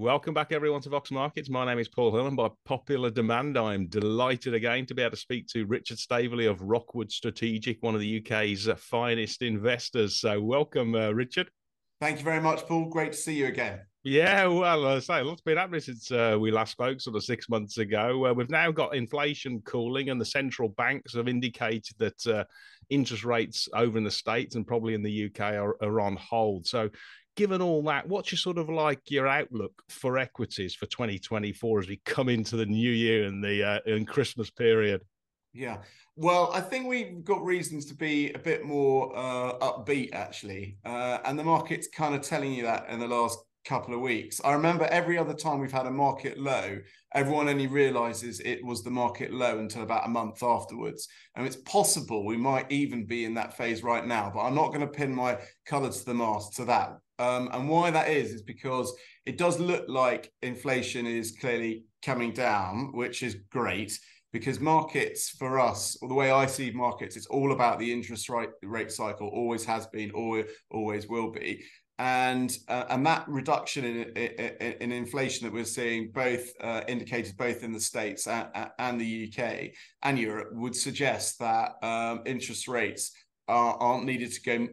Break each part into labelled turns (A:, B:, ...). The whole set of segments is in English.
A: Welcome back, everyone, to Vox Markets. My name is Paul Hill, and by popular demand, I am delighted again to be able to speak to Richard Staveley of Rockwood Strategic, one of the UK's finest investors. So, welcome, uh, Richard.
B: Thank you very much, Paul. Great to see you again.
A: Yeah, well, I say a lot's been happening since uh, we last spoke, sort of six months ago. Uh, we've now got inflation cooling, and the central banks have indicated that uh, interest rates over in the states and probably in the UK are, are on hold. So, given all that, what's your sort of like your outlook for equities for 2024 as we come into the new year and the uh, and Christmas period?
B: Yeah. Well, I think we've got reasons to be a bit more uh, upbeat, actually. Uh, and the market's kind of telling you that in the last couple of weeks. I remember every other time we've had a market low, everyone only realizes it was the market low until about a month afterwards. And it's possible we might even be in that phase right now, but I'm not going to pin my color to the mast to that. Um, and why that is, is because it does look like inflation is clearly coming down, which is great because markets for us, or the way I see markets, it's all about the interest rate, rate cycle, always has been, or always will be. And uh, and that reduction in, in, in inflation that we're seeing, both uh, indicated both in the states and, and the UK and Europe, would suggest that um, interest rates are, aren't needed to go,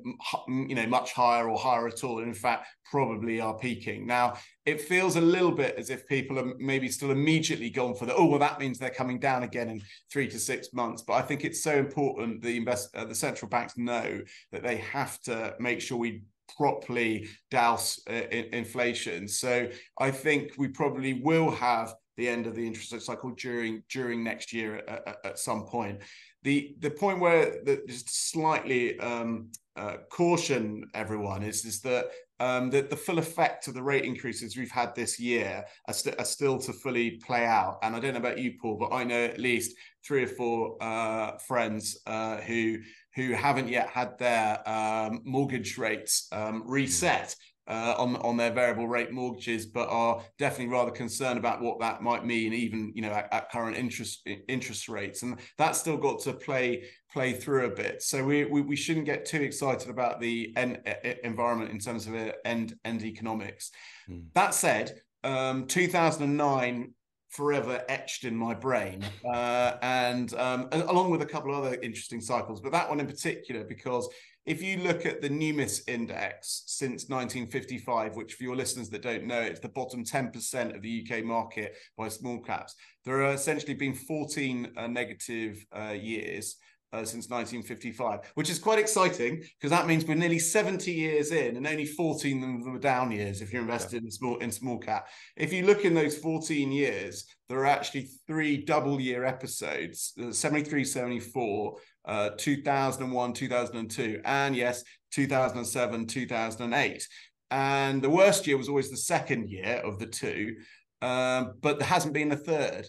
B: you know, much higher or higher at all. And in fact, probably are peaking. Now, it feels a little bit as if people are maybe still immediately gone for the, oh, well, that means they're coming down again in three to six months. But I think it's so important the invest, uh, the central banks know that they have to make sure we properly douse uh, in, inflation. So I think we probably will have the end of the interest rate cycle during during next year at, at, at some point. The the point where the, just slightly um, uh, caution everyone is is that um, that the full effect of the rate increases we've had this year are, st- are, still to fully play out. And I don't know about you, Paul, but I know at least three or four uh, friends uh, who who haven't yet had their um, mortgage rates um, reset uh, on on their variable rate mortgages, but are definitely rather concerned about what that might mean, even you know at, at, current interest interest rates, and that's still got to play play through a bit. So we we, we shouldn't get too excited about the end, environment in terms of end end economics. Mm. That said, um, 2009 forever etched in my brain, uh, and um, along with a couple of other interesting cycles, but that one in particular because if you look at the Numis index since 1955, which for your listeners that don't know, it's the bottom 10% of the UK market by small caps, there are essentially been 14 uh, negative uh, years. Uh, since 1955, which is quite exciting because that means we're nearly 70 years in, and only 14 of them were down years if you're invested yeah. in small in small cap. If you look in those 14 years, there are actually three double year episodes: uh, 73, 74, uh, 2001, 2002, and yes, 2007, 2008. And the worst year was always the second year of the two, um, but there hasn't been a third.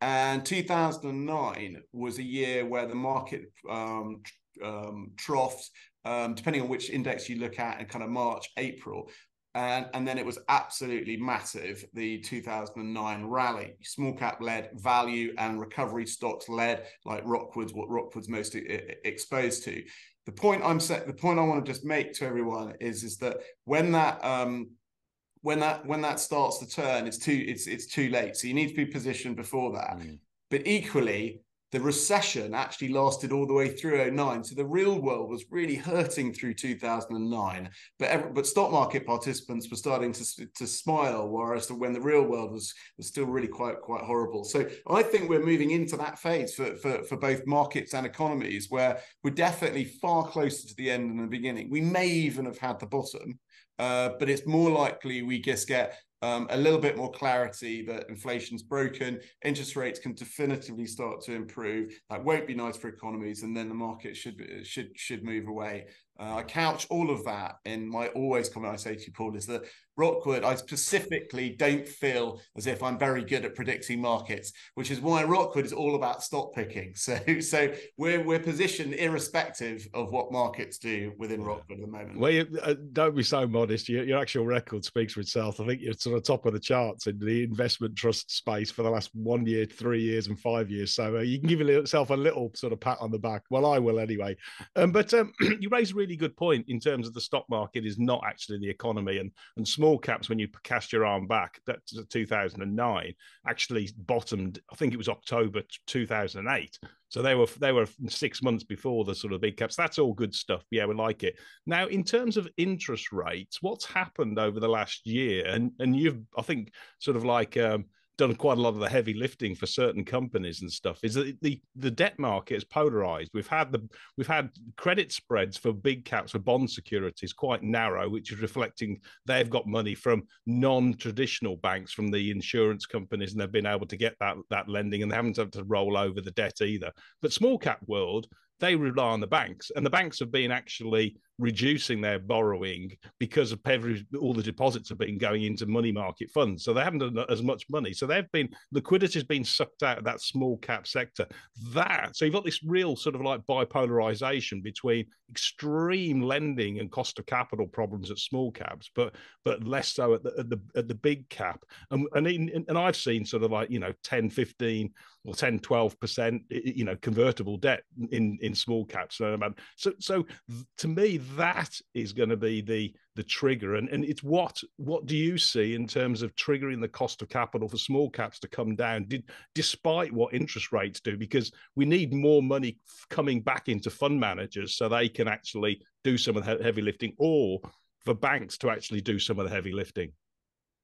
B: And 2009 was a year where the market um, um, troughed, um, depending on which index you look at, in kind of March, April and, and then it was absolutely massive the 2009 rally. Small cap led value and recovery stocks led like rockwood's what rockwood's most exposed to. The point i'm set the point i want to just make to everyone is is that when that um when that when that starts to turn it's too it's it's too late. So you need to be positioned before that. Mm. but equally the recession actually lasted all the way through 09 so the real world was really hurting through 2009 but but stock market participants were starting to, to smile whereas when the real world was was still really quite quite horrible. So i think we're moving into that phase for for, for both markets and economies where we're definitely far closer to the end than the beginning. We may even have had the bottom uh, but it's more likely we just get um, a little bit more clarity that inflation's broken, interest rates can definitively start to improve. That won't be nice for economies, and then the market should should should move away. Uh, I couch all of that in my always comment I say to you, Paul, is that Rockwood, I specifically don't feel as if I'm very good at predicting markets, which is why Rockwood is all about stock picking. So, so we're we're positioned irrespective of what markets do within Rockwood at the moment.
A: Well, you, uh, don't be so modest. Your, your actual record speaks for itself. I think you're sort of top of the charts in the investment trust space for the last one year, three years, and five years. So uh, you can give yourself a little sort of pat on the back. Well, I will anyway. Um, but um, you raise a really good point in terms of the stock market is not actually the economy, and and small small caps, when you cast your arm back, that's 2009, actually bottomed. I think it was October 2008. So they were they were six months before the sort of big caps. That's all good stuff. Yeah, we like it. Now, in terms of interest rates, what's happened over the last year? And and you've I think sort of like um, done quite a lot of the heavy lifting for certain companies and stuff is that the the debt market is polarized. We've had the we've had credit spreads for big caps for bond securities quite narrow which is reflecting they've got money from non-traditional banks from the insurance companies and they've been able to get that that lending and they haven't had to roll over the debt either. But small cap world they rely on the banks, and the banks have been actually reducing their borrowing because of every, all the deposits have been going into money market funds. So they haven't done as much money. So they've been liquidity has been sucked out of that small cap sector. That so you've got this real sort of like bipolarization between extreme lending and cost of capital problems at small caps, but but less so at the at the, at the big cap. And and, in, and I've seen sort of like you know 10, 15 or 10, 12 percent you know convertible debt in in small caps. So so so to me that is going to be the the trigger. And, and it's what what do you see in terms of triggering the cost of capital for small caps to come down did, despite what interest rates do? Because we need more money coming back into fund managers so they can actually do some of the heavy lifting or for banks to actually do some of the heavy lifting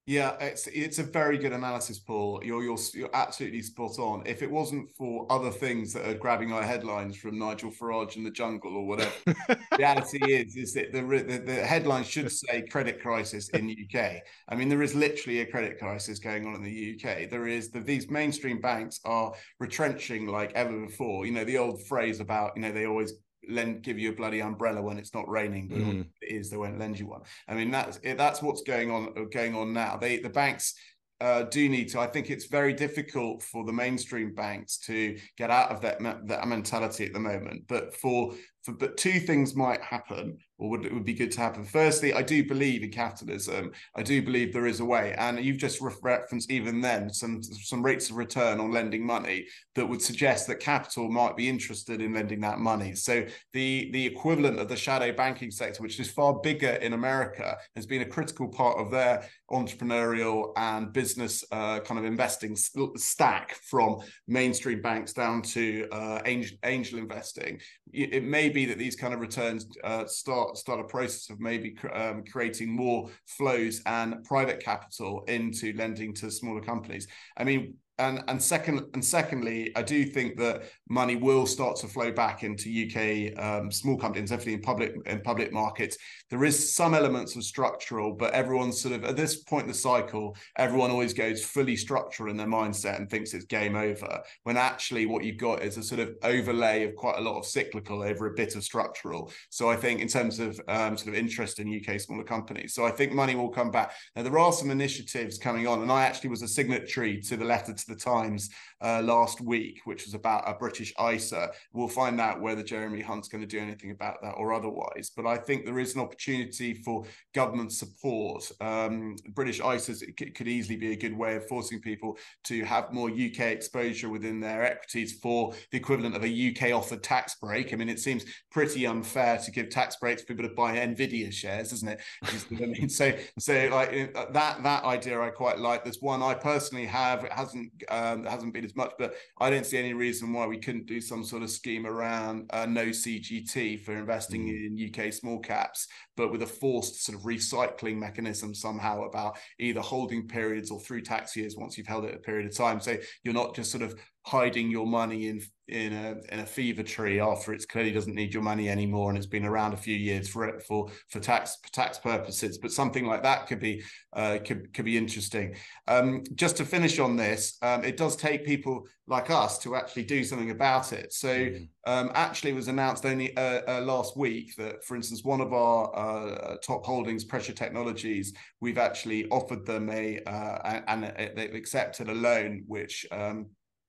B: yeah, it's it's a very good analysis, Paul. You're you're you're absolutely spot on. If it wasn't for other things that are grabbing our headlines from Nigel Farage in the jungle or whatever, reality is is that the, the the headline should say credit crisis in the UK. I mean, there is literally a credit crisis going on in the UK. There is the, these mainstream banks are retrenching like ever before. You know the old phrase about you know they always lend give you a bloody umbrella when it's not raining, but mm. it is they won't lend you one. I mean that's that's what's going on going on now. They the banks uh, do need to. I think it's very difficult for the mainstream banks to get out of that that mentality at the moment. But for but two things might happen or would, it would be good to happen. Firstly, I do believe in capitalism. I do believe there is a way, and you've just referenced even then some some rates of return on lending money that would suggest that capital might be interested in lending that money. So the the equivalent of the shadow banking sector, which is far bigger in America, has been a critical part of their entrepreneurial and business uh, kind of investing stack from mainstream banks down to uh, angel, angel investing. It may be that these kind of returns uh, start start a process of maybe um, creating more flows and private capital into lending to smaller companies. I mean, and and second and secondly, I do think that money will start to flow back into UK um, small companies, definitely in public in public markets. There is some elements of structural, but everyone's sort of at this point in the cycle, everyone always goes fully structural in their mindset and thinks it's game over. When actually, what you've got is a sort of overlay of quite a lot of cyclical over a bit of structural. So I think in terms of um, sort of interest in UK smaller companies, so I think money will come back. Now there are some initiatives coming on, and I actually was a signatory to the letter to the Times uh, last week, which was about a British ISA. We'll find out whether Jeremy Hunt's going to do anything about that or otherwise. But I think there is an opportunity for government support. Um, British ISAs could easily be a good way of forcing people to have more UK exposure within their equities for the equivalent of a UK offered tax break. I mean, it seems pretty unfair to give tax breaks for people to buy Nvidia shares, isn't it? I mean, so so like uh, that that idea I quite like. There's one I personally have. It hasn't um, hasn't been as much, but I don't see any reason why we couldn't do some sort of scheme around uh, no CGT for investing mm. in UK small caps, but with a forced sort of recycling mechanism somehow about either holding periods or through tax years once you've held it a period of time. So you're not just sort of hiding your money in in a in a fever tree after it clearly doesn't need your money anymore and it's been around a few years for it for for tax for tax purposes. But something like that could be uh, could could be interesting. Um, just to finish on this um, it does take people like us to actually do something about it. So mm-hmm. um, actually it was announced only uh, uh, last week that for instance one of our uh, top holdings pressure technologies we've actually offered them a uh, and they've accepted a loan which um,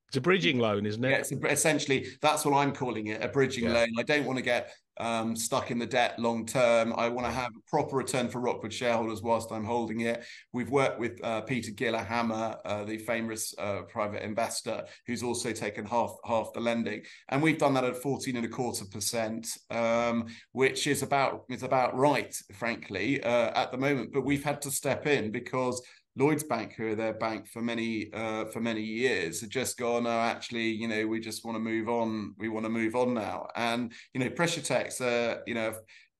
A: it's a bridging loan, isn't it?
B: Yeah, essentially that's what I'm calling it, a bridging yeah. loan. I don't want to get um, stuck in the debt long term. I want to have a proper return for Rockwood shareholders whilst I'm holding it. We've worked with uh, Peter Gyllenhammar, uh, the famous uh, private investor, who's also taken half half the lending, and we've done that at 14 and a quarter percent, um, which is about is about right, frankly, uh, at the moment. But we've had to step in because Lloyd's Bank, who are their bank for many uh, for many years, have just gone. No, actually, you know, we just want to move on. We want to move on now. And you know, pressure techs, uh, you know,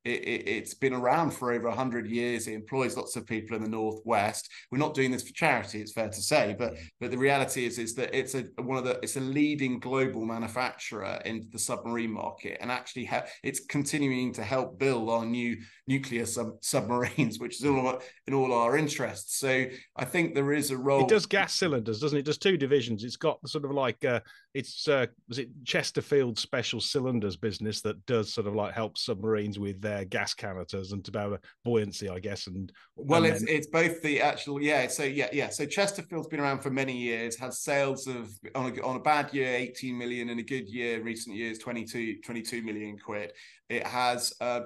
B: it, has it, been around for over 100 years. It employs lots of people in the Northwest. We're not doing this for charity, it's fair to say, but but the reality is is that it's a one of the it's a leading global manufacturer in the submarine market, and actually ha- it's continuing to help build our new nuclear sub- submarines, which is all in all our interests. So I think there is a role.
A: It does gas cylinders, doesn't it? It does two divisions. It's got sort of like uh, it's uh, was it Chesterfield Special Cylinders business that does sort of like help submarines with their gas canisters and to better buoyancy, I guess. And
B: well,
A: and
B: it's then... it's both the actual yeah. So yeah, yeah. So Chesterfield's been around for many years. Has sales of on a, on a bad year 18 million, in a good year, recent years 22 22 million quid. It has uh,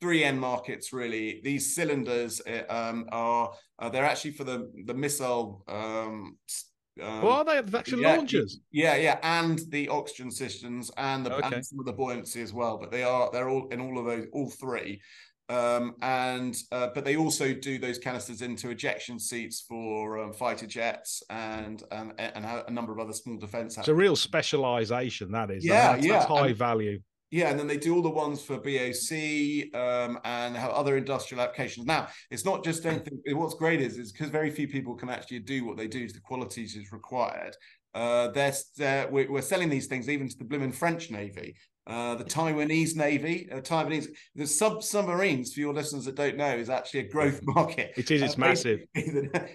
B: three end markets really. These cylinders uh, um, are uh, they're actually for the the missile. Um,
A: um, well, are they actually yeah, launchers?
B: Yeah, yeah, and the oxygen systems and the okay. and some of the buoyancy as well. But they are they're all in all of those all three. Um, and uh, but they also do those canisters into ejection seats for um, fighter jets and um, and a number of other small defense.
A: It's a real specialization that is. Yeah, that's, yeah, that's high and, value.
B: Yeah, and then they do all the ones for BOC um, and have other industrial applications. Now, it's not just anything. What's great is is because very few people can actually do what they do to the qualities is required. Uh, they're, they're we're, we're, selling these things even to the blooming French Navy. Uh, the Taiwanese Navy, uh, Taiwanese, the sub submarines for your listeners that don't know is actually a growth market.
A: It is, it's uh, massive.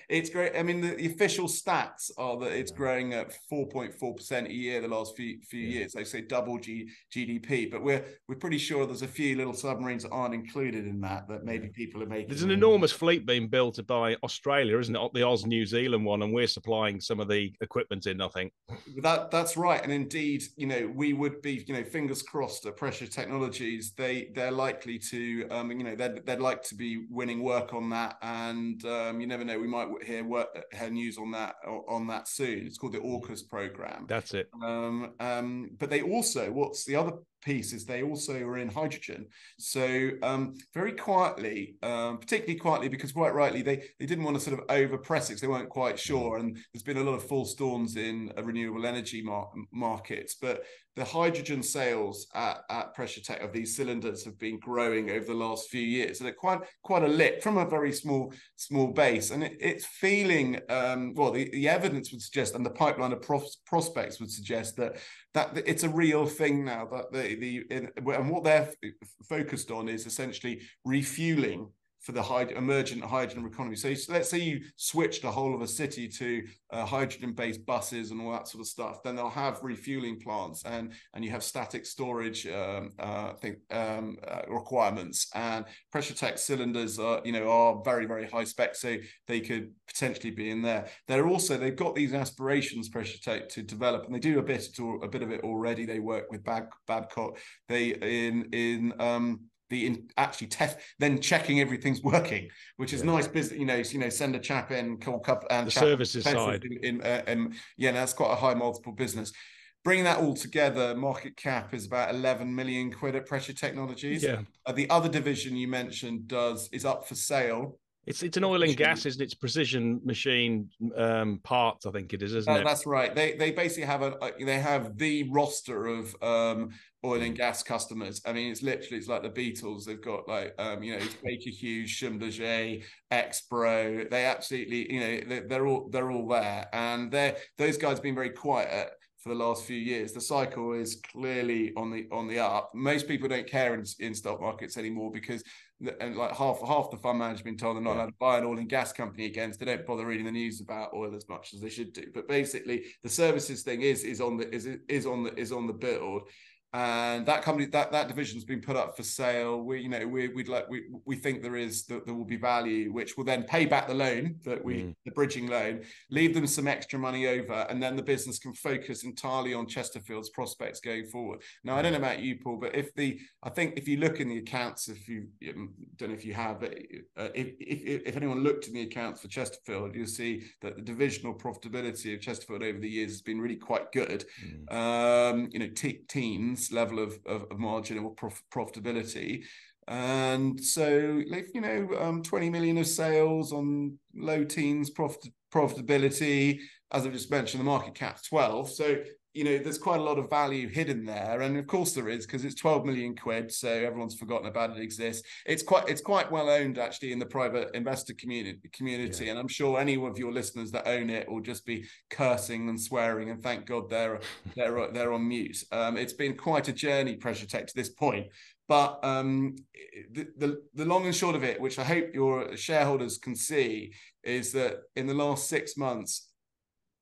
B: It's great. I mean, the, the, official stats are that it's growing at 4.4% a year the last few few yeah. years. They say double G, GDP, but we're we're pretty sure there's a few little submarines that aren't included in that that maybe yeah. people are making.
A: There's an enormous fleet being built by Australia, isn't it? The Oz New Zealand one, and we're supplying some of the equipment in, I think.
B: That that's right. And indeed, you know, we would be, you know, fingers fingers crossed at Pressure Technologies, they they're likely to, um, you know, they'd, they'd like to be winning work on that, and um, you never know, we might hear work, hear news on that on that soon. It's called the AUKUS program.
A: That's it.
B: Um, um, but they also, what's the other piece is they also are in hydrogen. So um, very quietly, um, particularly quietly, because quite rightly they they didn't want to sort of overpress it because they weren't quite sure. And there's been a lot of false dawns in renewable energy mar- markets, but the hydrogen sales at, at Pressure Tech of these cylinders have been growing over the last few years, and they're quite quite a lit from a very small small base, and it, it's feeling um, well. The, the evidence would suggest, and the pipeline of pros- prospects would suggest that that it's a real thing now. That the the and what they're focused on is essentially refueling for the hyd- emergent hydrogen economy. So let's say you switch the whole of a city to uh, hydrogen-based buses and all that sort of stuff, then they'll have refueling plants and and you have static storage um, uh, think, um, uh, requirements and pressure tech cylinders are you know are very very high spec, so they could potentially be in there. They're also they've got these aspirations pressure tech to develop, and they do a bit a bit of it already. They work with Bab- Babcock. They in in um, the in, actually test then checking everything's working which is yeah. nice business you know you know send a chap in call cup and
A: the services side
B: in, in uh, and yeah that's quite a high multiple business bringing that all together market cap is about 11 million quid at pressure technologies
A: yeah
B: uh, the other division you mentioned does is up for sale
A: it's it's an oil and gas, isn't it? It's precision machine um, parts, I think it is, isn't uh, it?
B: That's right. They they basically have a they have the roster of um, oil and gas customers. I mean, it's literally it's like the Beatles. They've got like um, you know Baker Hughes, Schlumberger, Expro. They absolutely you know they're, they're all they're all there, and they're those guys have been very quiet for the last few years. The cycle is clearly on the on the up. Most people don't care in, in stock markets anymore because and like half half the fund managers been told they're not allowed to buy an oil and gas company again. So they don't bother reading the news about oil as much as they should do. But basically, the services thing is is on the is is on the is on the build. And that company that that division's been put up for sale we you know we, we'd like we we think there is that there will be value which will then pay back the loan that we mm. the bridging loan leave them some extra money over and then the business can focus entirely on chesterfield's prospects going forward now i don't know about you paul but if the i think if you look in the accounts if you don't know if you have but uh, if, if if anyone looked in the accounts for chesterfield you'll see that the divisional profitability of chesterfield over the years has been really quite good mm. um you know t- teens level of, of, of margin or prof- profitability. And so, like, you know, um, 20 million of sales on low teens profit, profitability. As I've just mentioned, the market cap's 12. So you know, there's quite a lot of value hidden there, and of course there is because it's 12 million quid, so everyone's forgotten about it exists. It's quite it's quite well owned actually in the private investor community community, yeah. and I'm sure any of your listeners that own it will just be cursing and swearing, and thank God they're they're they're on mute. Um, it's been quite a journey, Pressure Tech, to this point. But um, the, the, the long and short of it, which I hope your shareholders can see, is that in the last six months,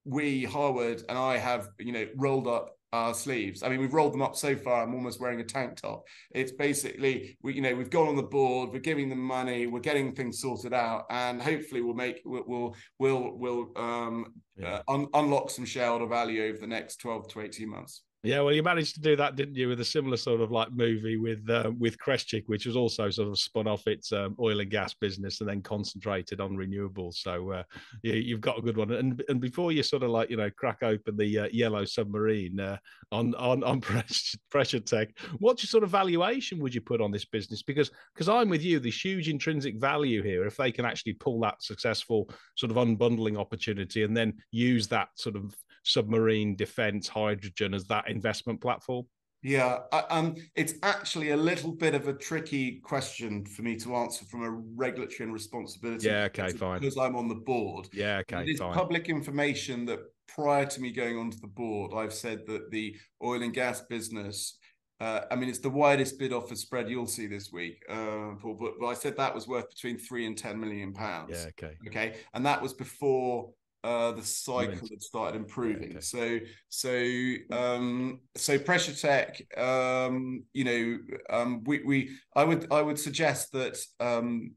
B: we Harwood and I have you know rolled up our sleeves. I mean, we've rolled them up so far. I'm almost wearing a tank top. It's basically we, you know, we've gone on the board. We're giving them money. We're getting things sorted out, and hopefully, we'll make we'll we'll we'll um, yeah. uh, un- unlock some shareholder value over the next 12 to 18 months.
A: Yeah, well, you managed to do that, didn't you, with a similar sort of like movie with uh, with Crestchic, which was also sort of spun off its um, oil and gas business and then concentrated on renewables. So uh, you, have got a good one. And and before you sort of like you know crack open the uh, yellow submarine uh, on on on pressure, pressure tech, what sort of valuation would you put on this business? Because because I'm with you, there's huge intrinsic value here if they can actually pull that successful sort of unbundling opportunity and then use that sort of submarine defense hydrogen as that investment platform?
B: Yeah, um, it's actually a little bit of a tricky question for me to answer from a regulatory and responsibility.
A: Yeah, okay, fine.
B: Because I'm on the board.
A: Yeah, okay,
B: it is
A: fine.
B: public information that prior to me going onto the board, I've said that the oil and gas business. Uh, I mean, it's the widest bid offer spread you'll see this week, uh, Paul. But, but I said that was worth between three and ten million pounds.
A: Yeah, okay.
B: Okay, and that was before uh, the cycle had started improving. Yeah, okay. So so um, so pressure tech, um, you know, um, we we I would I would suggest that um,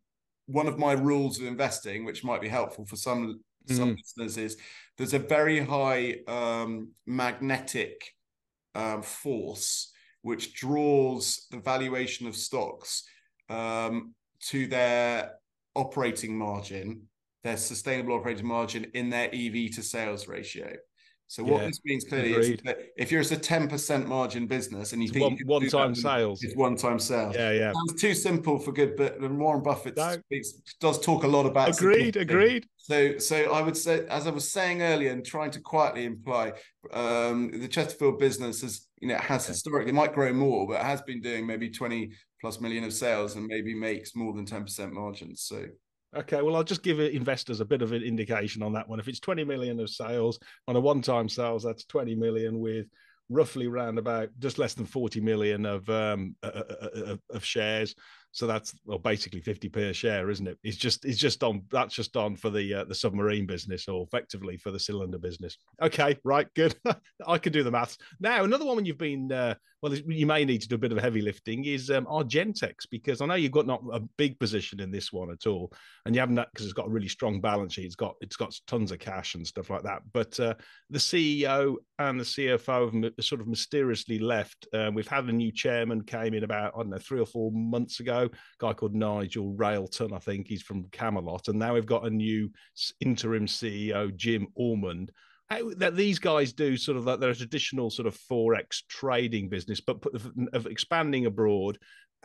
B: one of my rules of investing, which might be helpful for some mm. some listeners, is there's a very high um, magnetic um, force which draws the valuation of stocks um, to their operating margin their sustainable operating margin in their EV to sales ratio. So what yeah, this means clearly agreed. is that if you're a 10% margin business and you
A: it's
B: think
A: one, one time sales,
B: it's one time sales.
A: Yeah, yeah.
B: Sounds too simple for good, but Warren Buffett no. speaks, does talk a lot about.
A: Agreed, agreed.
B: So, so I would say, as I was saying earlier, and trying to quietly imply, um, the Chesterfield business has, you know, has okay. historically might grow more, but has been doing maybe 20 plus million of sales and maybe makes more than 10% margins. So
A: Okay, well, I'll just give investors a bit of an indication on that one. If it's 20 million of sales on a one-time sales, that's 20 million with roughly around about just less than 40 million of um, uh, uh, uh, of shares. So that's well, basically 50 per share, isn't it? It's just it's just on that's just on for the uh, the submarine business or effectively for the cylinder business. Okay, right, good. I can do the maths. Now, another one when you've been uh, well, you may need to do a bit of heavy lifting is um, Argentex because I know you've got not a big position in this one at all, and you haven't that because it's got a really strong balance sheet. It's got it's got tons of cash and stuff like that. But uh, the CEO and the CFO have sort of mysteriously left. Uh, we've had a new chairman came in about I don't know three or four months ago, guy called Nigel Railton, I think he's from Camelot, and now we've got a new interim CEO, Jim Ormond that these guys do sort of like their traditional sort of forex trading business, but put, of expanding abroad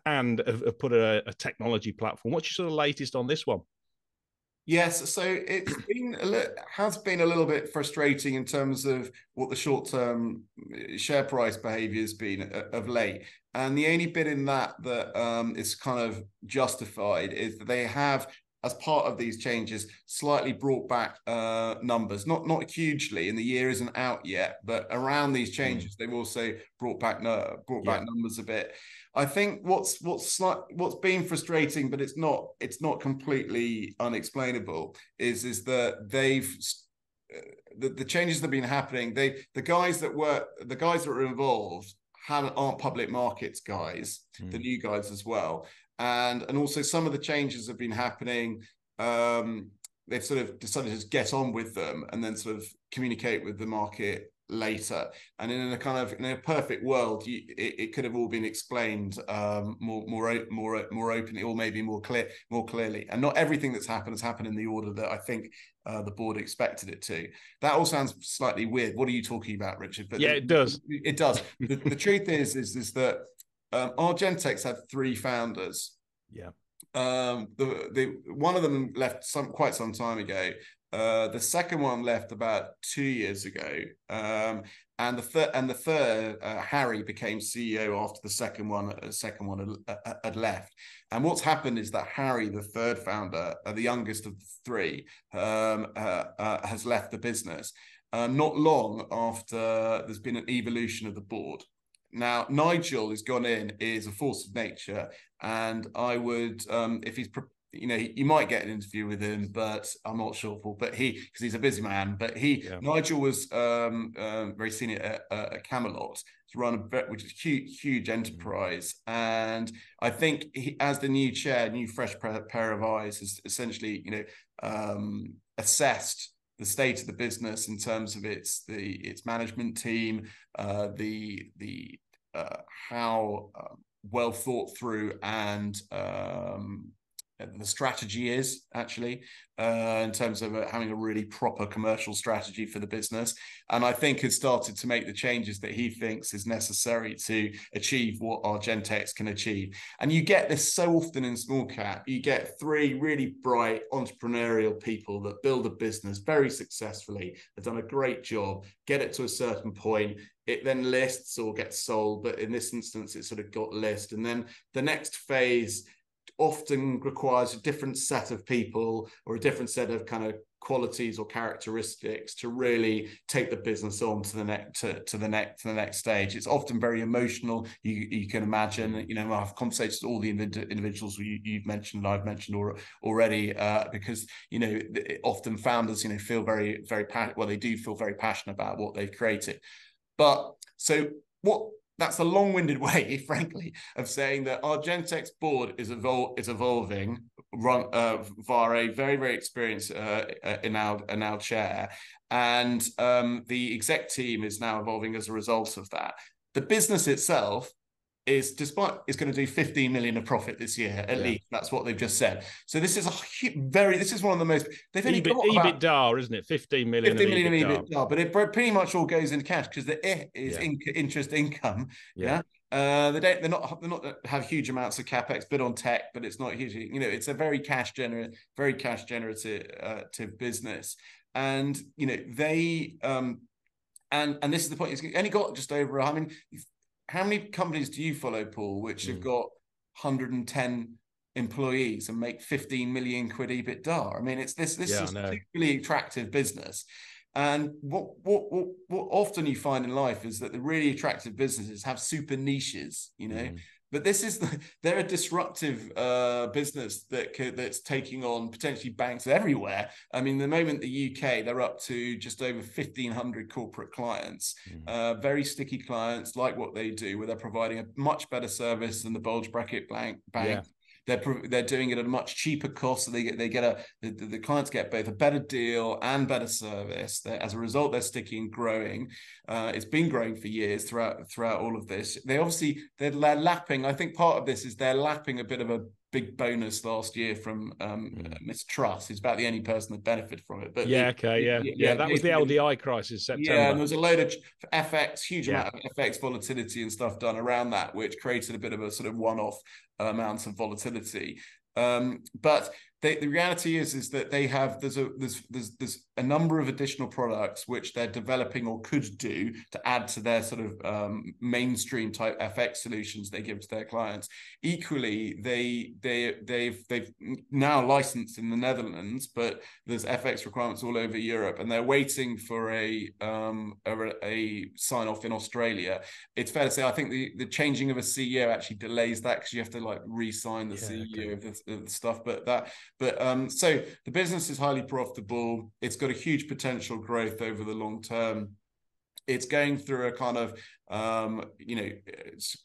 A: and have, have put a, a, technology platform. What's your sort of latest on this one?
B: Yes, so it's been a li- has been a little bit frustrating in terms of what the short term uh, share price behavior has been uh, of late, and the only bit in that that um, is kind of justified is that they have as part of these changes, slightly brought back uh, numbers. Not not hugely, and the year isn't out yet, but around these hmm. changes, mm. they've also brought back brought back numbers a bit. I think what's what's what's been frustrating, but it's not it's not completely unexplainable. Is is that they've uh, the, the changes that have been happening. They the guys that were the guys that were involved aren't public markets guys, mm. the new guys as well, and and also some of the changes have been happening. Um, they've sort of decided to just get on with them and then sort of communicate with the market later. And in a kind of in a perfect world you, it, it, could have all been explained um, more more more more openly or maybe more clear more clearly. And not everything that's happened has happened in the order that i think uh, the board expected it to. That all sounds slightly weird. What are you talking about richard?
A: But yeah the, it does.
B: it does. The, the truth is is is that um, argentex had three founders
A: yeah
B: um, the, the one of them left some quite some time ago uh, the second one left about two years ago, um, and the third and the third uh, Harry became CEO after the second one. Uh, second one had, uh, had, left, and what's happened is that Harry, the third founder, uh, the youngest of the three, um, uh, has left the business. not long after there's been an evolution of the board. Now, Nigel has gone in, is a force of nature, and I would, um, if he's you know, you might get an interview with him, but I'm not sure for. But he, because he's a busy man, but he, yeah. Nigel was um, um, very senior at, at Camelot to run a which is huge, huge enterprise, and I think he, as the new chair, new fresh pair of eyes, has essentially, you know, um, assessed the state of the business in terms of its the its management team, uh, the the uh, how uh, well thought through and um, the strategy is actually uh, in terms of uh, having a really proper commercial strategy for the business. And i think has started to make the changes that he thinks is necessary to achieve what Argentex can achieve. And you get this so often in small cap. You get three really bright entrepreneurial people that build a business very successfully. They've done a great job. Get it to a certain point. It then lists or gets sold. But in this instance it sort of got list. And then the next phase often requires a different set of people or a different set of kind of qualities or characteristics to really take the business on to the next to, to the next to the next stage. It's often very emotional. You you can imagine you know i've conversations with all the individuals you, you've mentioned i've mentioned or, already uh, because you know often founders you know feel very very well they do feel very passionate about what they've created. But so what that's a long-winded way, frankly, of saying that Argentex board is, evol- is evolving run uh, via a very, very experienced uh, in our in our chair, and um, the exec team is now evolving as a result of that. The business itself is despite is going to do 15 million of profit this year at yeah. least that's what they've just said so this is a very this is one of the most they've only
A: EBIT, got EBITDA isn't it 15 million
B: 15 million EBITDA. EBITDA but it pretty much all goes into cash because the I is yeah. in, interest income yeah, yeah? Uh, they don't. They're not. They're not have huge amounts of capex, but on tech. But it's not huge. You know, it's a very cash generative, very cash generative uh, business. And you know, they um, and and this is the point. It's only got just over. I mean, how many companies do you follow, Paul, which mm. have hmm. got 110 employees and make 15 million quid EBITDA? I mean, it's this this yeah, is a really attractive business. And what, what what what often you find in life is that the really attractive businesses have super niches, you know. Mm. But this is the, they're a disruptive uh, business that could, that's taking on potentially banks everywhere. I mean, the moment the UK they're up to just over fifteen hundred corporate clients, mm. uh, very sticky clients like what they do, where they're providing a much better service than the bulge bracket bank bank. Yeah. They're they're doing it at a much cheaper cost, so they get they get a the, the clients get both a better deal and better service. They're, as a result, they're sticky and growing. Uh, it's been growing for years throughout throughout all of this. They obviously they're, they're lapping. I think part of this is they're lapping a bit of a big bonus last year from um, mm. Miss Truss. He's about the only person that benefited from it.
A: But yeah, okay, yeah, yeah, yeah that was the LDI crisis. September. Yeah,
B: and there was a load of FX, huge yeah. amount of FX volatility and stuff done around that, which created a bit of a sort of one-off amount of volatility. Um, but they, the reality is is that they have there's a there's there's there's a number of additional products which they're developing or could do to add to their sort of um, mainstream type FX solutions they give to their clients. Equally, they they they've they've now licensed in the Netherlands, but there's FX requirements all over Europe, and they're waiting for a um, a, a sign off in Australia. It's fair to say I think the the changing of a CEO actually delays that because you have to like re-sign the yeah, CEO okay. of, the, of the stuff, but that but um, so the business is highly profitable. It's got a huge potential growth over the long term. it's going through a kind of um, you know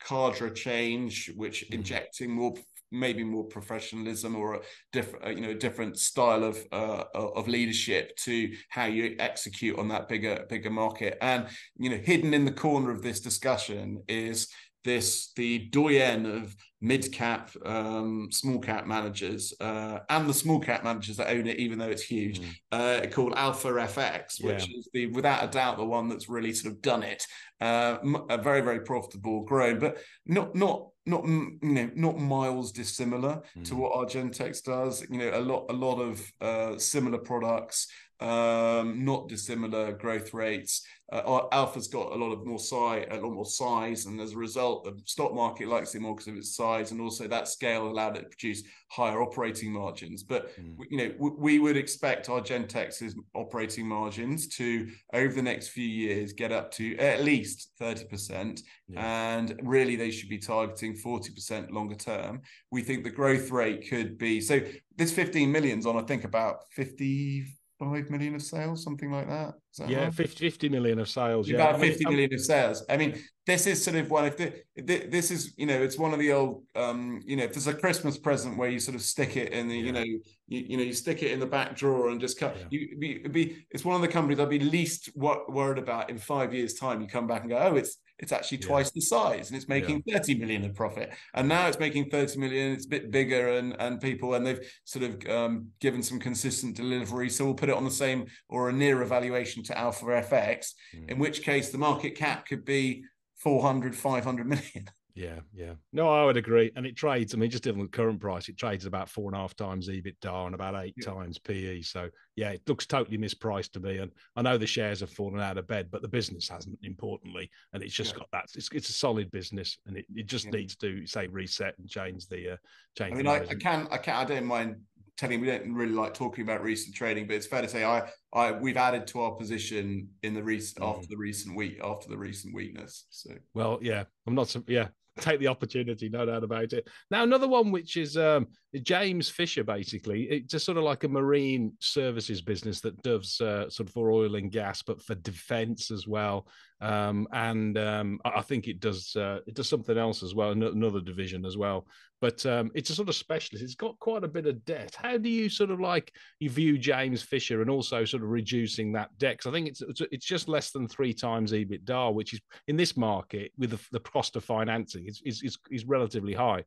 B: cadre change, which mm. injecting more maybe more professionalism or a different uh, you know a different style of uh, of leadership to how you execute on that bigger bigger market and you know hidden in the corner of this discussion is this the doyen of mid cap, um, small cap managers, uh, and the small cap managers that own it, even though it's huge, mm. uh, called Alpha FX, which yeah. is the without a doubt the one that's really sort of done it. Uh, a very very profitable, grown, but not not not you know not miles dissimilar mm. to what Argentex does. You know, a lot a lot of uh, similar products um, not dissimilar growth rates. Uh, Alpha's got a lot of more size, a lot more size, and as a result, the stock market likes it more because of its size, and also that scale allowed it to produce higher operating margins. But mm. you know, w- we would expect Argentex's operating margins to, over the next few years, get up to at least thirty percent, yeah. and really they should be targeting forty percent longer term. We think the growth rate could be so. This fifteen millions on, I think, about fifty five million of sales, something like that. that
A: yeah, right? 50, 50 million of sales.
B: Yeah, about fifty million of sales. I mean, this is sort of one of the, this is you know it's one of the old um you know if there's a Christmas present where you sort of stick it in the yeah. you know you, you know you stick it in the back drawer and just cut yeah. you be, be it's one of the companies I'd be least what worried about in five years time. You come back and go, oh, it's it's actually twice yeah. the size and it's making yeah. 30 million of profit and now it's making 30 million it's a bit bigger and and people and they've sort of um, given some consistent delivery so we'll put it on the same or a near evaluation to alpha fx mm. in which case the market cap could be 400 500 million
A: yeah, yeah. No, I would agree. And it trades, I mean, just even the current price, it trades about four and a half times EBITDA and about eight yeah. times PE. So, yeah, it looks totally mispriced to me. And I know the shares have fallen out of bed, but the business hasn't, importantly. And it's just yeah. got that. It's, it's a solid business and it, it just yeah. needs to, say, reset and change the, uh, change
B: I mean, I, I, can, I can, I don't mind telling you, we don't really like talking about recent trading, but it's fair to say I, I we've added to our position in the recent mm. after the recent week after the recent weakness. So
A: well, yeah, I'm not. Yeah, take the opportunity, no doubt about it. Now, another one which is um, James Fisher, basically, it's just sort of like a marine services business that does uh, sort of for oil and gas, but for defence as well. Um, and um, I think it does uh, it does something else as well, another division as well. But um, it's a sort of specialist. It's got quite a bit of debt. How do you sort of like you view James Fisher and also sort of reducing that debt? Because I think it's, it's, just less than three times EBITDA, which is in this market with the, the cost of financing is is is relatively high.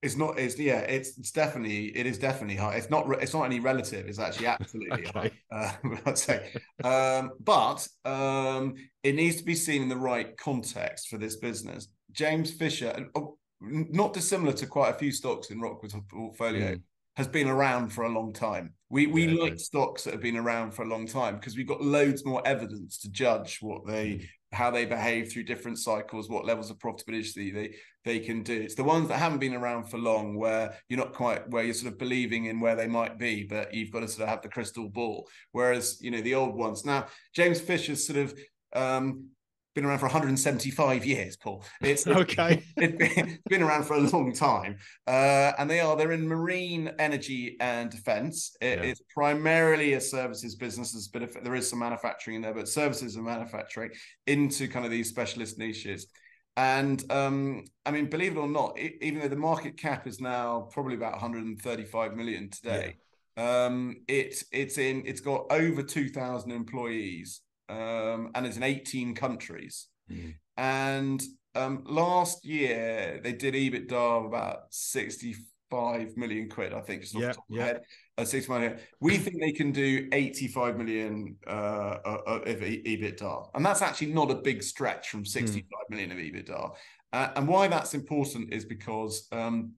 B: It's not. It's yeah. It's it's definitely. It is definitely high. It's not. It's not any relative. It's actually absolutely high. Uh, I'd say. Um, but um, it needs to be seen in the right context for this business. James Fisher, oh, not dissimilar to quite a few stocks in Rockwood's portfolio, mm. has been around for a long time. We we yeah, like okay. stocks that have been around for a long time because we've got loads more evidence to judge what they mm how they behave through different cycles, what levels of profitability they they can do. It's the ones that haven't been around for long where you're not quite where you're sort of believing in where they might be, but you've got to sort of have the crystal ball. Whereas you know the old ones. Now James Fisher's sort of um, been around for 175 years, Paul. It's
A: okay.
B: It, has been around for a long time, uh, and they are they're in marine energy and defence. It, yeah. It's primarily a services business. There's a bit of there is some manufacturing in there, but services and manufacturing into kind of these specialist niches. And um, I mean, believe it or not, it, even though the market cap is now probably about 135 million today, yeah. um, it it's in it's got over 2,000 employees um, and it's in 18 countries. Mm. And um, last year they did EBITDA of about 65 million quid, I think, yeah, yeah. of my head. Uh, six million. We think they can do 85 million uh, of EBITDA, and that's actually not a big stretch from hmm. 65 mm. million of EBITDA. Uh, and why that's important is because um,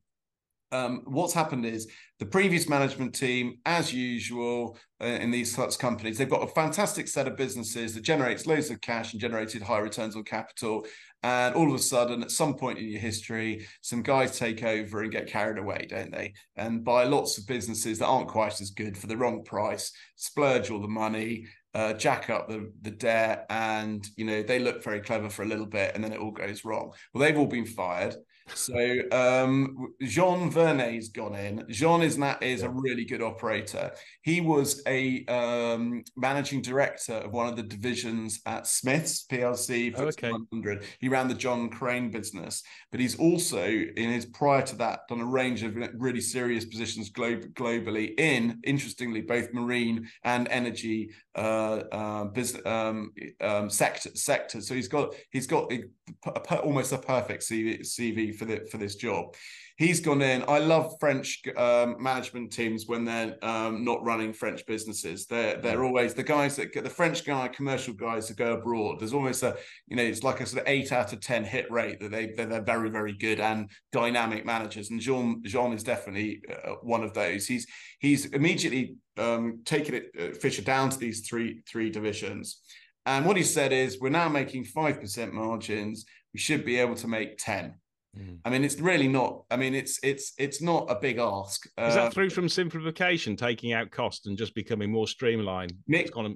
B: um, what's happened is the previous management team, as usual uh, in these such companies, they've got a fantastic set of businesses that generates loads of cash and generated high returns on capital. And all of a sudden, at some point in your history, some guys take over and get carried away, don't they? And buy lots of businesses that aren't quite as good for the wrong price, splurge all the money, uh, jack up the, the debt, and you know they look very clever for a little bit, and then it all goes wrong. Well, they've all been fired So um, Jean Vernet's gone in. Jean is that is yeah. a really good operator. He was a um, managing director of one of the divisions at Smiths PLC for oh, okay. 100. He ran the John Crane business, but he's also in his prior to that done a range of really serious positions glo- globally in interestingly both marine and energy uh, uh, business um, um, sector sectors. So he's got he's got a, a, almost a perfect CV, CV for the for this job. He's gone in. I love French um, management teams when they're um, not running French businesses. They're they're mm. always the guys that get the French guy, commercial guys that go abroad. There's almost a you know it's like a sort of eight out of ten hit rate that they they're, they're very very good and dynamic managers. And Jean Jean is definitely uh, one of those. He's he's immediately um, taken it uh, Fisher down to these three three divisions. And what he said is, we're now making 5% margins. We should be able to make 10. Mm. I mean, it's really not. I mean, it's it's it's not a big ask.
A: Is that uh, through from simplification, taking out cost and just becoming more streamlined?
B: Nick, kind of...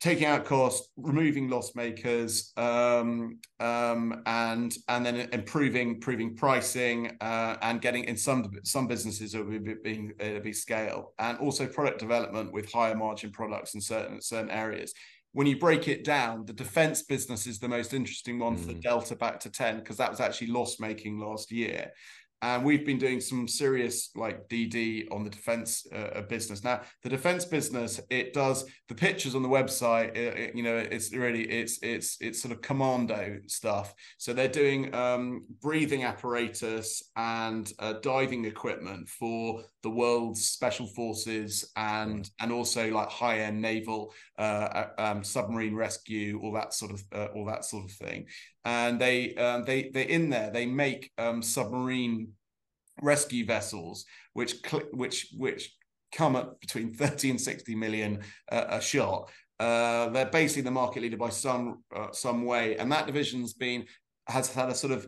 B: taking out cost, removing loss makers, um, um, and and then improving improving pricing uh, and getting in some some businesses it will be being it'll be scale and also product development with higher margin products in certain certain areas when you break it down, the defense business is the most interesting one mm. for mm. delta back to 10 because that was actually loss making last year and we've been doing some serious like DD on the defense uh, business. Now, the defense business, it does the pictures on the website. It, it, you know, it's really it's it's it's sort of commando stuff. So they're doing um, breathing apparatus and uh, diving equipment for the world's special forces and and also like high end naval uh, uh, um, submarine rescue, all that sort of uh, all that sort of thing and they um, they they in there. They make um, submarine rescue vessels which which which come at between 30 and 60 million uh, a shot. Uh, they're basically the market leader by some uh, some way. And that division's been has had a sort of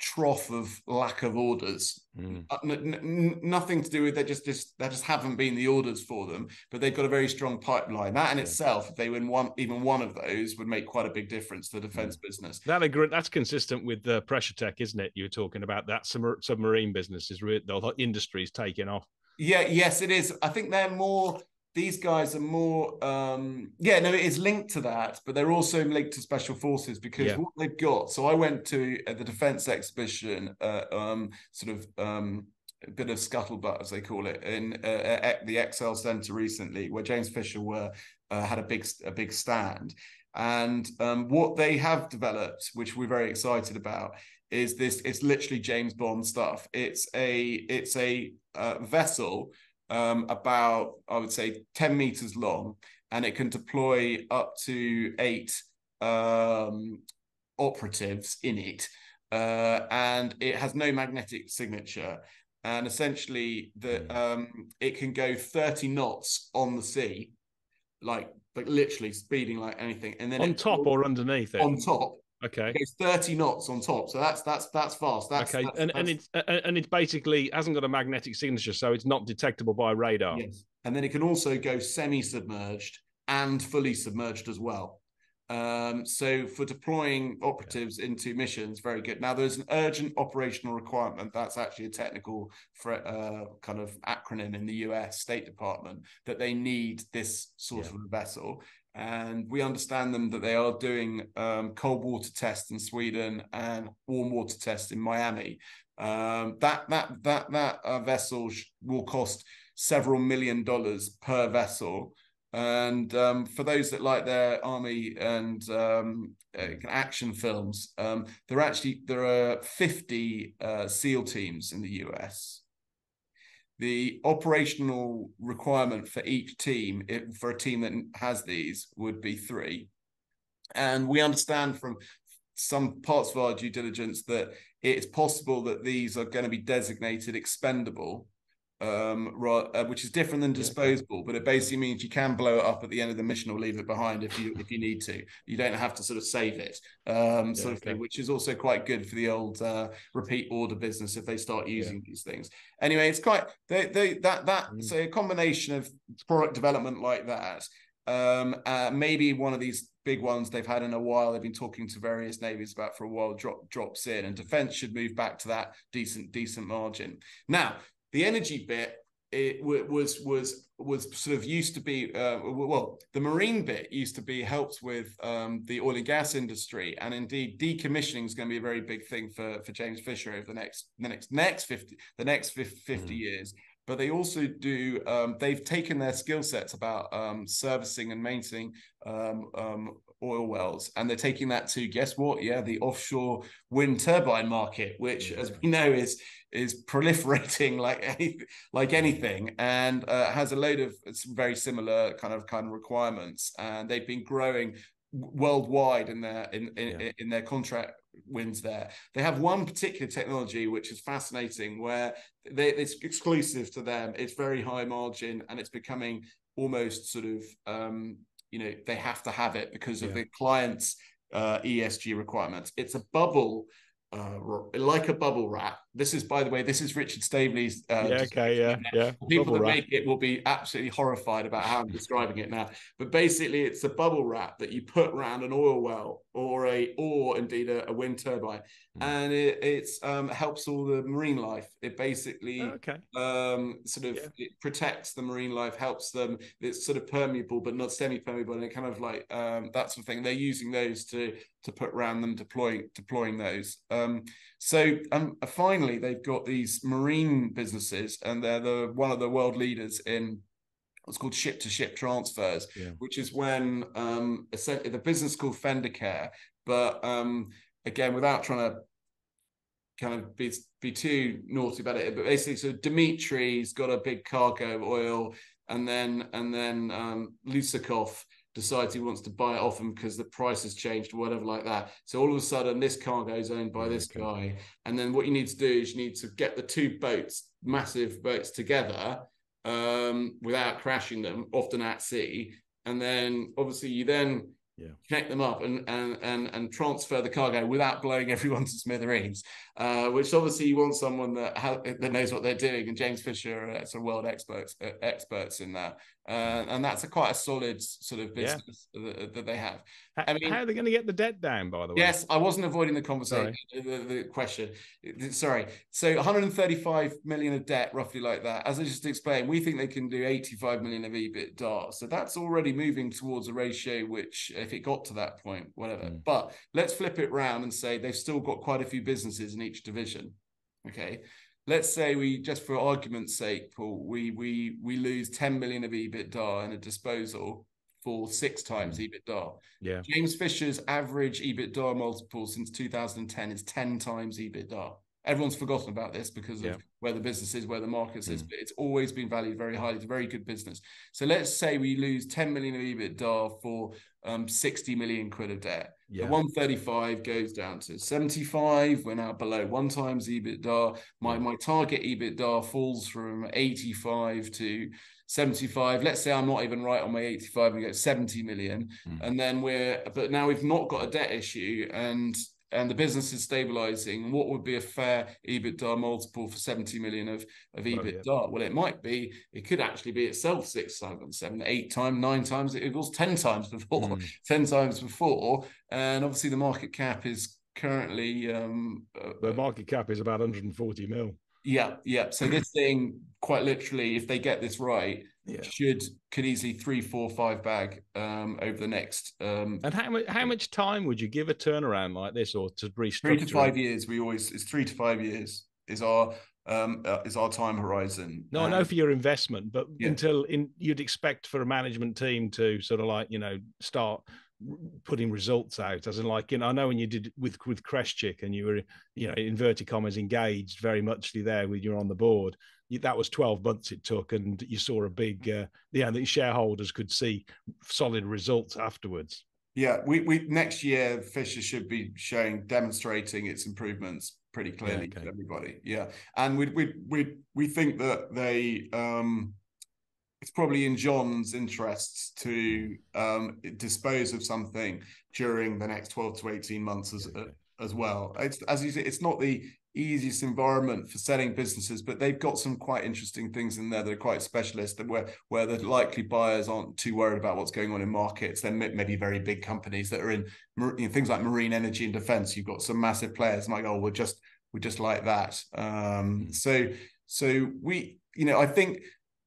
B: trough of lack of orders. Mm. N- n- nothing to do with they just just there just haven't been the orders for them, but they've got a very strong pipeline. That in yeah. itself, if they win one, even one of those, would make quite a big difference to the defense mm. business.
A: That agree, that's consistent with the pressure tech, isn't it? You were talking about that submarine business is re- the industry is taking off.
B: Yeah, yes, it is. I think they're more these guys are more um yeah no it is linked to that but they're also linked to special forces because yeah. what they've got so i went to uh, the defense exhibition uh, um sort of um a bit of scuttlebutt as they call it in uh, uh the excel center recently where james fisher were uh, had a big a big stand and um, what they have developed which we're very excited about is this it's literally james bond stuff it's a it's a uh, vessel um, about, I would say, 10 meters long, and it can deploy up to eight um, operatives in it. Uh, and it has no magnetic signature. And essentially, the hmm. um, it can go 30 knots on the sea, like like literally speeding like anything. And then
A: on top or underneath it?
B: On top.
A: Okay.
B: It's 30 knots on top. So that's that's that's fast. That's,
A: okay.
B: That's,
A: and
B: that's...
A: and it's and it's basically hasn't got a magnetic signature, so it's not detectable by radar.
B: Yes. And then it can also go semi-submerged and fully submerged as well. Um, so for deploying operatives into missions, very good. Now there's an urgent operational requirement. That's actually a technical uh, kind of acronym in the US State Department that they need this sort yeah. of vessel and we understand them that they are doing um, cold water tests in Sweden and warm water tests in Miami. Um, that that that that uh, vessel will cost several million dollars per vessel. And um, for those that like their army and um, uh, action films, um, there actually there are 50 uh, SEAL teams in the US the operational requirement for each team for a team that has these would be three. And we understand from some parts of our due diligence that it's possible that these are going to be designated expendable um, uh, which is different than disposable, but it basically means you can blow it up at the end of the mission or leave it behind if you if you need to. You don't have to sort of save it, um, yeah, sort of okay. thing, which is also quite good for the old uh, repeat order business if they start using yeah. these things. Anyway, it's quite they, they that that mm. so a combination of product development like that. Um, uh, maybe one of these big ones they've had in a while. They've been talking to various navies about for a while. Drop drops in, and defence should move back to that decent decent margin. Now the energy bit it was was was sort of used to be uh, well the marine bit used to be helped with um, the oil and gas industry and indeed decommissioning is going to be a very big thing for for James Fisher over the next the next next 50 the next 50, 50 mm. years but they also do um, they've taken their skill sets about um, servicing and maintaining um, um, oil wells and they're taking that to guess what yeah the offshore wind turbine market which as we know is is proliferating like anything like anything and uh, has a load of very similar kind of kind of requirements and they've been growing worldwide in their in in, yeah. in their contract wins there. They have one particular technology which is fascinating, where they, it's exclusive to them. It's very high margin, and it's becoming almost sort of um, you know they have to have it because of yeah. the client's uh, ESG requirements. It's a bubble uh, like a bubble wrap. This is, by the way, this is Richard Staveley's.
A: Uh, yeah, okay, yeah, yeah.
B: People bubble that wrap. make it will be absolutely horrified about how I'm describing it now. But basically, it's a bubble wrap that you put around an oil well or a, or indeed a, a wind turbine, mm. and it it's um, helps all the marine life. It basically,
A: oh, okay,
B: um, sort of yeah. it protects the marine life, helps them. It's sort of permeable but not semi-permeable, and it kind of like um, that sort of thing. They're using those to to put around them, deploying deploying those. Um, so um, finally, they've got these marine businesses, and they're the one of the world leaders in what's called ship to ship transfers, yeah. which is when um, the business called Fendercare, but um, again, without trying to kind of be be too naughty about it, but basically, so Dimitri's got a big cargo oil, and then and then um, Lusakov decides he wants to buy it off him because the price has changed or whatever like that. So all of a sudden, this cargo is owned by this okay. guy. And then what you need to do is you need to get the two boats, massive boats together um, without crashing them, often at sea. And then obviously you then
A: yeah.
B: connect them up and and and and transfer the cargo without blowing everyone to smithereens. Uh, which obviously you want someone that ha- that knows what they're doing, and James Fisher of world experts uh, experts in that. Uh, and that's a quite a solid sort of business yeah. that, that, they have.
A: I mean, how are they going to get the debt down? By the way,
B: yes, I wasn't avoiding the conversation, the, the, question. Sorry. So 135 million of debt, roughly like that. As I just explained, we think they can do 85 million of EBITDA. So that's already moving towards a ratio which, if it got to that point, whatever. Mm. But let's flip it round and say they've still got quite a few businesses in each division. Okay let's say we just for argument's sake, Paul, we we we lose 10 million of EBITDA in a disposal for six times mm. EBITDA.
A: Yeah.
B: James Fisher's average EBITDA multiple since 2010 is 10 times EBITDA. Everyone's forgotten about this because of yeah. where the business is, where the market is, mm. but it's always been valued very highly. It's a very good business. So let's say we lose 10 million of EBITDA for um, 60 million quid of debt. Yeah. The 135 goes down to 75. We're now below one times EBITDA. My my target EBITDA falls from 85 to 75. Let's say I'm not even right on my 85 and get 70 million. Mm. And then we're but now we've not got a debt issue and and the business is stabilizing, what would be a fair EBITDA multiple for 70 million of, of EBITDA? Oh, yeah. Well, it might be, it could actually be itself six, seven, seven, eight times, nine times, it was 10 times before, mm. 10 times before. And obviously the market cap is currently um,
A: uh, the market cap is about 140 mil.
B: Yeah, yeah. So this thing, quite literally, if they get this right, yeah. should could easily three, four, five bag um, over the next. Um,
A: and how much how much time would you give a turnaround like this, or to restructure?
B: Three to five years. We always it's three to five years is our um, uh, is our time horizon.
A: No, I know for your investment, but yeah. until in you'd expect for a management team to sort of like you know start putting results out as in like you know i know when you did with with Crestchic and you were you know inverted commas engaged very muchly there with you're on the board that was 12 months it took and you saw a big uh, yeah the shareholders could see solid results afterwards
B: yeah we, we next year fisher should be showing demonstrating its improvements pretty clearly yeah, okay. to everybody yeah and we we we we think that they um it's probably in John's interests to um, dispose of something during the next 12 to 18 months as, okay. As well. It's, as you say, it's not the easiest environment for selling businesses, but they've got some quite interesting things in there that are quite specialist and where where the likely buyers aren't too worried about what's going on in markets. Then maybe very big companies that are in you know, things like marine energy and defense. You've got some massive players like, oh, we're just we're just like that. Um, hmm. so so we, you know, I think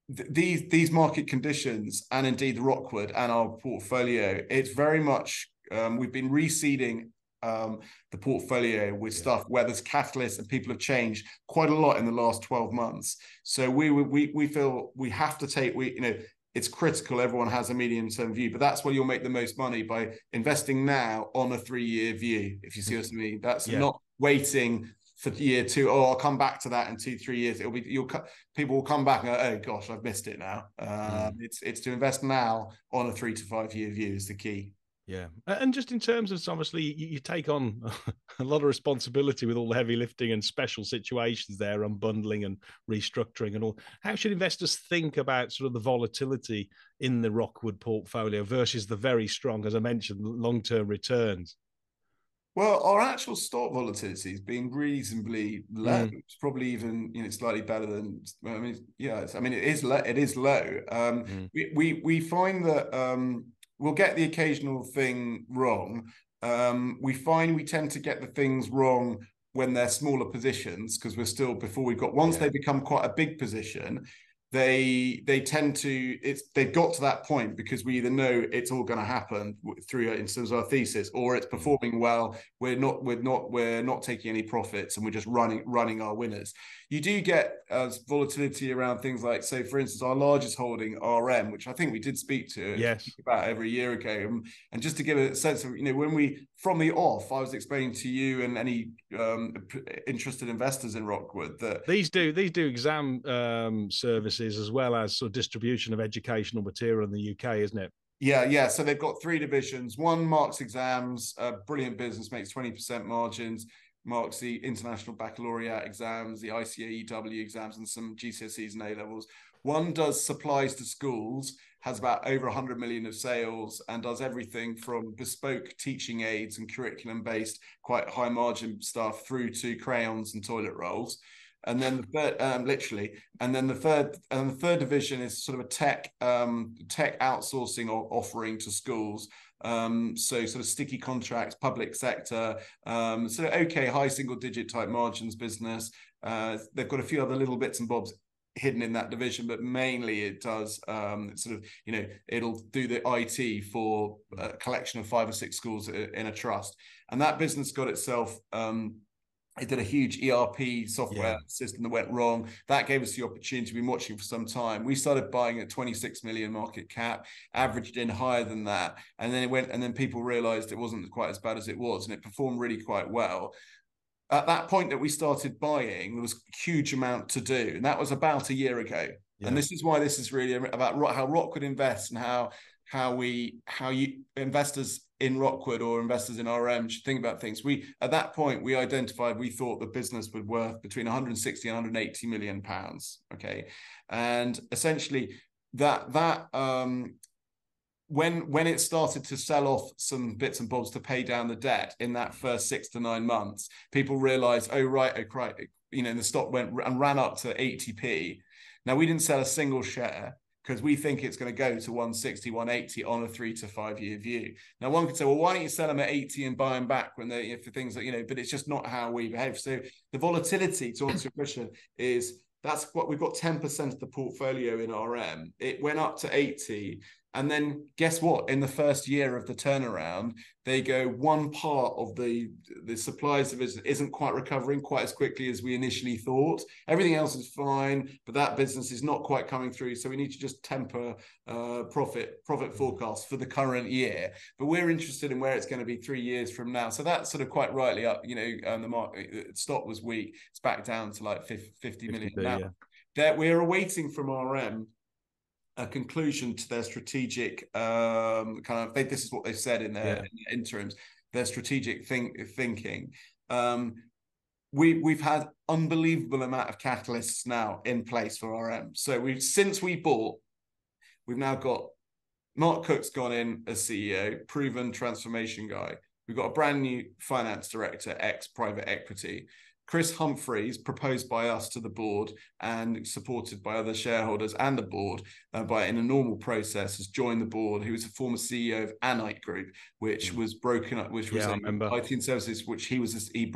B: these these market conditions and indeed Rockwood and our portfolio, it's very much um, we've been reseeding um, the portfolio with yeah. stuff where there's catalysts and people have changed quite a lot in the last 12 months. So we we we feel we have to take we you know it's critical everyone has a medium term view, but that's where you'll make the most money by investing now on a three year view. If you see what I mean, that's yeah. not waiting for year two. Oh, I'll come back to that in two, three years. It'll be you'll people will come back and go, oh gosh, I've missed it now. Um, mm. It's it's to invest now on a three to five year view is the key.
A: Yeah, and just in terms of obviously you, you, take on a lot of responsibility with all the heavy lifting and special situations there, unbundling and restructuring and all. How should investors think about sort of the volatility in the Rockwood portfolio versus the very strong, as I mentioned, long term returns?
B: Well, our actual stock volatility has been reasonably low. Mm. It's probably even you know slightly better than I mean, yeah. I mean, it is low. It is low. Um, mm. we, we we find that um, we'll get the occasional thing wrong. Um, we find we tend to get the things wrong when they're smaller positions because we're still before we've got once yeah. they become quite a big position they they tend to it's they've got to that point because we either know it's all going to happen through in terms of our thesis or it's performing well we're not we're not we're not taking any profits and we're just running running our winners you do get uh, volatility around things like say for instance our largest holding rm which i think we did speak to
A: yes
B: about every year ago and, and just to give a sense of you know when we from the off i was explaining to you and any um, interested investors in rockwood that
A: these do these do exam um, services services as well as sort of distribution of educational material in the UK, isn't it?
B: Yeah, yeah. So they've got three divisions. One marks exams, a brilliant business, makes 20% margins, marks the international baccalaureate exams, the ICAEW exams, and some GCSEs and A levels. One does supplies to schools, has about over 100 million of sales, and does everything from bespoke teaching aids and curriculum based, quite high margin stuff through to crayons and toilet rolls and then the third, um, literally, and then the third, and the third division is sort of a tech, um, tech outsourcing offering to schools. Um, so sort of sticky contracts, public sector, um, so okay, high single digit type margins business. Uh, they've got a few other little bits and bobs hidden in that division, but mainly it does um, sort of, you know, it'll do the IT for a collection of five or six schools in a trust. And that business got itself um, it did a huge ERP software yeah. system that went wrong. That gave us the opportunity to be watching for some time. We started buying at 26 million market cap, averaged in higher than that. And then it went, and then people realized it wasn't quite as bad as it was, and it performed really quite well. At that point that we started buying, there was a huge amount to do. And that was about a year ago. Yeah. And this is why this is really about how Rockwood invests and how how we how you investors in Rockwood or investors in RM should think about things. We at that point we identified we thought the business would worth between 160 and 180 million pounds. Okay, and essentially that that um, when when it started to sell off some bits and bobs to pay down the debt in that first six to nine months, people realized, oh right, oh right, you know, the stock went and ran up to 80p. Now we didn't sell a single share because we think it's going to go to 160, 180 on a three to five year view. Now, one could say, well, why don't you sell them at 80 and buy them back when they for things that you know? But it's just not how we behave. So the volatility, to answer your question, is that's what we've got 10% of the portfolio in RM. It went up to 80 and then guess what? In the first year of the turnaround, they go one part of the the supplies division isn't quite recovering quite as quickly as we initially thought. Everything else is fine, but that business is not quite coming through. So we need to just temper uh, profit profit mm. forecast for the current year. But we're interested in where it's going to be three years from now. So that's sort of quite rightly up. You know, um, the market uh, stock was weak. It's back down to like 50, 50 million 50, now. Yeah. That we're awaiting from RM a conclusion to their strategic um, kind of. They, this is what they've said in their, yeah. in their interims. Their strategic think, thinking. Um, we we've had unbelievable amount of catalysts now in place for RM. So we've since we bought, we've now got Mark Cook's gone in as CEO, proven transformation guy. We've got a brand new finance director, ex private equity. Chris Humphreys, proposed by us to the board and supported by other shareholders and the board uh, by in a normal process, has joined the board. He was a former CEO of Anite Group, which mm. was broken up, which was
A: yeah,
B: IT services, which he was he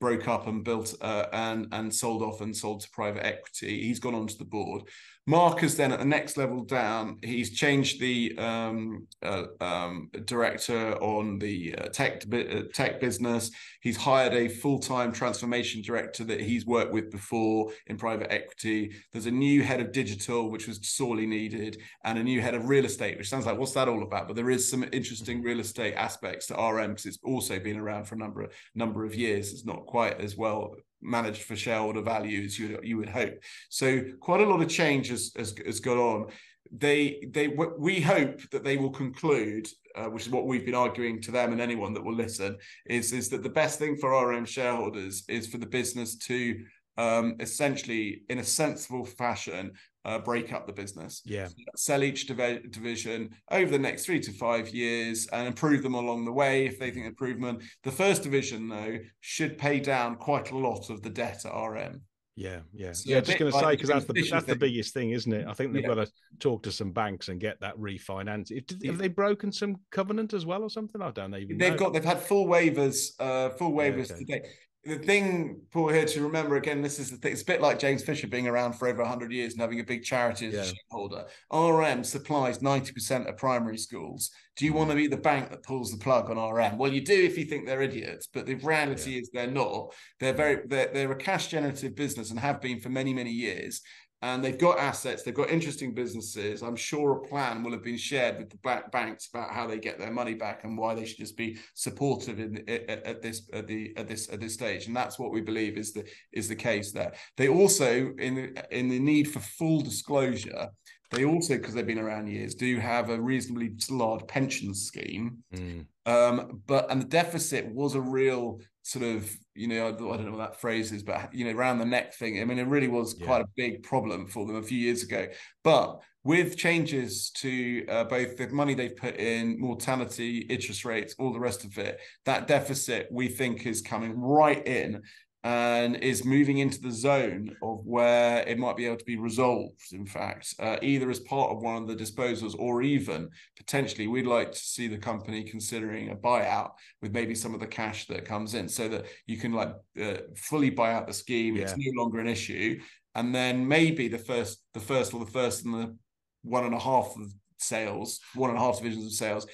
B: broke up and built uh, and and sold off and sold to private equity. He's gone onto the board. Mark has then at the next level down, he's changed the um, uh, um, director on the uh, tech uh, tech business. He's hired a full time transformation director that he's worked with before in private equity. There's a new head of digital, which was sorely needed, and a new head of real estate, which sounds like what's that all about? But there is some interesting real estate aspects to RM because it's also been around for a number of number of years. It's not quite as well managed for shareholder value as you you would hope. So quite a lot of change has, has, has gone on. They they we hope that they will conclude, uh, which is what we've been arguing to them and anyone that will listen, is is that the best thing for our own shareholders is for the business to um, essentially, in a sensible fashion, uh, break up the business.
A: Yeah. So
B: sell each div- division over the next three to five years and improve them along the way if they think improvement. The first division, though, should pay down quite a lot of the debt at RM.
A: Yeah, yeah, so yeah. Just going to say because that's the that's the biggest thing, isn't it? I think they've yeah. got to talk to some banks and get that refinanced. Have, have they broken some covenant as well or something? I don't even.
B: They've
A: know.
B: got they've had full waivers, uh, full waivers yeah, okay. today the thing, Paul, here to remember again, this is the thing. It's a bit like James Fisher being around for over 100 years and having a big charity as yeah. a shareholder. RM supplies 90% of primary schools. Do you want to be the bank that pulls the plug on RM? Well, you do if you think they're idiots, but the reality yeah. is they're not. They're very they're, they're a cash generative business and have been for many many years and they've got assets, they've got interesting businesses. I'm sure a plan will have been shared with the black banks about how they get their money back and why they should just be supportive in at, this at the at this at this stage. And that's what we believe is the is the case there. They also in the, in the need for full disclosure. They also, because they've been around years, do have a reasonably large pension scheme. Mm. Um, but and the deficit was a real sort of you know I don't know what that phrase is, but you know around the neck thing. I mean, it really was yeah. quite a big problem for them a few years ago. But with changes to uh, both the money they've put in, mortality, interest rates, all the rest of it, that deficit we think is coming right in and is moving into the zone of where it might be able to be resolved, in fact, uh, either as part of one of the disposals or even potentially we'd like to see the company considering a buyout with maybe some of the cash that comes in so that you can like uh, fully buy out the scheme. Yeah. It's no longer an issue. And then maybe the first, the first or the first and the one and a half of sales, one and a half divisions of sales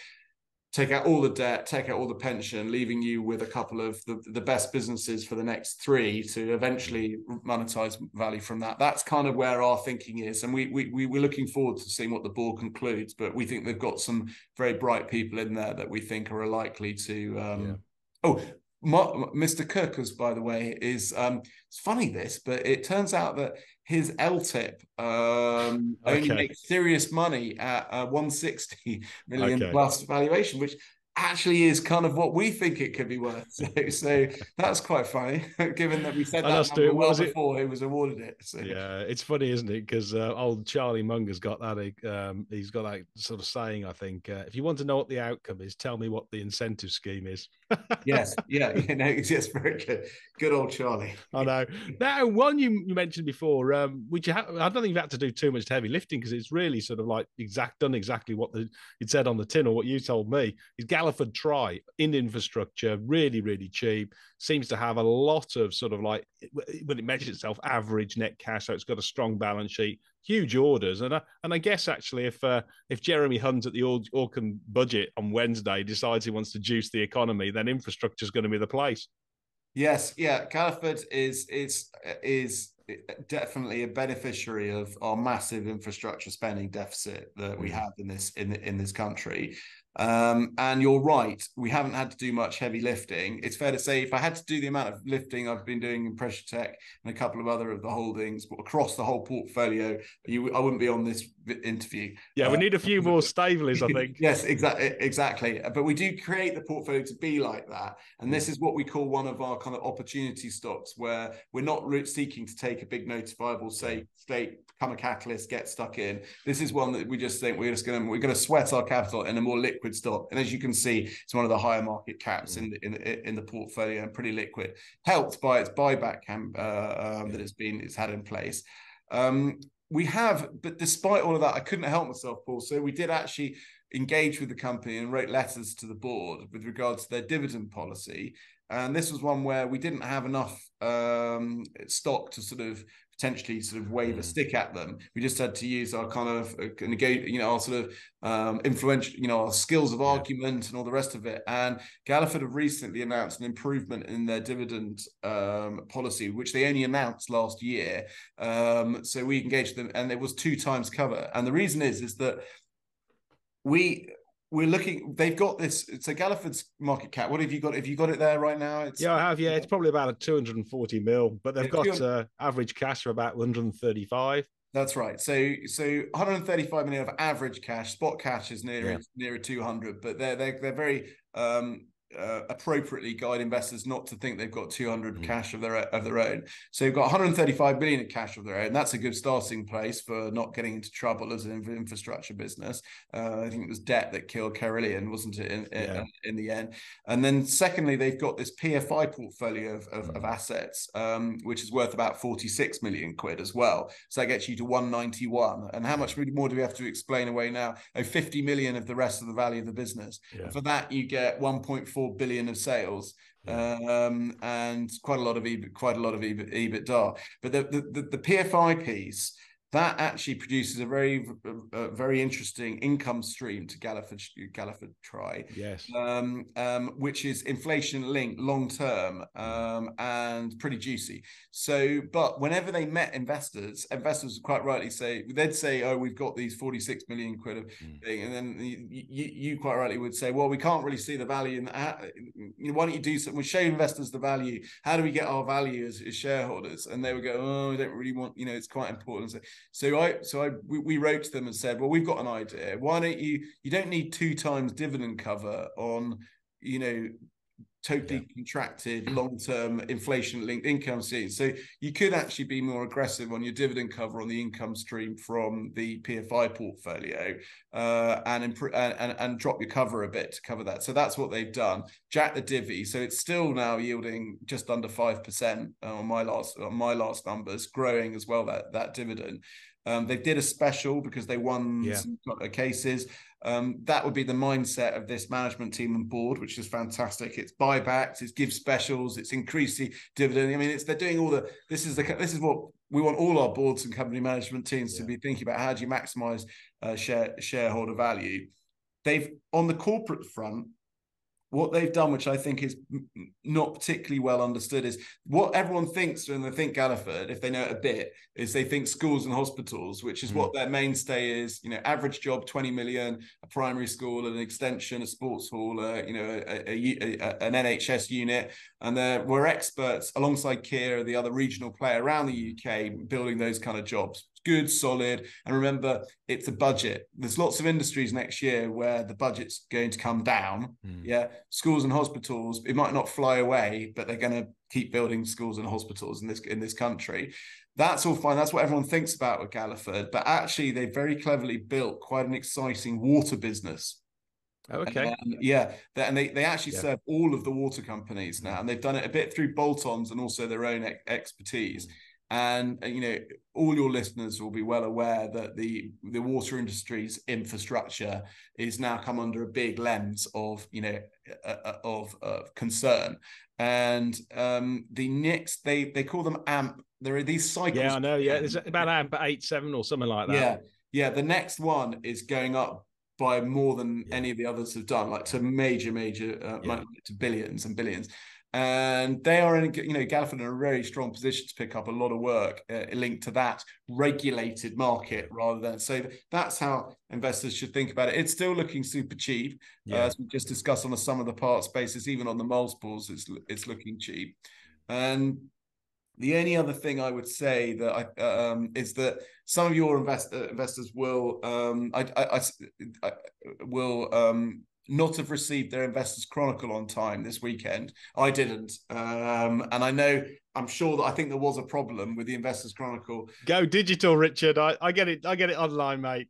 B: take out all the debt, take out all the pension, leaving you with a couple of the, the best businesses for the next three to eventually monetize value from that. That's kind of where our thinking is. And we, we, we, we're looking forward to seeing what the board concludes, but we think they've got some very bright people in there that we think are likely to. Um, yeah. Oh, Mr. Kirkus, by the way, is um, it's funny this, but it turns out that his LTIP um, okay. only makes serious money at uh, 160 million okay. plus valuation, which actually is kind of what we think it could be worth. So, so that's quite funny, given that we said that number well before he was awarded it. So.
A: Yeah, it's funny, isn't it? Because uh, old Charlie Munger's got that. Um, he's got that sort of saying. I think uh, if you want to know what the outcome is, tell me what the incentive scheme is.
B: yes, yeah, you know, it's very good. Good old Charlie.
A: I know. Now, one you, mentioned before, um, which you have, I don't think you've had to do too much heavy lifting because it's really sort of like exact done exactly what the it said on the tin or what you told me. Is Galliford Try in infrastructure, really, really cheap. Seems to have a lot of sort of like when it measures itself, average net cash. So it's got a strong balance sheet, huge orders, and I, and I guess actually if uh, if Jeremy Hunt at the Autumn budget on Wednesday decides he wants to juice the economy, then infrastructure is going to be the place.
B: Yes, yeah, Galliford is is is definitely a beneficiary of our massive infrastructure spending deficit that we mm. have in this in in this country. Um, and you're right, we haven't had to do much heavy lifting. It's fair to say if I had to do the amount of lifting I've been doing in Pressure Tech and a couple of other of the holdings but across the whole portfolio, you I wouldn't be on this interview.
A: Yeah, we uh, need a few more Staveleys, I think.
B: yes, exactly, exactly. But we do create the portfolio to be like that, and this is what we call one of our kind of opportunity stocks, where we're not seeking to take a big notifiable say state become a catalyst, get stuck in. This is one that we just think we're just going to we're to sweat our capital in a more liquid stock. And as you can see, it's one of the higher market caps in the, in in the portfolio and pretty liquid, helped by its buyback camp uh, um, that it's been it's had in place. Um, we have, but despite all of that, I couldn't help myself, Paul. So we did actually engage with the company and wrote letters to the board with regards to their dividend policy. And this was one where we didn't have enough um, stock to sort of potentially sort of wave mm. a stick at them. We just had to use our kind of uh, you know, our sort of um, influential, you know, our skills of argument and all the rest of it. And Galliford have recently announced an improvement in their dividend um, policy, which they only announced last year. Um, so we engaged them, and it was two times cover. And the reason is, is that we we're looking they've got this it's a galliford's market cap what have you got have you got it there right now?
A: It's yeah i have yeah it's probably about a 240 mil but they've got uh, average cash of about 135
B: that's right. So so 135 million of average cash spot cash is near yeah. near 200 but they're they're, they're very um uh, appropriately guide investors not to think they've got 200 mm. cash of their of their own. So you've got 135 billion of cash of their own. That's a good starting place for not getting into trouble as an infrastructure business. Uh, I think it was debt that killed Carillion, wasn't it? In, yeah. in, in, the end. And then secondly, they've got this PFI portfolio of, of, mm. of assets, um, which is worth about 46 million quid as well. So that gets you to 191. And how much more do we have to explain away now? Oh, 50 million of the rest of the value of the business. Yeah. For that, you get 1.4 four billion of sales. Um, and quite a lot of EBIT, quite a lot of EBIT, EBITDA. But the, the, the PFI piece, that actually produces a very a very interesting income stream to Galliford Galliford Try.
A: Yes.
B: Um, um, which is inflation linked long term um, and pretty juicy. So, but whenever they met investors, investors would quite rightly say they'd say, "Oh, we've got these forty six million quid of mm. thing," and then you, you, quite rightly would say, "Well, we can't really see the value in that. Why don't you do something? We show investors the value. How do we get our value as, as shareholders?" And they would go, "Oh, we don't really want. You know, it's quite important." So, so I so I we, we, wrote to them and said, well, we've got an idea. Why don't you you don't need two times dividend cover on you know totally yeah. contracted long-term inflation-linked income streams. So you could actually be more aggressive on your dividend cover on the income stream from the PFI portfolio uh, and, imp- and and drop your cover a bit to cover that. So that's what they've done. Jack the divvy. So it's still now yielding just under five percent on my last on my last numbers, growing as well that that dividend. Um, they did a special because they won yeah. some cases. Um, that would be the mindset of this management team and board, which is fantastic. It's buybacks, it's give specials, it's increase the dividend. I mean, it's they're doing all the. This is the this is what we want all our boards and company management teams yeah. to be thinking about. How do you maximize uh, share shareholder value? They've on the corporate front what they've done, which I think is not particularly well understood, is what everyone thinks when they think Galliford, if they know it a bit, is they think schools and hospitals, which is mm. what their mainstay is. You know, average job, 20 million, a primary school, an extension, a sports hall, uh, you know, a, a, a, an NHS unit. And we're experts alongside Kier, the other regional player around the UK, building those kind of jobs good, solid. And remember, it's a budget. There's lots of industries next year where the budget's going to come down. Mm. Yeah. Schools and hospitals, it might not fly away, but they're going to keep building schools and hospitals in this in this country. That's all fine. That's what everyone thinks about with Galliford. But actually, they very cleverly built quite an exciting water business.
A: okay.
B: And, yeah. And they, they actually yeah. serve all of the water companies now. And they've done it a bit through bolt ons and also their own expertise. And uh, you know, all your listeners will be well aware that the the water industry's infrastructure is now come under a big lens of you know uh, uh of, of concern. And um, the next they they call them AMP. There are these cycles.
A: Yeah, I know. Yeah, it's about AMP eight seven or something like that.
B: Yeah, yeah. The next one is going up by more than yeah. any of the others have done, like to major, major, uh, yeah. to billions and billions and they are in you know Galliford in a very strong position to pick up a lot of work uh, linked to that regulated market rather than so that's how investors should think about it. It's still looking super cheap. Yeah. uh, as we just discussed on the sum of the parts basis even on the multiples it's it's looking cheap. And the only other thing I would say that I um, is that some of your invest, uh, investors will um, I, I, I, I will um, not have received their Investors Chronicle on time this weekend. I didn't, um, and I know I'm sure that I think there was a problem with the Investors Chronicle.
A: Go digital, Richard. I, I get it. I get it online, mate.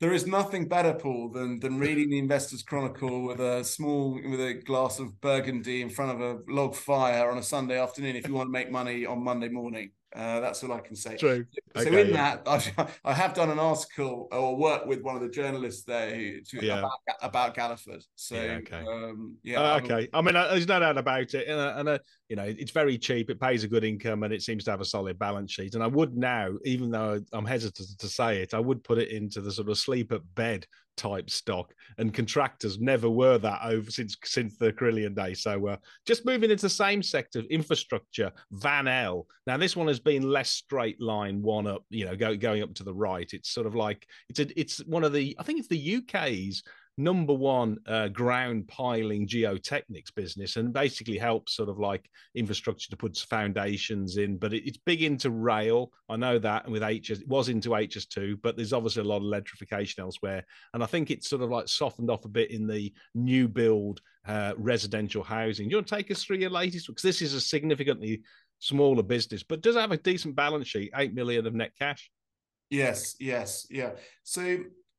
B: There is nothing better, Paul, than than reading the Investors Chronicle with a small with a glass of Burgundy in front of a log fire on a Sunday afternoon if you want to make money on Monday morning. Uh, that's all I can say.
A: True.
B: So okay, in yeah. that, I, I, have done an article or work with one of the journalists there who, to, yeah. about, about Galliford. So yeah, okay. Um, yeah
A: uh, okay. I mean, uh, there's no doubt about it, and, uh, and uh, you know, it's very cheap. It pays a good income, and it seems to have a solid balance sheet. And I would now, even though I'm hesitant to say it, I would put it into the sort of sleep at bed type stock, and contractors never were that over since since the Carillion day. So uh, just moving into the same sector, infrastructure, Van Elle. Now this one has been less straight line, one up, you know, go, going up to the right. It's sort of like it's a, it's one of the I think it's the UK's number one uh, ground piling geotechnics business and basically helps sort of like infrastructure to put foundations in. But it, it's big into rail. I know that. And with HS, it was into HS2, but there's obviously a lot of electrification elsewhere. And I think it's sort of like softened off a bit in the new build uh, residential housing. You want to take us through your latest? Because this is a significantly smaller business, but does have a decent balance sheet, 8 million of net cash.
B: Yes, yes, yeah. So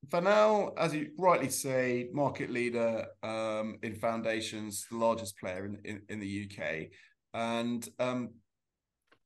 B: Van Elle, as you rightly say, market leader um, in foundations, the largest player in, in, in the UK. And um,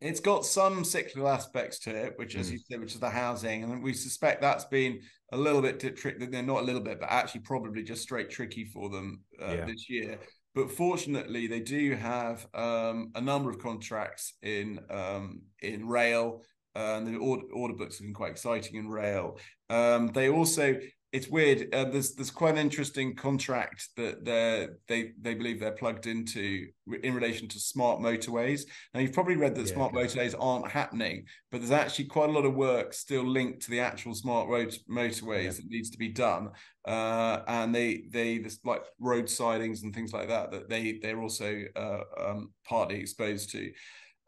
B: it's got some cyclical aspects to it, which, as mm. you said, which is the housing. And we suspect that's been a little bit tricky, not a little bit, but actually probably just straight tricky for them uh, yeah. this year. But fortunately, they do have um, a number of contracts in um, in rail uh, and the order, order, books have been quite exciting in rail. Um, they also, it's weird. Uh, there's there's quite an interesting contract that they they they believe they're plugged into in relation to smart motorways. Now you've probably read that yeah, smart motorways aren't happening, but there's actually quite a lot of work still linked to the actual smart road motorways yeah. that needs to be done. Uh, and they they this like road sidings and things like that that they they're also uh, um, partly exposed to.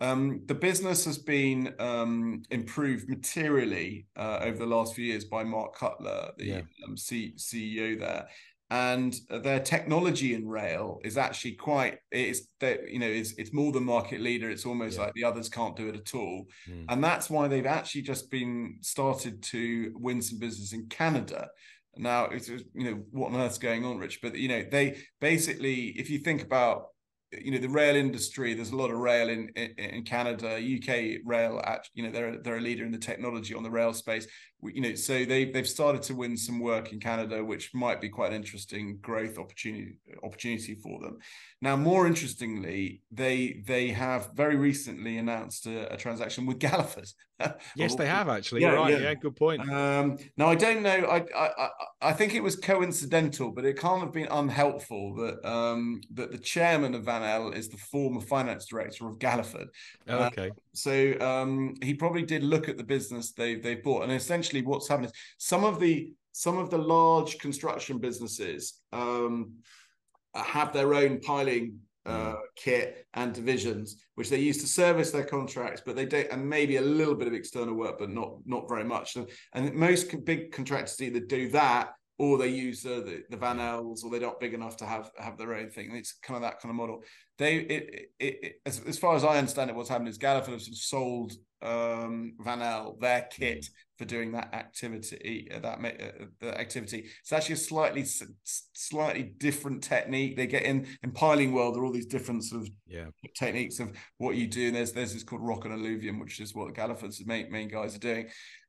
B: Um, the business has been um, improved materially uh, over the last few years by Mark Cutler, the um, C- CEO there, and their technology in rail is actually quite. You know it's it's more than market leader. It's almost like the others can't do it at all, mm. and that's why they've actually just been started to win some business in Canada. Now it's you know what on earth's going on, Rich? But you know they basically, if you think about you know the rail industry there's a lot of rail in in, in canada uk rail you know they're they're a leader in the technology on the rail space. You know so they they've started to win some work in canada which might be quite an interesting growth opportunity opportunity for them. Now more interestingly they they have very recently announced a, a transaction with galliford.
A: Yes they have actually. Yeah, right. yeah. yeah. good point.
B: Um now i don't know I, I i think it was coincidental but it can't have been unhelpful that um that the chairman of van l is the former finance director of galliford
A: oh, okay uh,
B: so um he probably did look at the business they they bought and essentially what's happening is some of the some of the large construction businesses um, have their own piling uh, mm. kit and divisions, which they use to service their contracts, but they don't, and maybe a little bit of external work, but not not very much. And, and most big contractors either do that or they use uh, the, the Van Elle's, or they're not big enough to have have their own thing. It's kind of that kind of model. They, it, it, it, as, as far as I understand it, what's happened is Galliford have sort of sold um, Van Elle their kit for doing that activity. Uh, that uh, the activity. It's actually a slightly slightly different technique. They get in in piling world. There are all these different sort of
A: yeah.
B: techniques of what you do. And there's there's this called rock and alluvium, which is what the Galliford's main main guys are doing.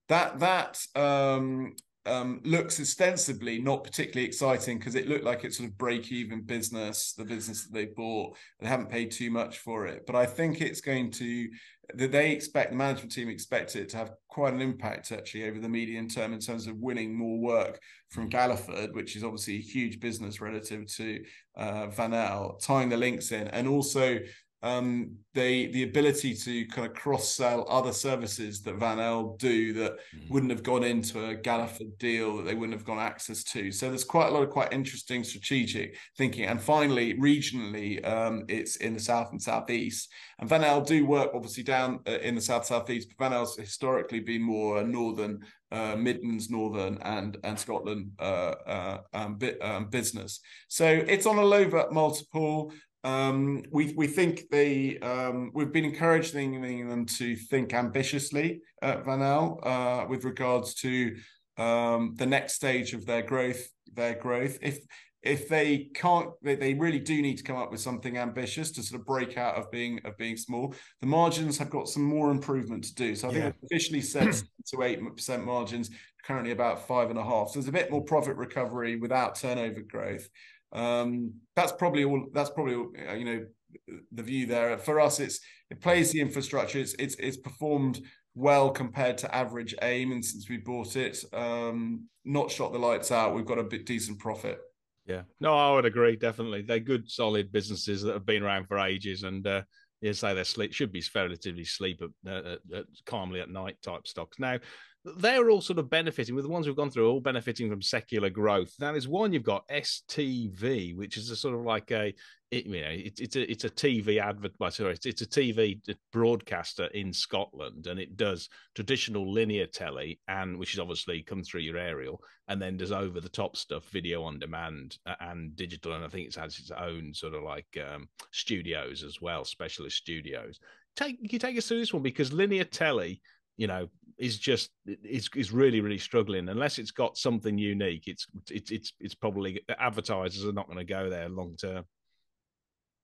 B: That that um, um, looks ostensibly not particularly exciting because it looked like it's sort of break even business, the business that they bought. They haven't paid too much for it. But I think it's going to, that they expect, the management team expect it to have quite an impact actually over the medium term in terms of winning more work from Galliford, which is obviously a huge business relative to uh, Van Elle, tying the links in and also um, they the ability to kind of cross sell other services that Van Elle do that mm. wouldn't have gone into a Galliford deal that they wouldn't have gone access to. So there's quite a lot of quite interesting strategic thinking. And finally, regionally, um, it's in the south and southeast. And Van Elle do work obviously down uh, in the south southeast, but Van Elle's historically been more northern uh, Midlands, Northern, and and Scotland uh, uh, um, bi- um, business. So it's on a low multiple. Um, we we think they um, we've been encouraging them to think ambitiously at Van Elle uh, with regards to um, the next stage of their growth. Their growth. If if they can't they, they really do need to come up with something ambitious to sort of break out of being of being small the margins have got some more improvement to do so i yeah. think officially said to eight percent margins currently about five and a half so there's a bit more profit recovery without turnover growth um, that's probably all that's probably uh, you know the view there for us it's it plays the infrastructure it's it's, it's performed well compared to average aim and since we bought it um, not shot the lights out we've got a bit decent profit
A: yeah, no, I would agree. Definitely, they're good, solid businesses that have been around for ages, and uh, you say their sleep should be relatively sleep at, uh, at, calmly at night type stocks. Now, they're all sort of benefiting with the ones we've gone through, all benefiting from secular growth. That is one you've got STV, which is a sort of like a it, you know, it, it's a it's a TV advert. Sorry, it's, it's a TV broadcaster in Scotland, and it does traditional linear telly, and which is obviously come through your aerial, and then does over the top stuff, video on demand, and digital, and I think it has its own sort of like um, studios as well, specialist studios. Take you take us through this one because linear telly, you know, is just is is really really struggling unless it's got something unique. It's it's it's it's probably advertisers are not going to go there long term.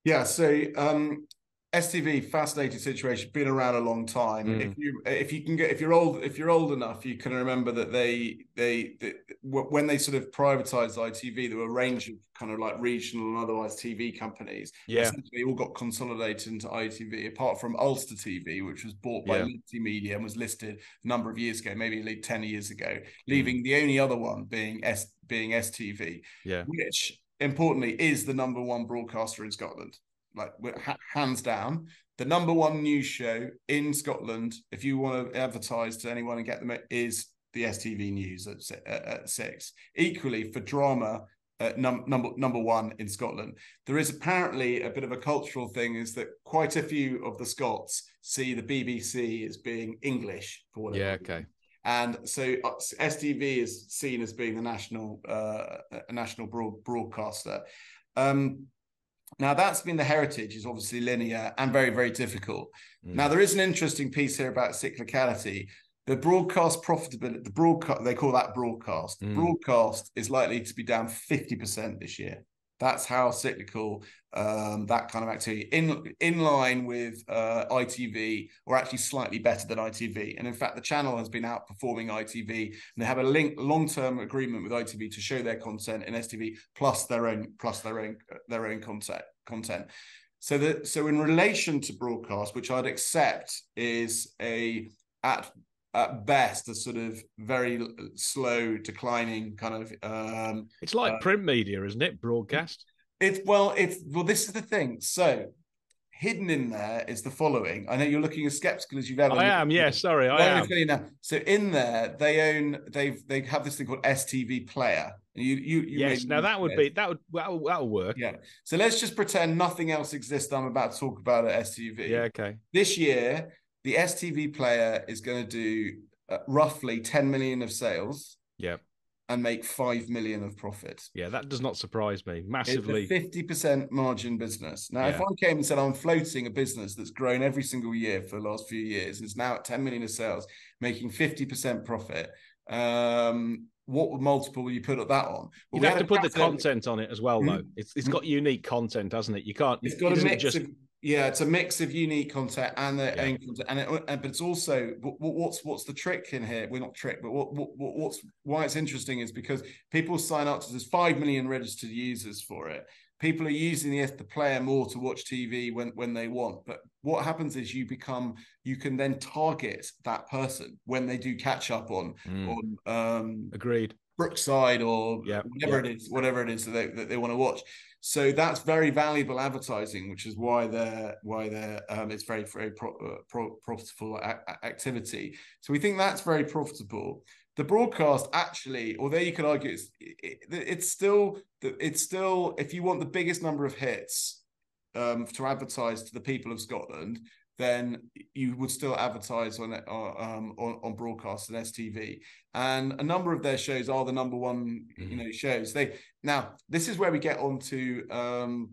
B: Yeah, so um, STV, fascinating situation, been around a long time. Mm. If you if you can get if you're old if you're old enough, you can remember that they, they they, when they sort of privatized ITV, there were a range of kind of like regional and otherwise TV companies.
A: Yeah,
B: they all got consolidated into ITV, apart from Ulster TV, which was bought by yeah. Liberty Media and was listed a number of years ago, maybe like ten years ago, mm. leaving mm. the only other one being S being STV.
A: Yeah,
B: which importantly, is the number one broadcaster in Scotland. Like hands down, the number one news show in Scotland. If you want to advertise to anyone and get them, is the STV News at, at six. Equally for drama, uh, num- number number one in Scotland. There is apparently a bit of a cultural thing, is that quite a few of the Scots see the BBC as being English for whatever.
A: Yeah, okay.
B: And so uh, STV is seen as being the national uh, national broad, broadcaster. Um, now that's been the heritage is obviously linear and very very difficult. Mm. Now there is an interesting piece here about cyclicality. The broadcast profitability, the broadcast they call that broadcast. Mm. Broadcast is likely to be down fifty percent this year. That's how cyclical um, that kind of activity in in line with uh, ITV, or actually slightly better than ITV. And in fact, the channel has been outperforming ITV, and they have a link long term agreement with ITV to show their content in STV plus their own plus their own their own content content. So that so in relation to broadcast, which I'd accept is a at at best a sort of very slow declining kind of um
A: it's like uh, print media isn't it? Broadcast.
B: It's well it's well this is the thing. So hidden in there is the following. I know you're looking as skeptical as you've ever
A: i am yeah sorry i am.
B: now. so in there they own they've they have this thing called stv player. You, you, you
A: yes now that would be that would that'll, that'll work.
B: Yeah. So let's just pretend nothing else exists. I'm about to talk about at stv
A: yeah okay.
B: This year the STV player is going to do uh, roughly 10 million of sales.
A: Yeah.
B: And make 5 million of profit.
A: Yeah, that does not surprise me massively.
B: It's a 50% margin business. Now, yeah. if I came and said I'm floating a business that's grown every single year for the last few years and is now at 10 million of sales, making 50% profit, um, what multiple will you put that on?
A: Well, you have to put the content on it as well, though. Mm-hmm. It's, it's got unique content, hasn't it? You can't.
B: It's got it a mix just... of yeah, it's a mix of unique content and the yeah. content, and it, but it's also what's what's the trick in here? We're not trick, but what, what what's why it's interesting is because people sign up to there's five million registered users for it. People are using the the player more to watch TV when when they want, but what happens is you become you can then target that person when they do catch up on mm. on um
A: agreed
B: Brookside or yeah. whatever it is, whatever it is that they, that they want to watch. So that's very valuable advertising, which is why they're why they're um, it's very very pro, uh, pro, profitable activity. So we think that's very profitable. The broadcast actually, although you could argue it's it, it's still it's still if you want the biggest number of hits um, to advertise to the people of Scotland, then you would still advertise on um, on, on broadcast and STV. And a number of their shows are the number one, mm-hmm. you know, shows. They now this is where we get onto um,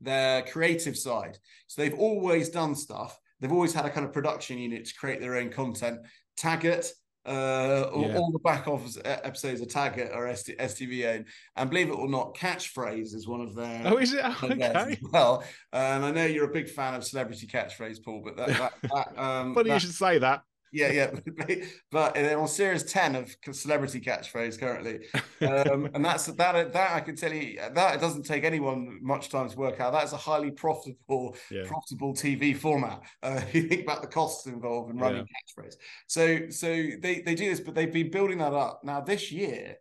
B: their creative side. So they've always done stuff. They've always had a kind of production unit to create their own content. Taggart, uh, yeah. all, the back office episodes of Taggart or ST, STVA, and believe it or not, catchphrase is one of their.
A: Oh, is it? okay.
B: well, and I know you're a big fan of celebrity catchphrase, Paul, but that. that, that um,
A: Funny that, you should say that
B: yeah, yeah. but they're on series 10 of celebrity catchphrase currently. Um, and that's that that I can tell you that it doesn't take anyone much time to work out. That's a highly profitable, yeah. profitable TV format. Uh, you think about the costs involved in running yeah. catchphrase. So so they, they do this, but they've been building that up. Now this year,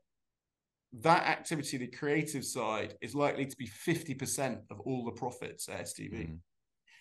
B: that activity, the creative side, is likely to be 50% of all the profits at STV. Mm.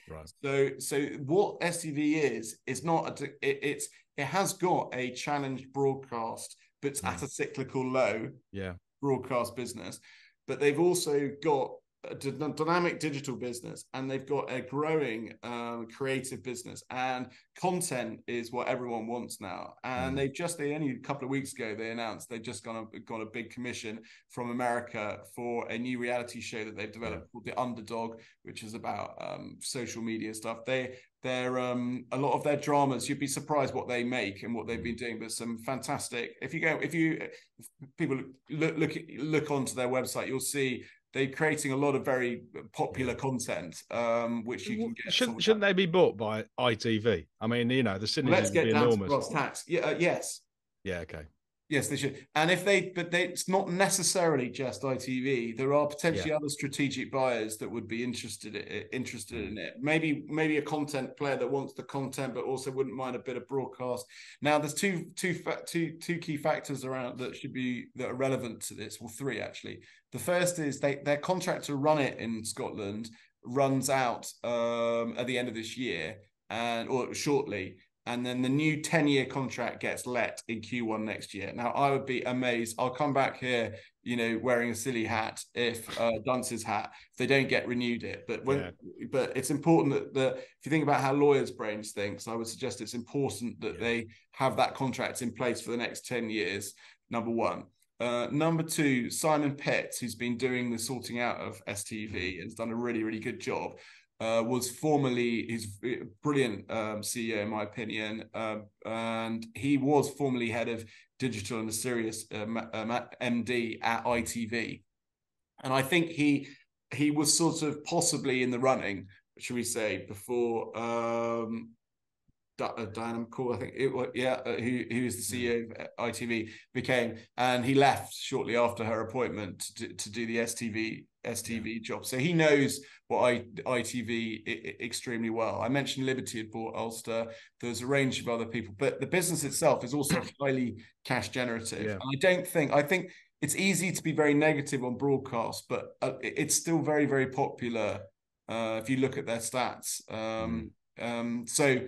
A: Right.
B: So, so what STV is is not a, it, it's it has got a challenged broadcast, but it's mm. at a cyclical low.
A: Yeah.
B: Broadcast business, but they've also got a dynamic digital business and they've got a growing um, creative business and content is what everyone wants now and mm. they've just they only a couple of weeks ago they announced they've just got a, got a big commission from america for a new reality show that they've developed yeah. called the underdog which is about um, social media stuff they they're um, a lot of their dramas you'd be surprised what they make and what they've been mm. doing but some fantastic if you go if you if people look look look onto their website you'll see they're creating a lot of very popular content, um, which you can get.
A: Shouldn't, shouldn't they be bought by ITV? I mean, you know, the synergy Let's get down enormous.
B: To cross tax. Yeah, uh, yes.
A: Yeah. Okay.
B: Yes, they should. And if they, but they, it's not necessarily just ITV. There are potentially yeah. other strategic buyers that would be interested interested in it. Maybe, maybe a content player that wants the content, but also wouldn't mind a bit of broadcast. Now, there's two, two, two, two key factors around that should be that are relevant to this. Well, three actually. The first is they their contract to run it in Scotland runs out um, at the end of this year and or shortly and then the new 10 year contract gets let in Q1 next year. Now, I would be amazed. I'll come back here, you know, wearing a silly hat if uh, Dunce's hat, if they don't get renewed it. But when, yeah. but it's important that, that if you think about how lawyers' brains think, so I would suggest it's important that yeah. they have that contract in place for the next 10 years, number one. Uh, number two, Simon Pitts, who's been doing the sorting out of STV has done a really, really good job uh, was formerly his brilliant um, CEO in my opinion, uh, and he was formerly head of digital and the Sirius um, um, MD at ITV, and I think he he was sort of possibly in the running, should we say, before um, uh, Diana McCall, I think it was, yeah, uh, who, who is the CEO of ITV, became, and he left shortly after her appointment to, to do the STV STV job. So he knows what I, ITV I, extremely well. I mentioned Liberty had bought Ulster. There's a range of other people, but the business itself is also highly cash generative. Yeah. I don't think I think it's easy to be very negative on broadcast, but uh, it's still very very popular uh, if you look at their stats. Um, mm. um, so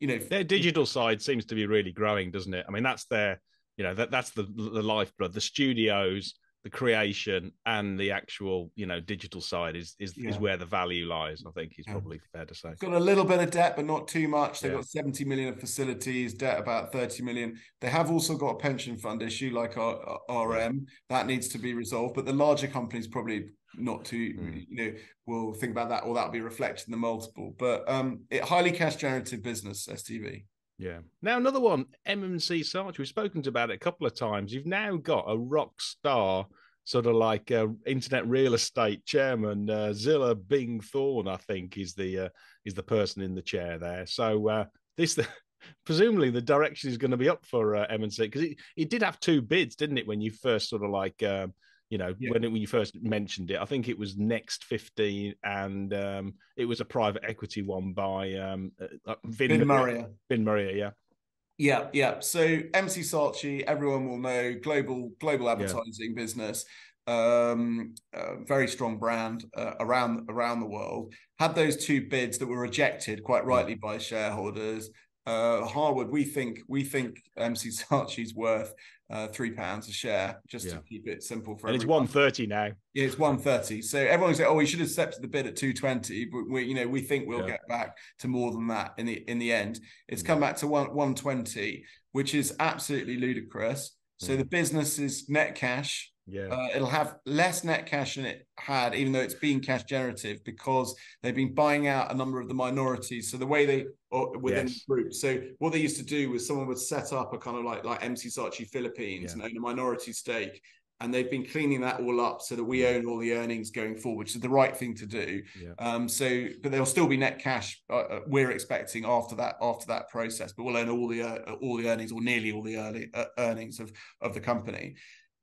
B: you know
A: their digital side seems to be really growing, doesn't it? I mean, that's their you know that that's the the lifeblood. The studios the creation and the actual you know digital side is is, yeah. is where the value lies i think is yeah. probably fair to say
B: got a little bit of debt but not too much they've yeah. got 70 million of facilities debt about 30 million they have also got a pension fund issue like our, our rm that needs to be resolved but the larger companies probably not too mm. you know we'll think about that or that'll be reflected in the multiple but um it highly cash generative business stv
A: yeah. Now another one, M&C Saatchi. We've spoken to about it a couple of times. You've now got a rock star, sort of like uh, internet real estate chairman, uh, Zillah Byng-Thorne. I think is the uh, is the person in the chair there. So uh, this. presumably the direction is going to be up for uh, M&C because it, it did have two bids, didn't it? When you first sort of like um, you know yeah. when, it, when you first mentioned it i think it was next 15 and um, it was a private equity one by um, uh, uh
B: vin, vin Murria.
A: Vin Murria yeah.
B: Yeah yeah. So MC Saatchi everyone will know global global advertising yeah. business um, uh, very strong brand uh, around around the world. Had those two bids that were rejected quite rightly by shareholders. Uh, Harwood, we think we think MC Saatchi's worth uh, three pounds a share, just yeah. to keep it simple for.
A: And it's one thirty now.
B: Yeah, it's one thirty. So everyone's like, "Oh, we should have accepted the bid at two twenty, but we, you know, we think we'll yeah. get back to more than that in the in the end. It's come back to one one twenty, which is absolutely ludicrous. So the business is net cash
A: yeah, uh,
B: it'll have less net cash than it had, even though it's been cash generative, because they've been buying out a number of the minorities. So the way they within yes. the group. So what they used to do was someone would set up a kind of like like MC Saatchi Philippines yeah. and own a minority stake, and they've been cleaning that all up so that we own all the earnings going forward, which is the right thing to do. Yeah. Um, so, but there'll still be net cash. Uh, uh, we're expecting after that after that process, but we'll own all the uh, all the earnings or nearly all the early uh, earnings of of the company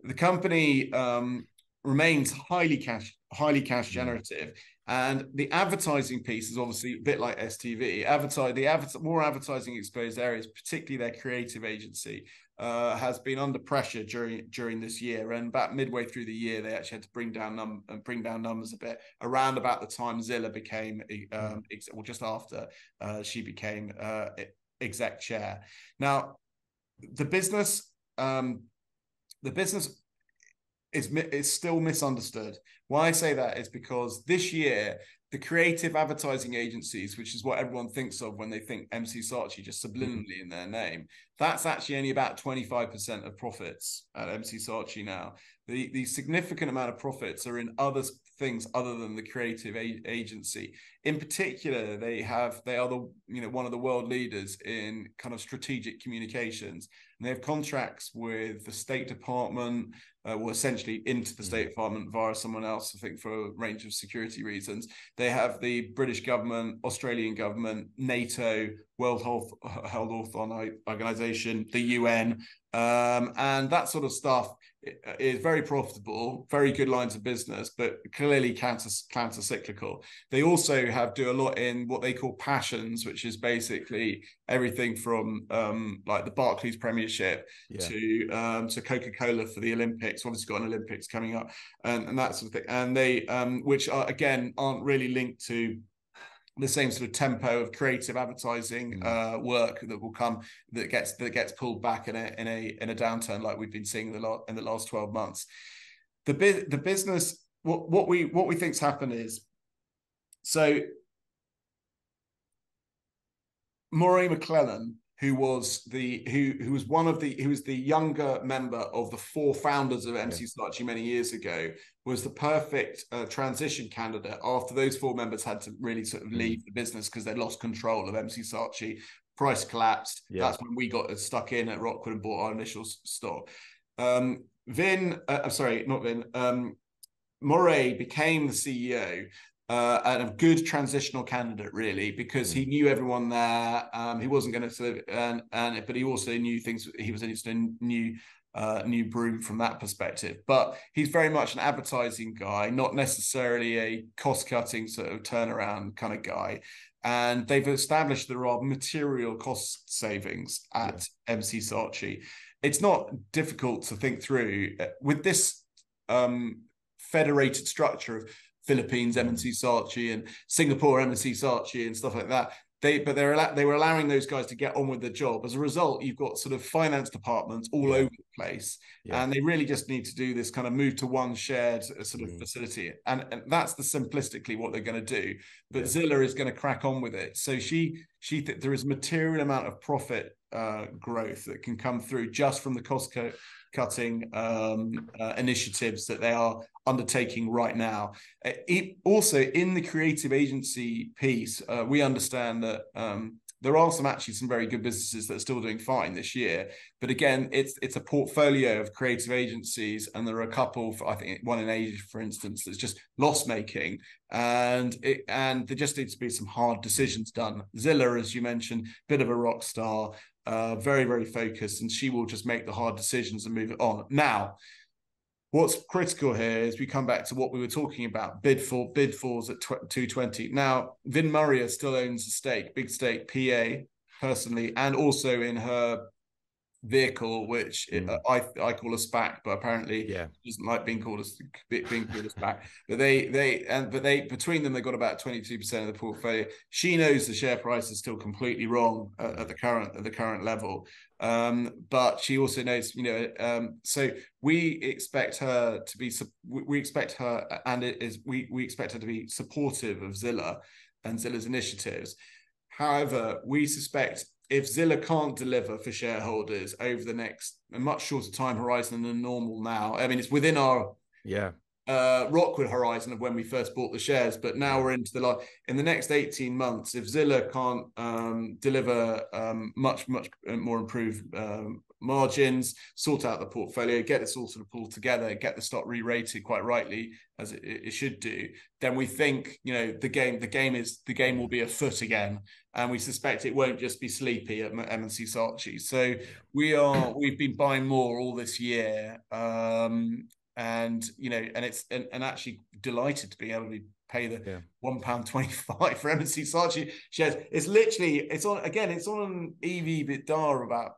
B: the company um, remains highly cash highly cash generative and the advertising piece is obviously a bit like stv advertise the adver- more advertising exposed areas particularly their creative agency uh, has been under pressure during during this year and about midway through the year they actually had to bring down num- uh, bring down numbers a bit around about the time zillah became um, mm. ex- well just after uh, she became uh, exec chair now the business um, the business is is still misunderstood. Why I say that is because this year the creative advertising agencies, which is what everyone thinks of when they think MC Saatchi, just mm-hmm. subliminally in their name, that's actually only about 25% of profits at MC Saatchi now. The, the significant amount of profits are in other things other than the creative a- agency. In particular, they have they are the you know one of the world leaders in kind of strategic communications, and they have contracts with the State Department, uh, well, essentially into the State mm. Department via someone else, I think, for a range of security reasons. They have the British government, Australian government, NATO, World Health, Health Organization, the UN, um, and that sort of stuff is very profitable, very good lines of business, but clearly counter counter cyclical. They also have do a lot in what they call passions, which is basically everything from um, like the Barclays Premiership yeah. to um, to Coca Cola for the Olympics. Obviously, got an Olympics coming up, and, and that sort of thing. And they, um, which are again aren't really linked to the same sort of tempo of creative advertising mm. uh, work that will come that gets that gets pulled back in a in a in a downturn like we've been seeing in the last in the last 12 months the bu- the business what what we what we think's happened is so Moray MacLennan who was the who who was one of the who was the younger member of the four founders of MC yeah. many years ago was the perfect uh, transition candidate after those four members had to really sort of mm. leave the business because they lost control of MC Saatchi. Price collapsed. Yeah. That's when we got stuck in at Rockwood and bought our initial stock. Um, Vin, uh, I'm sorry, not Vin. Um, Moray became the CEO uh, and a good transitional candidate, really, because he mm. knew everyone there. Um, he wasn't going to sort of, and, and but he also knew things. He was interested in new, uh, new broom from that perspective. But he's very much an advertising guy, not necessarily a cost cutting sort of turnaround kind of guy. And they've established there are material cost savings at yeah. MC Saatchi. It's not difficult to think through uh, with this um, federated structure of Philippines, M&C Saatchi, and Singapore, M&C Saatchi, and stuff like that. They, but they're they were allowing those guys to get on with the job. As a result, you've got sort of finance departments all yeah. over the place, yeah. and they really just need to do this kind of move to one shared uh, sort of mm. facility, and, and that's the simplistically what they're going to do. But yeah. Zillah is going to crack on with it. So she she th- there is material amount of profit uh, growth that can come through just from the cost co- cutting um, uh, initiatives that they are undertaking right now. Uh, it, also, in the creative agency piece, uh, we understand that um, there are some actually some very good businesses that are still doing fine this year. But again, it's it's a portfolio of creative agencies, and there are a couple. For, I think one in Asia, for instance, that's just loss making, and it, and there just needs to be some hard decisions done. Zillah, as you mentioned, bit of a rock star, uh, very very focused, and she will just make the hard decisions and move it on. Now, What's critical here is we come back to what we were talking about bid for bid falls at 220. Now, Vin Murria still owns a stake, big stake, PA personally, and also in her vehicle, which mm. uh, I I call a SPAC, but apparently
A: yeah.
B: doesn't like being called a being called a SPAC. but they they and but they between them they got about twenty two percent of the portfolio. She knows the share price is still completely wrong at, at the current at the current level. Um, but she also knows, you know, um, so we expect her to be, we expect her, and it is, we, we expect her to be supportive of Zillah and Zillah's initiatives. However, we suspect if Zillah can't deliver for shareholders over the next a much shorter time horizon than normal now, I mean, it's within our
A: yeah
B: uh, Rockwood horizon of when we first bought the shares, but now we're into the last. In the next eighteen months, if Zillah can't um, deliver um, much much more improved um, margins, sort out the portfolio, get this all sort of pulled together, get the stock re-rated quite rightly as it, it, should do, then we think you know the game the game is the game will be afoot again, and we suspect it won't just be sleepy at M&C Saatchi. So we are we've been buying more all this year, um, and you know, and it's and, and actually delighted to be able to pay the yeah. one pound twenty five for M&C Saatchi shares. It's literally it's on again. It's on an EV EBITDA about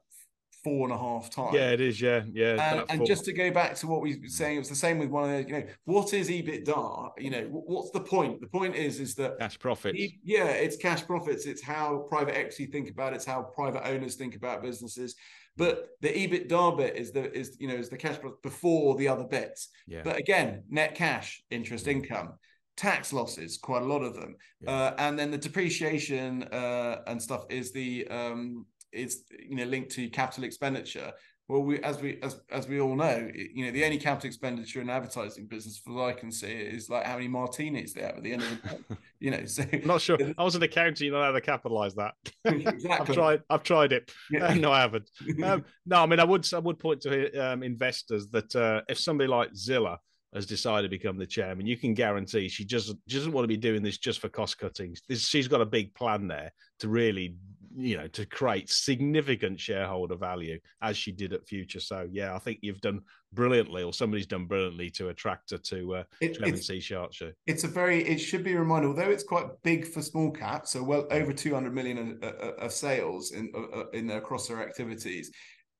B: four and a half times.
A: Yeah, it is. Yeah, yeah.
B: And, and just to go back to what we were saying, it was the same with one of the, you know, what is EBITDA? You know, what's the point? The point is, is that
A: cash profits.
B: Yeah, it's cash profits. It's how private equity think about it. It's how private owners think about businesses. But the EBITDA bit is the is you know is the cash before the other bits.
A: Yeah.
B: But again, net cash, interest income, tax losses, quite a lot of them, yeah. uh, and then the depreciation uh, and stuff is the um, is you know linked to capital expenditure. Well, we as we as as we all know, you know the only capital expenditure in advertising business, for I can see, is like how many martinis they have at the end of the day. you know, so
A: I'm not sure. I was an accountant, you know how to capitalize that. exactly. I've tried. I've tried it. Yeah. no, I haven't. Um, no, I mean, I would I would point to um, investors that uh, if somebody like Zillah has decided to become the chairman, you can guarantee she just doesn't want to be doing this just for cost cutting. she's got a big plan there to really, you know, to create significant shareholder value as she did at Future. So yeah, I think you've done brilliantly, or somebody's done brilliantly to attract her to uh, it, C. Saatchi.
B: It's a very, it should be reminded, although it's quite big for small cap, so well over 200 million of, of sales in in their, across their activities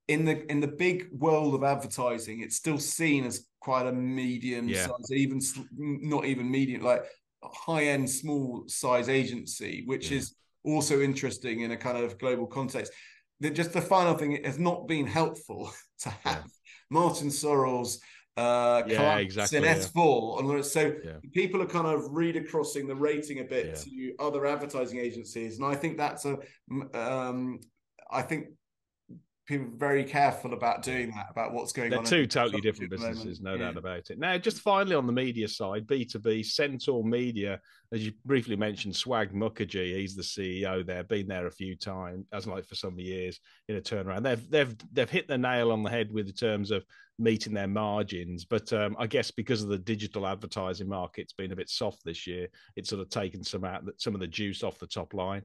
B: in the in the big world of advertising, it's still seen as quite a medium yeah. size, even not even medium, like high end small size agency, which yeah. is also interesting in a kind of global context. The, just the final thing, it has not been helpful to have yeah. Martin Sorrell's uh
A: yeah exactly in
B: S4 and so yeah. people are kind of read crossing the rating a bit yeah. to other advertising agencies and I think that's a um I think people very careful about doing that about what's going
A: They're
B: on.
A: They're two totally different businesses, no yeah. doubt about it. Now, just finally on the media side, B two B, Centaur Media, as you briefly mentioned, Swag Mukerjee, he's the CEO there, been there a few times, as like for some years in a turnaround. They've they've they've hit the nail on the head with the terms of meeting their margins, but um, I guess because of the digital advertising market's been a bit soft this year, it's sort of taken some out some of the juice off the top line.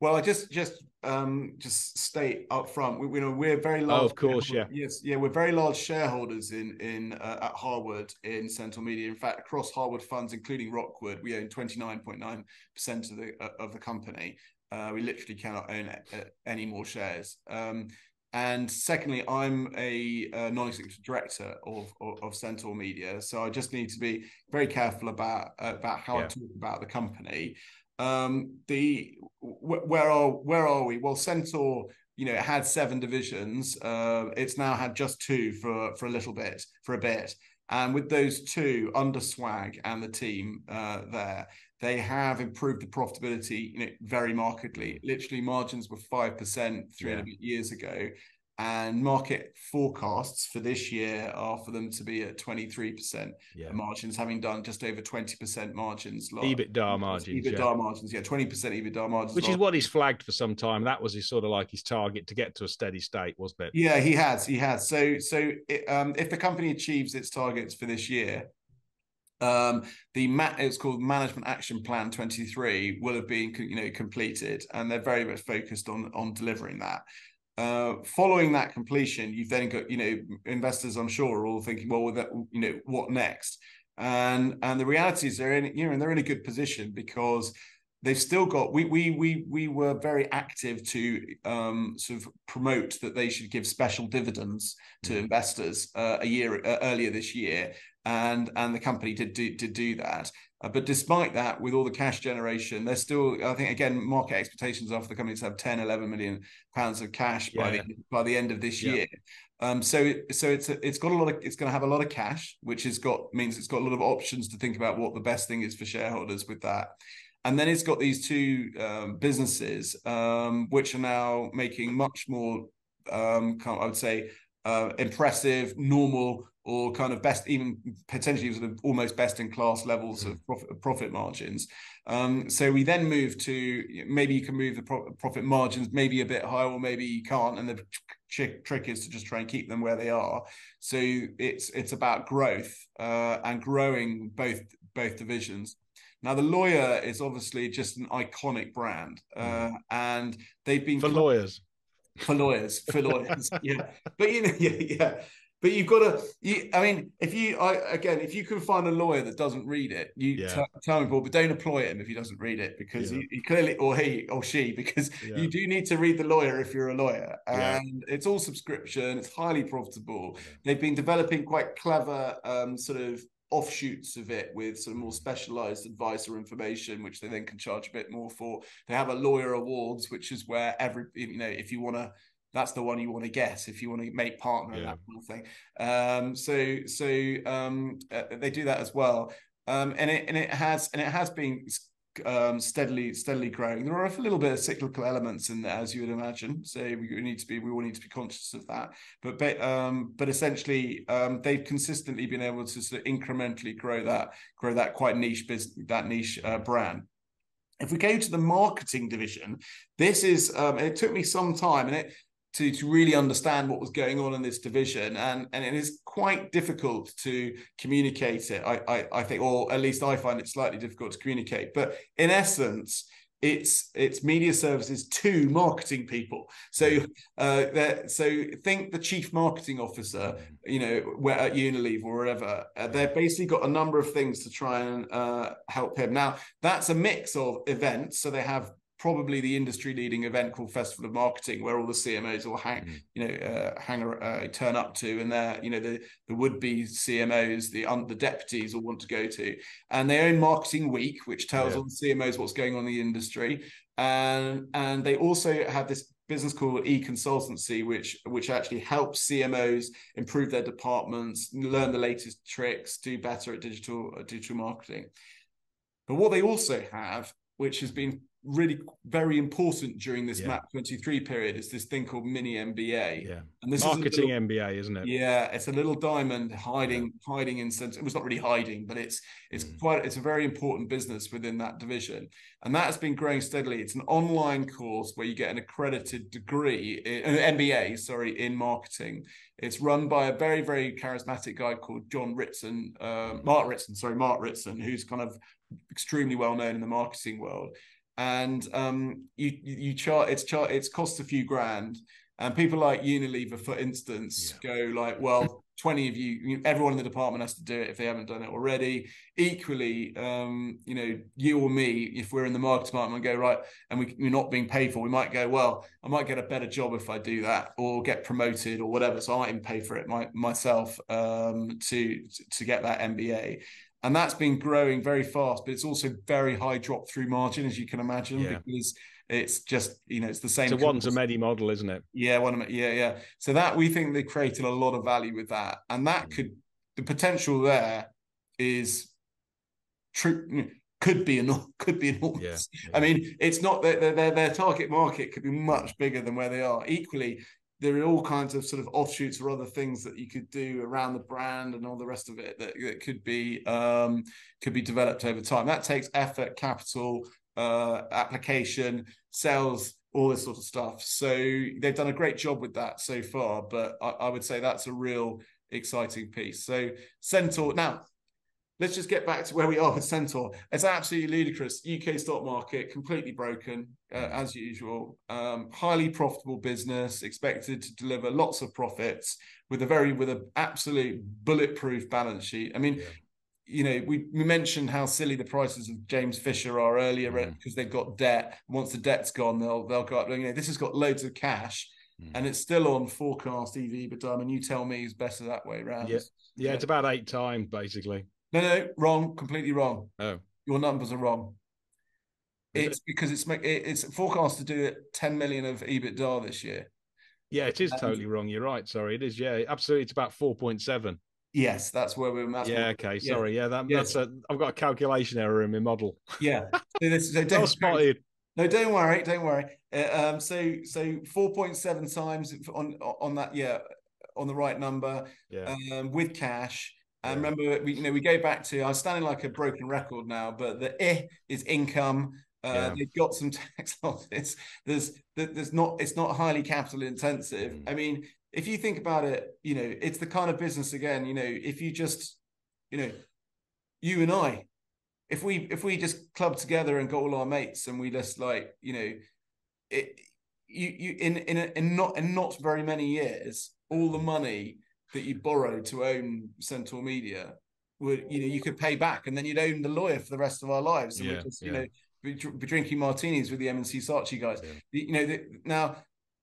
B: Well, I just just um, just state up front, we, you know we're very large.
A: Oh, of course, yeah.
B: Yes, yeah, we're very large shareholders in in uh, at Harwood in Centaur Media. In fact, across Harwood funds, including Rockwood, we own twenty nine point nine percent of the uh, of the company. Uh, we literally cannot own uh, any more shares. Um, and secondly, I'm a, a non-executive director of, of, of Centaur Media, so I just need to be very careful about about how yeah. I talk about the company um, the where are where are we? Well, Centaur, you know, it had seven divisions. Uh, it's now had just two for for a little bit, for a bit. And with those two under Swag and the team uh, there, they have improved the profitability, you know, very markedly. Literally, margins were five percent three yeah. years ago, and market forecasts for this year are for them to be at 23% yeah. margins, having done just over 20% margins.
A: Last, EBITDA margins.
B: EBITDA yeah. margins, yeah, 20% EBITDA margins.
A: Which last. is what he's flagged for some time. That was his sort of like his target to get to a steady state, wasn't it?
B: Yeah, he has. He has. So, so it, um, if the company achieves its targets for this year, um, the mat it's called management action plan 23 will have been you know completed and they're very much focused on on delivering that uh, following that completion, you've then got, you know, investors, I'm sure, are all thinking, well, that, you know, what next? And and the reality is they're in, you know, and they're in a good position because they've still got we we we we were very active to um, sort of promote that they should give special dividends to mm. investors uh, a year uh, earlier this year and and the company did do, did do that uh, but despite that with all the cash generation they're still i think again market expectations are for the company to have 10 11 million pounds of cash yeah. by the by the end of this yeah. year um, so so it's a, it's got a lot of it's going to have a lot of cash which has got means it's got a lot of options to think about what the best thing is for shareholders with that and then it's got these two um, businesses um, which are now making much more, um, I would say, uh, impressive, normal, or kind of best, even potentially sort of almost best in class levels of mm. profit, profit margins. Um, so we then move to maybe you can move the pro- profit margins maybe a bit higher, or maybe you can't. And the trick, trick is to just try and keep them where they are. So it's it's about growth uh, and growing both both divisions. Now, the lawyer is obviously just an iconic brand, uh, mm. and they've been
A: for lawyers,
B: for lawyers, for lawyers, yeah. But you know, yeah, yeah. But you've got to. You, I mean, if you, I, again, if you can find a lawyer that doesn't read it, you yeah. t- tell me, Paul, but don't employ him if he doesn't read it because yeah. he, he, clearly, or he or she, because yeah. you do need to read the lawyer if you're a lawyer, and it's all subscription. It's highly profitable. They've been developing quite clever, um, sort of offshoots of it with sort of more specialized advice or information which they then can charge a bit more for. They have a lawyer awards which is where every you know if you want to that's the one you want to get if you want to make partner yeah. that kind of thing. Um so so um uh, they do that as well. Um and it and it has and it has been um, steadily steadily growing. There are a little bit of cyclical elements in there, as you would imagine. So we need to be we all need to be conscious of that. But but, um, but essentially, um, they've consistently been able to sort of incrementally grow that grow that quite niche business that niche uh, brand. If we go to the marketing division, this is um, it took me some time, and it to, to really understand what was going on in this division. And, and it is quite difficult to communicate it, I, I, I think, or at least I find it slightly difficult to communicate. But in essence, it's it's media services to marketing people. So uh so think the chief marketing officer you know where at unilever or wherever. Uh, they've basically got a number of things to try and uh help him. Now that's a mix of events. So they have probably the industry leading event called Festival of Marketing, where all the CMOs will hang, mm. you know, uh, hang uh, turn up to, and they're, you know, the the would be CMOs, the um, the deputies will want to go to, and they own Marketing Week, which tells yeah. all the CMOs what's going on in the industry, and and they also have this business called e-consultancy which which actually helps cmos improve their departments learn the latest tricks do better at digital uh, digital marketing but what they also have which has been really very important during this yeah. map 23 period. Is this thing called mini mba
A: yeah. And this marketing is little, mba isn't it?
B: Yeah it's a little diamond hiding yeah. hiding in sense it was not really hiding but it's it's mm. quite it's a very important business within that division. And that has been growing steadily. It's an online course where you get an accredited degree an mba sorry in marketing. It's run by a very very charismatic guy called john ritson uh, mark ritson sorry mark ritson who's kind of extremely well known in the marketing world and um, you you chart it's chart it's cost a few grand. And people like unilever for instance yeah. go like well 20 of you everyone in the department has to do it if they haven't done it already. Equally um, you know you or me if we're in the market department go right and we, we're not being paid for we might go well i might get a better job if i do that or get promoted or whatever so i might even pay for it my, myself um, to to get that mba and that's been growing very fast but it's also very high drop through margin as you can imagine yeah. because it's just you know it's the same
A: so one's a medi model isn't it
B: yeah one of yeah yeah so that we think they created a lot of value with that and that mm. could the potential there is true could be enormous. Could be enormous. Yeah, yeah. I mean, it's not that their, their, their target market could be much bigger than where they are. Equally, there are all kinds of sort of offshoots or other things that you could do around the brand and all the rest of it that, that could be um, could be developed over time. That takes effort, capital, uh, application, sales, all this sort of stuff. So they've done a great job with that so far. But I, I would say that's a real exciting piece. So Centaur now let's just get back to where we are with Centaur. It's absolutely ludicrous. UK stock market completely broken uh, mm. as usual. Um, highly profitable business, expected to deliver lots of profits with a very with an absolute bulletproof balance sheet. I mean, you know, we, we mentioned how silly the prices of James Fisher are earlier
A: Mm.
B: because they've got debt. Once the debt's gone, they'll they'll go up. You know, this has got loads of cash,
A: Mm.
B: and it's still on forecast EV. But I mean, you tell me, is better that way around?
A: Yeah. Yeah, it's about eight times basically.
B: No, no, wrong, completely wrong.
A: Oh,
B: Your numbers are wrong.
A: Is
B: It's because it's it's forecast to do it 10 million of EBITDA this year.
A: yeah, it is
B: And-
A: totally wrong. You're right. Sorry, it is. Yeah, absolutely. It's about four point seven.
B: Yes, that's where we're. That's
A: Yeah. Okay.
B: yeah.
A: Sorry. Yeah. That,
B: Yes.
A: That's a. I've got a calculation error in my model.
B: yeah. So this, so don't,
A: spotted.
B: no, don't worry, don't worry. Uh, um, so so four point seven times on on that, yeah, on the right number
A: Yeah.
B: um, with cash. And
A: Yeah.
B: remember, we, you know, we go back to. I'm standing like a broken record now, but the eh is income. Uh,
A: Yeah.
B: They've got some tax losses. There's there- there's not. It's not highly capital intensive.
A: Mm.
B: I mean, if you think about it, you know, it's the kind of business again. You know, if you just, you know, you and I, if we if we just club together and got all our mates and we just like, you know, it you you in in a, in not in not very many years, all the money that you borrowed to own Centaur Media would you know you could pay back, and then you'd own the lawyer for the rest of our lives, and
A: Yeah,
B: we'd just you
A: yeah.
B: know be, be drinking martinis with the M&C Saatchi guys.
A: Yeah.
B: You know the, now.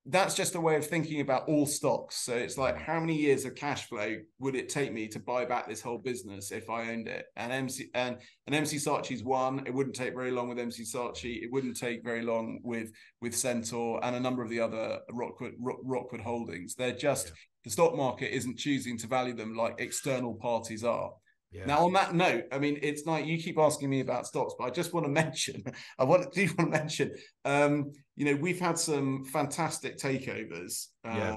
B: That's just a way of thinking about all stocks. So it's like, mm. how many years of cash flow would it take me to buy back this whole business if I owned it? And MC and and MC Saatchi's one. It wouldn't take very long with MC Saatchi. It wouldn't take very long with with Centaur and a number of the other Rockwood Rockwood holdings. They're just. The stock market isn't choosing to value them like external parties are.
A: Yeah.
B: Now, on that note, I mean, it's like you keep asking me about stocks, but I just want to mention, I want do want to mention, um, you know, we've had some fantastic takeovers um,
A: Yeah.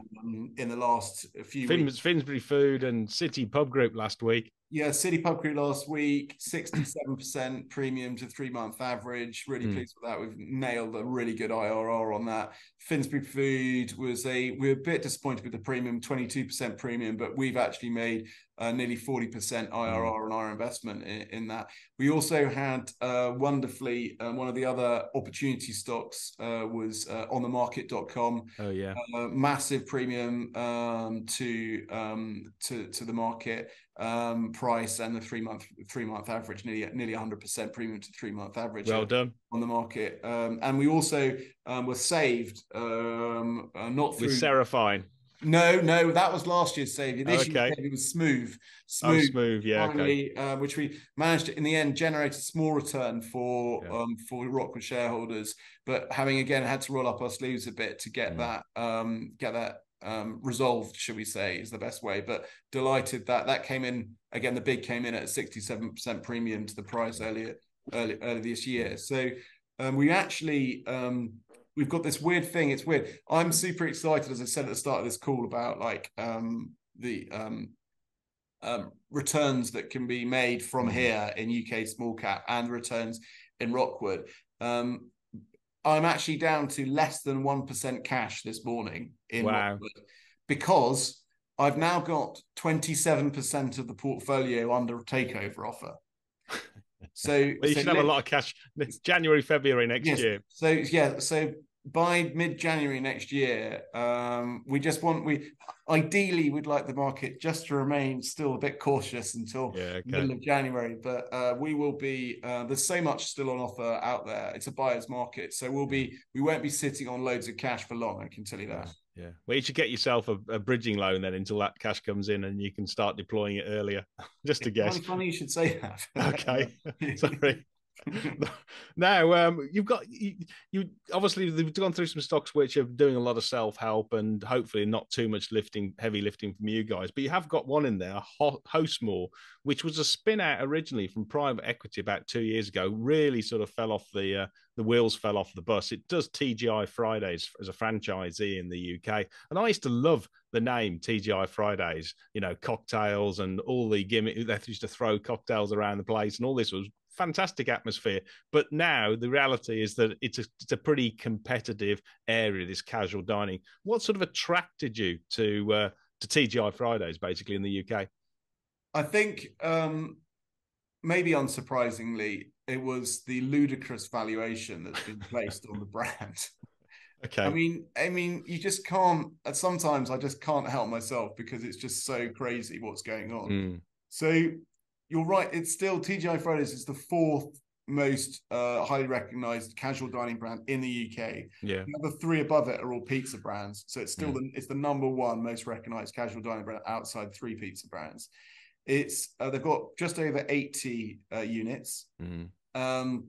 B: in the last few
A: Fin-
B: weeks.
A: Finsbury Food and City Pub Group last week.
B: Yeah, City Pub Group last week, 67% premium to three month average. Really
A: Hmm.
B: pleased with that. We've nailed a really good IRR on that. Finsbury Food was a, we are a bit disappointed with the premium, 22% premium, but we've actually made uh, nearly 40% IRR on our investment in, in that. We also had uh, wonderfully, uh, one of the other opportunity stocks uh, was uh, on the market.com
A: Oh yeah.
B: uh, massive premium um, to um, to to the market um, price and the three month three month average nearly nearly 100% premium to three month average
A: Well done.
B: on the market um, and we also um, were saved um, uh, not through
A: With Serafine.
B: no no that was last year's savior this
A: Okay.
B: year's savior was Smoove
A: Oh,
B: Smoove
A: Smoove. Yeah. Okay.
B: uh, which we managed to, in the end, generate a small return for
A: Yeah.
B: um, for Rockwood shareholders, but having again had to roll up our sleeves a bit to get
A: Mm.
B: that um, get that um, resolved, should we say, is the best way. But delighted that that came in again. The big came in at seven percent premium to the price earlier early earlier this year. So um, we actually. Um, We've got this weird thing. It's weird. I'm super excited, as I said at the start of this call, about like um, the um, um, returns that can be made from
A: Mhm.
B: here in UK small cap and returns in Rockwood. Um, I'm actually down to less than 1% cash this morning in
A: Wow.
B: Because I've now got 27% of the portfolio under a takeover offer. So,
A: Well, you
B: so
A: should have a lot of cash January, February next
B: Yes.
A: year.
B: so yeah, so by mid-January next year, um, we just want we ideally we'd like the market just to remain still a bit cautious until
A: Yeah.
B: middle of January. But uh, we will be uh, there's so much still on offer out there. It's a buyer's market, so we'll be we won't be sitting on loads of cash for long. I can tell you that.
A: Yeah. Well, you should get yourself a, a bridging loan then until that cash comes in and you can start deploying it earlier. Just a guess.
B: Funny, funny you should say that.
A: Okay. Sorry. now um, you've got you, you obviously they've gone through some stocks which are doing a lot of self-help and hopefully not too much lifting heavy lifting from you guys but you have got one in there Ho- hostmore which was a spin out originally from private equity about two years ago really sort of fell off the uh, the wheels fell off the bus. It does tgi fridays as a franchisee in the uk and i used to love the name TGI Fridays, you know, cocktails and all the gimmick they used to throw cocktails around the place and all this was fantastic atmosphere. But now the reality is that it's a, it's a pretty competitive area, this casual dining. What sort of attracted you to uh, to TGI Fridays, basically in the UK?
B: I think um, maybe unsurprisingly, it was the ludicrous valuation that's been placed on the brand.
A: Okay,
B: I mean, I mean, you just can't. Sometimes I just can't help myself because it's just so crazy what's going on.
A: Mm,
B: So, you're right. It's still TGI Fridays is the fourth most uh, highly recognized casual dining brand in the UK.
A: Yeah.
B: The other three above it are all pizza brands. So it's still mm. the it's the number one most recognized casual dining brand outside three pizza brands. It's uh, they've got just over 80 uh, units.
A: Mm.
B: Um,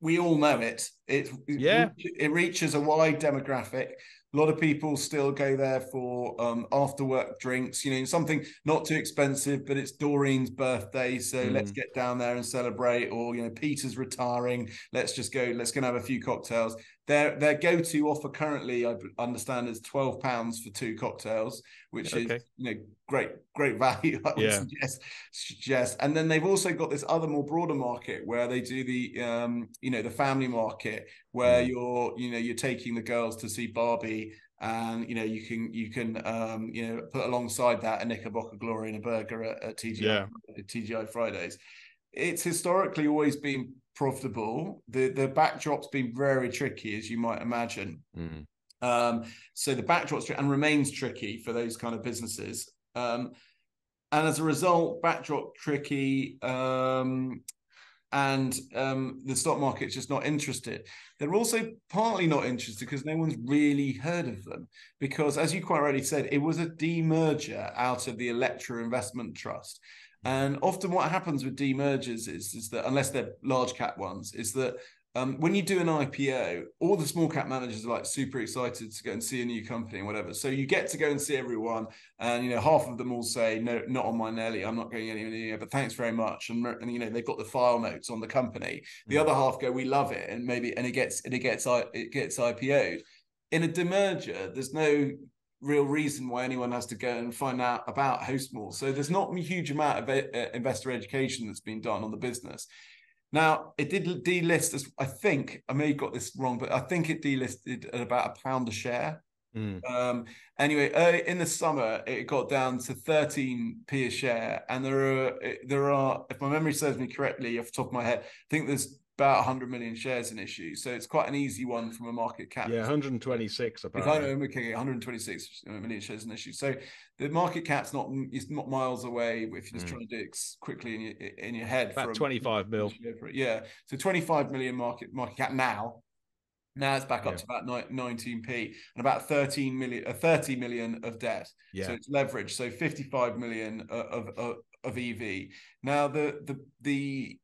B: we all know it. It
A: yeah.
B: it reaches a wide demographic. A lot of people still go there for um, after work drinks, you know, something not too expensive, but it's Doreen's birthday. So mm. let's get down there and celebrate. Or, you know, Peter's retiring. Let's just go, let's go and have a few cocktails. Their their go-to offer currently, I understand, is twelve pounds for two cocktails, which okay. is you know great great value. I would yeah. suggest, suggest. And then they've also got this other more broader market where they do the um you know the family market where mm. you're you know you're taking the girls to see Barbie and you know you can you can um you know put alongside that a Knickerbocker Glory and a burger at, at TGI yeah. at TGI Fridays. It's historically always been profitable. The the backdrop's been very tricky, as you might imagine.
A: Mm.
B: Um, so the backdrop's and remains tricky for those kind of businesses. Um, and as a result, backdrop tricky, um, and um, the stock market's just not interested. They're also partly not interested because no one's really heard of them. Because, as you quite rightly said, it was a demerger out of the Electra Investment Trust. And often what happens with demergers is, is that unless they're large cap ones, is that um, when you do an IPO, all the small cap managers are like super excited to go and see a new company and whatever. So you get to go and see everyone, and you know half of them will say, "No, not on my Nelly. I'm not going anywhere but thanks very much." And, and you know they've got the file notes on the company. The mm. other half go, "We love it," and maybe and it gets and it gets it gets IPO'd. In a demerger, there's no real reason why anyone has to go and find out about Hostmore. So there's not a huge amount of uh, investor education that's been done on the business. Now it did delist as I think I may have got this wrong, but I think it delisted at about a pound a share.
A: Mm.
B: Um, anyway, uh, in the summer it got down to 13p a share, and there are there are, if my memory serves me correctly, off the top of my head, I think there's about 100 million shares in issue. So it's quite an easy one from a market cap.
A: Yeah, 126
B: apparently. If I know, okay, 126 million shares in issue. So the market cap's not is not miles away if you're just mm. trying to do it quickly in your in your head.
A: About 25 mil.
B: Yeah, so 25 million market market cap now. Now it's back up yeah. to about 19p and about 13 million, uh, 30 million of debt.
A: Yeah.
B: So it's leverage. So 55 million of, of, of EV. Now the the the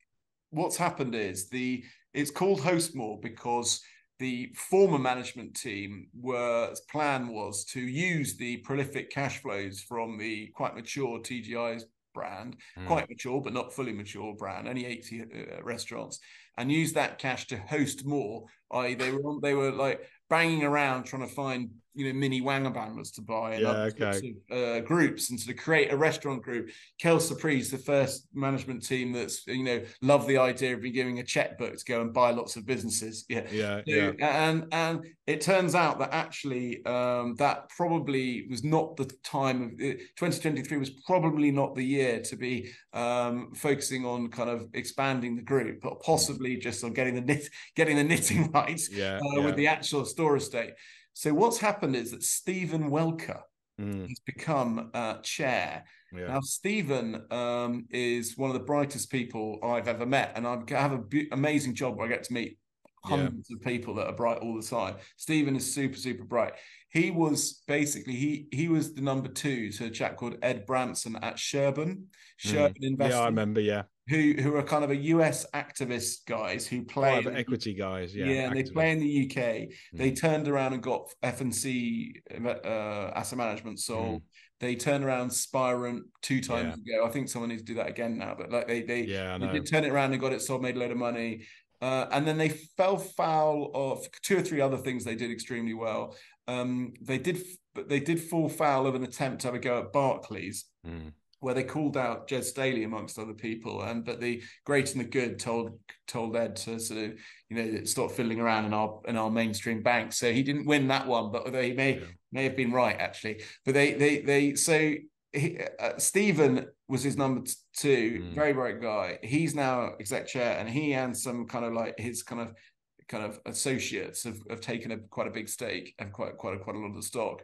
B: what's happened is the it's called Hostmore because the former management team were plan was to use the prolific cash flows from the quite mature TGI's brand, mm. quite mature but not fully mature brand, only 80 uh, restaurants, and use that cash to host more. I they were they were like banging around trying to find you know mini Wagamamas to buy and
A: yeah, other okay.
B: of, uh, groups and to create a restaurant group. Kel Surprise, the first management team that's you know love the idea of be giving a checkbook to go and buy lots of businesses. Yeah,
A: yeah,
B: yeah. And and it turns out that actually um, that probably was not the time of 2023 was probably not the year to be um, focusing on kind of expanding the group, but possibly just on getting the knit getting the knitting right
A: yeah,
B: uh,
A: yeah.
B: with the actual store estate. So what's happened is that Stephen Welker
A: mm.
B: has become uh, chair. Yeah. Now Stephen um, is one of the brightest people I've ever met, and I have an b- amazing job where I get to meet hundreds yeah. of people that are bright all the time. Stephen is super super bright. He was basically he he was the number two to a chap called Ed Bramson at Sherborne. Sherborne mm.
A: Investing. Yeah, I remember. Yeah,
B: who who are kind of a US activist guys who play
A: Private equity guys, yeah,
B: yeah, and they play in the UK. Mm. They turned around and got F&C uh, asset management sold. Mm. They turned around Spirent two times yeah. ago. I think someone needs to do that again now. But like they they,
A: yeah,
B: they did turn it around and got it sold, made a load of money. Uh, and then they fell foul of two or three other things they did extremely well. Um, they did, but they did fall foul of an attempt to have a go at Barclays.
A: Mm
B: where they called out Jes Staley amongst other people, and but the great and the good told told Ed to sort of you know stop fiddling around in our in our mainstream banks. So he didn't win that one, but although he may yeah. may have been right actually. But they they they so he, uh, Stephen was his number two, mm. very bright guy. He's now exec chair, and he and some kind of like his kind of kind of associates have, have taken a quite a big stake and quite quite a, quite a lot of the stock.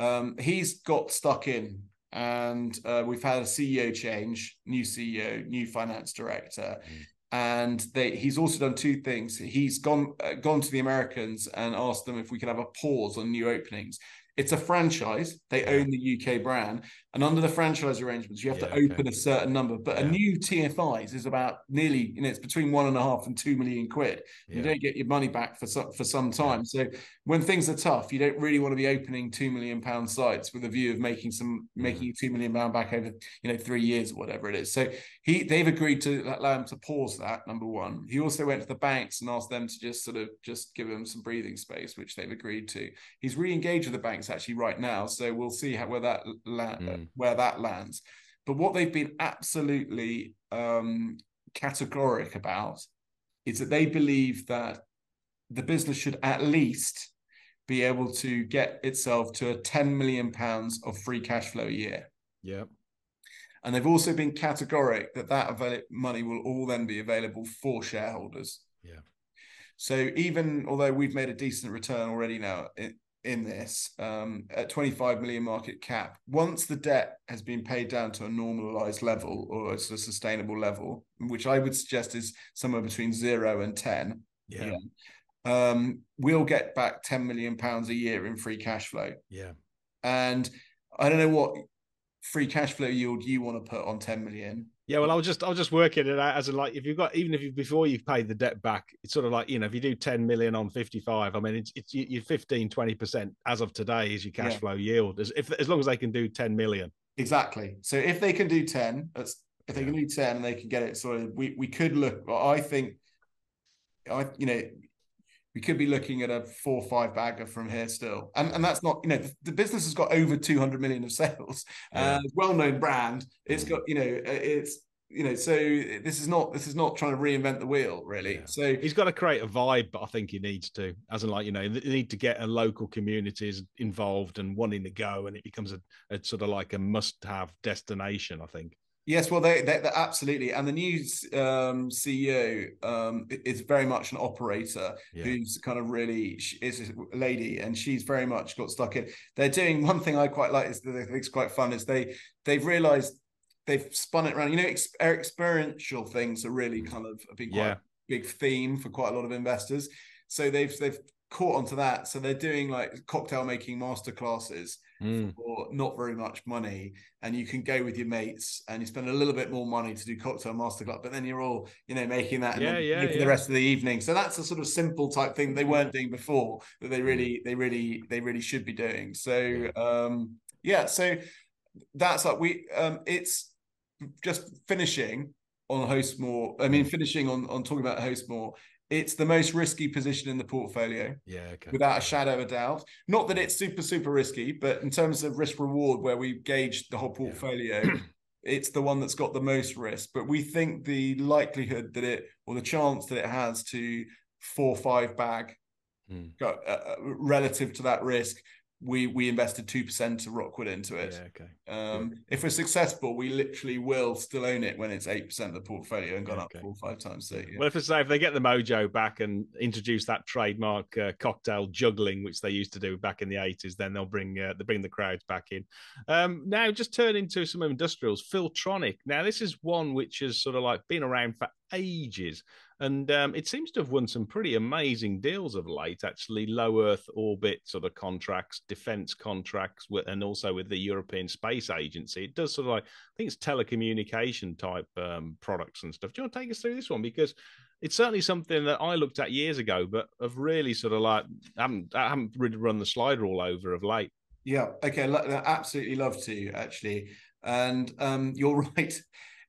B: Um, he's got stuck in and uh, we've had a CEO change, new CEO, new finance director. Mm. And they, he's also done two things. He's gone uh, gone to the Americans and asked them if we could have a pause on new openings. It's a franchise. They own the UK brand. And under the franchise arrangements, you have yeah, to open okay. a certain number. But yeah. a new TGIs is about nearly, you know, it's between one and a half and two million quid. You don't get your money back for some, for some time. So when things are tough, you don't really want to be opening two million pound sites with a view of making some mm. making two million pound back over, you know, three years or whatever it is. So he they've agreed to allow him to pause that. Number one. He also went to the banks and asked them to just sort of just give him some breathing space, which they've agreed to. He's re-engaged with the banks actually right now, so we'll see how where that la- mm. Where that lands. But what they've been absolutely um, categoric about is that they believe that the business should at least be able to get itself to a 10 million pounds of free cash flow a year.
A: Yeah.
B: And they've also been categoric that that money will all then be available for shareholders.
A: Yeah.
B: So even although we've made a decent return already now in this um, at 25 million market cap. Once the debt has been paid down to a normalized level or it's a sustainable level, which I would suggest is somewhere between zero and 10,
A: yeah.
B: um, we'll get back 10 million pounds a year in free cash flow.
A: Yeah.
B: And I don't know what free cash flow yield you want to put on 10 million.
A: Yeah, well, I was just I was just working it out as a like if you've got even if you before you've paid the debt back, it's sort of like you know if you do 10 million on 55, I mean it's it's you 15 20 percent as of today is your cash yeah. flow yield as if as long as they can do 10 million.
B: Exactly. So if they can do 10, that's if they yeah. can do 10 they can get it sort of we we could look. I think I you know we could be looking at a four or five bagger from here still. And and that's not, you know, the, the business has got over 200 million of sales. Yeah. Uh, well-known brand. It's got, you know, it's you know, so this is not this is not trying to reinvent the wheel, really. Yeah. So
A: he's got to create a vibe, but I think he needs to, as in like you know, they need to get a local communities involved and wanting to go, and it becomes a, a sort of like a must-have destination. I think.
B: Yes, well, they, they, absolutely, and the new um, CEO um, is very much an operator yeah. who's kind of really is a lady, and she's very much got stuck in. They're doing one thing I quite like is that I think it's quite fun is they they've realised they've spun it around. You know, ex- experiential things are really kind of a big yeah. big theme for quite a lot of investors. So they've they've caught onto that. So they're doing like cocktail making master classes mm. for not very much money. And you can go with your mates and you spend a little bit more money to do cocktail master masterclass, but then you're all, you know, making that
A: yeah, yeah,
B: yeah. the rest of the evening. So that's a sort of simple type thing they weren't doing before that they really, they really, they really should be doing. So um yeah, so that's like we um it's just finishing on Hostmore. I mean, finishing on on talking about Hostmore it's the most risky position in the portfolio.
A: Yeah, okay.
B: Without a shadow of a doubt. Not that it's super, super risky, but in terms of risk reward, where we gauge the whole portfolio, yeah. it's the one that's got the most risk. But we think the likelihood that it, or the chance that it has to four, five bag mm. uh, relative to that risk we we invested two percent of Rockwood into it.
A: Yeah, okay.
B: Um, if we're successful, we literally will still own it when it's eight percent of the portfolio and gone yeah, okay. up four or five times. So, yeah.
A: Well, if it's if they get the mojo back and introduce that trademark uh, cocktail juggling, which they used to do back in the eighties, then they'll bring uh, they bring the crowds back in. Um, now, just turn into some industrials. Filtronic. Now, this is one which has sort of like been around for ages. And um, it seems to have won some pretty amazing deals of late, actually, low Earth orbit sort of contracts, defense contracts, and also with the European Space Agency. It does sort of like, I think it's telecommunication type um, products and stuff. Do you want to take us through this one? Because it's certainly something that I looked at years ago, but I've really sort of like, I haven't, I haven't really run the slider all over of late.
B: Yeah. Okay. Absolutely love to, actually. And um, you're right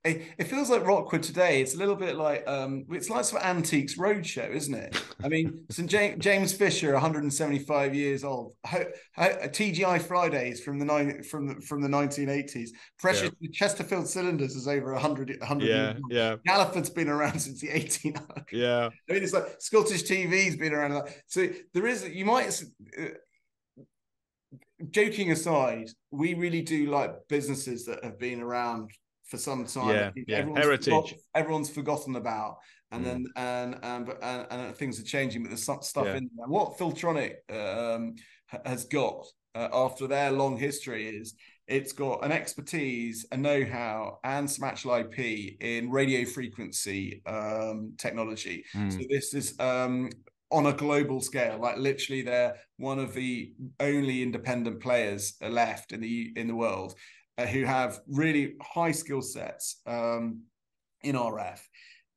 B: it, it, feels like Rockwood today. It's a little bit like um, it's like sort of antiques roadshow, isn't it? I mean, St James, James Fisher, 175 years old. Ho, ho, TGI Fridays from the nine from the from the 1980s. Precious yeah. Chesterfield Cylinders is over 100. 100
A: yeah, years yeah.
B: Galliford's been around since the 1800s.
A: Yeah,
B: I mean, it's like Scottish TV's been around. So there is you might. Uh, joking aside, we really do like businesses that have been around for some time.
A: Yeah, yeah. Everyone's heritage.
B: Forgot, everyone's forgotten about, and mm. then and and and, and things are changing, but there's some stuff yeah. in there. What Filtronic um, has got uh, after their long history is it's got an expertise, a know-how, and some actual IP in radio frequency um, technology. Mm. So this is um, on a global scale. Like literally, they're one of the only independent players left in the in the world who have really high skill sets um, in RF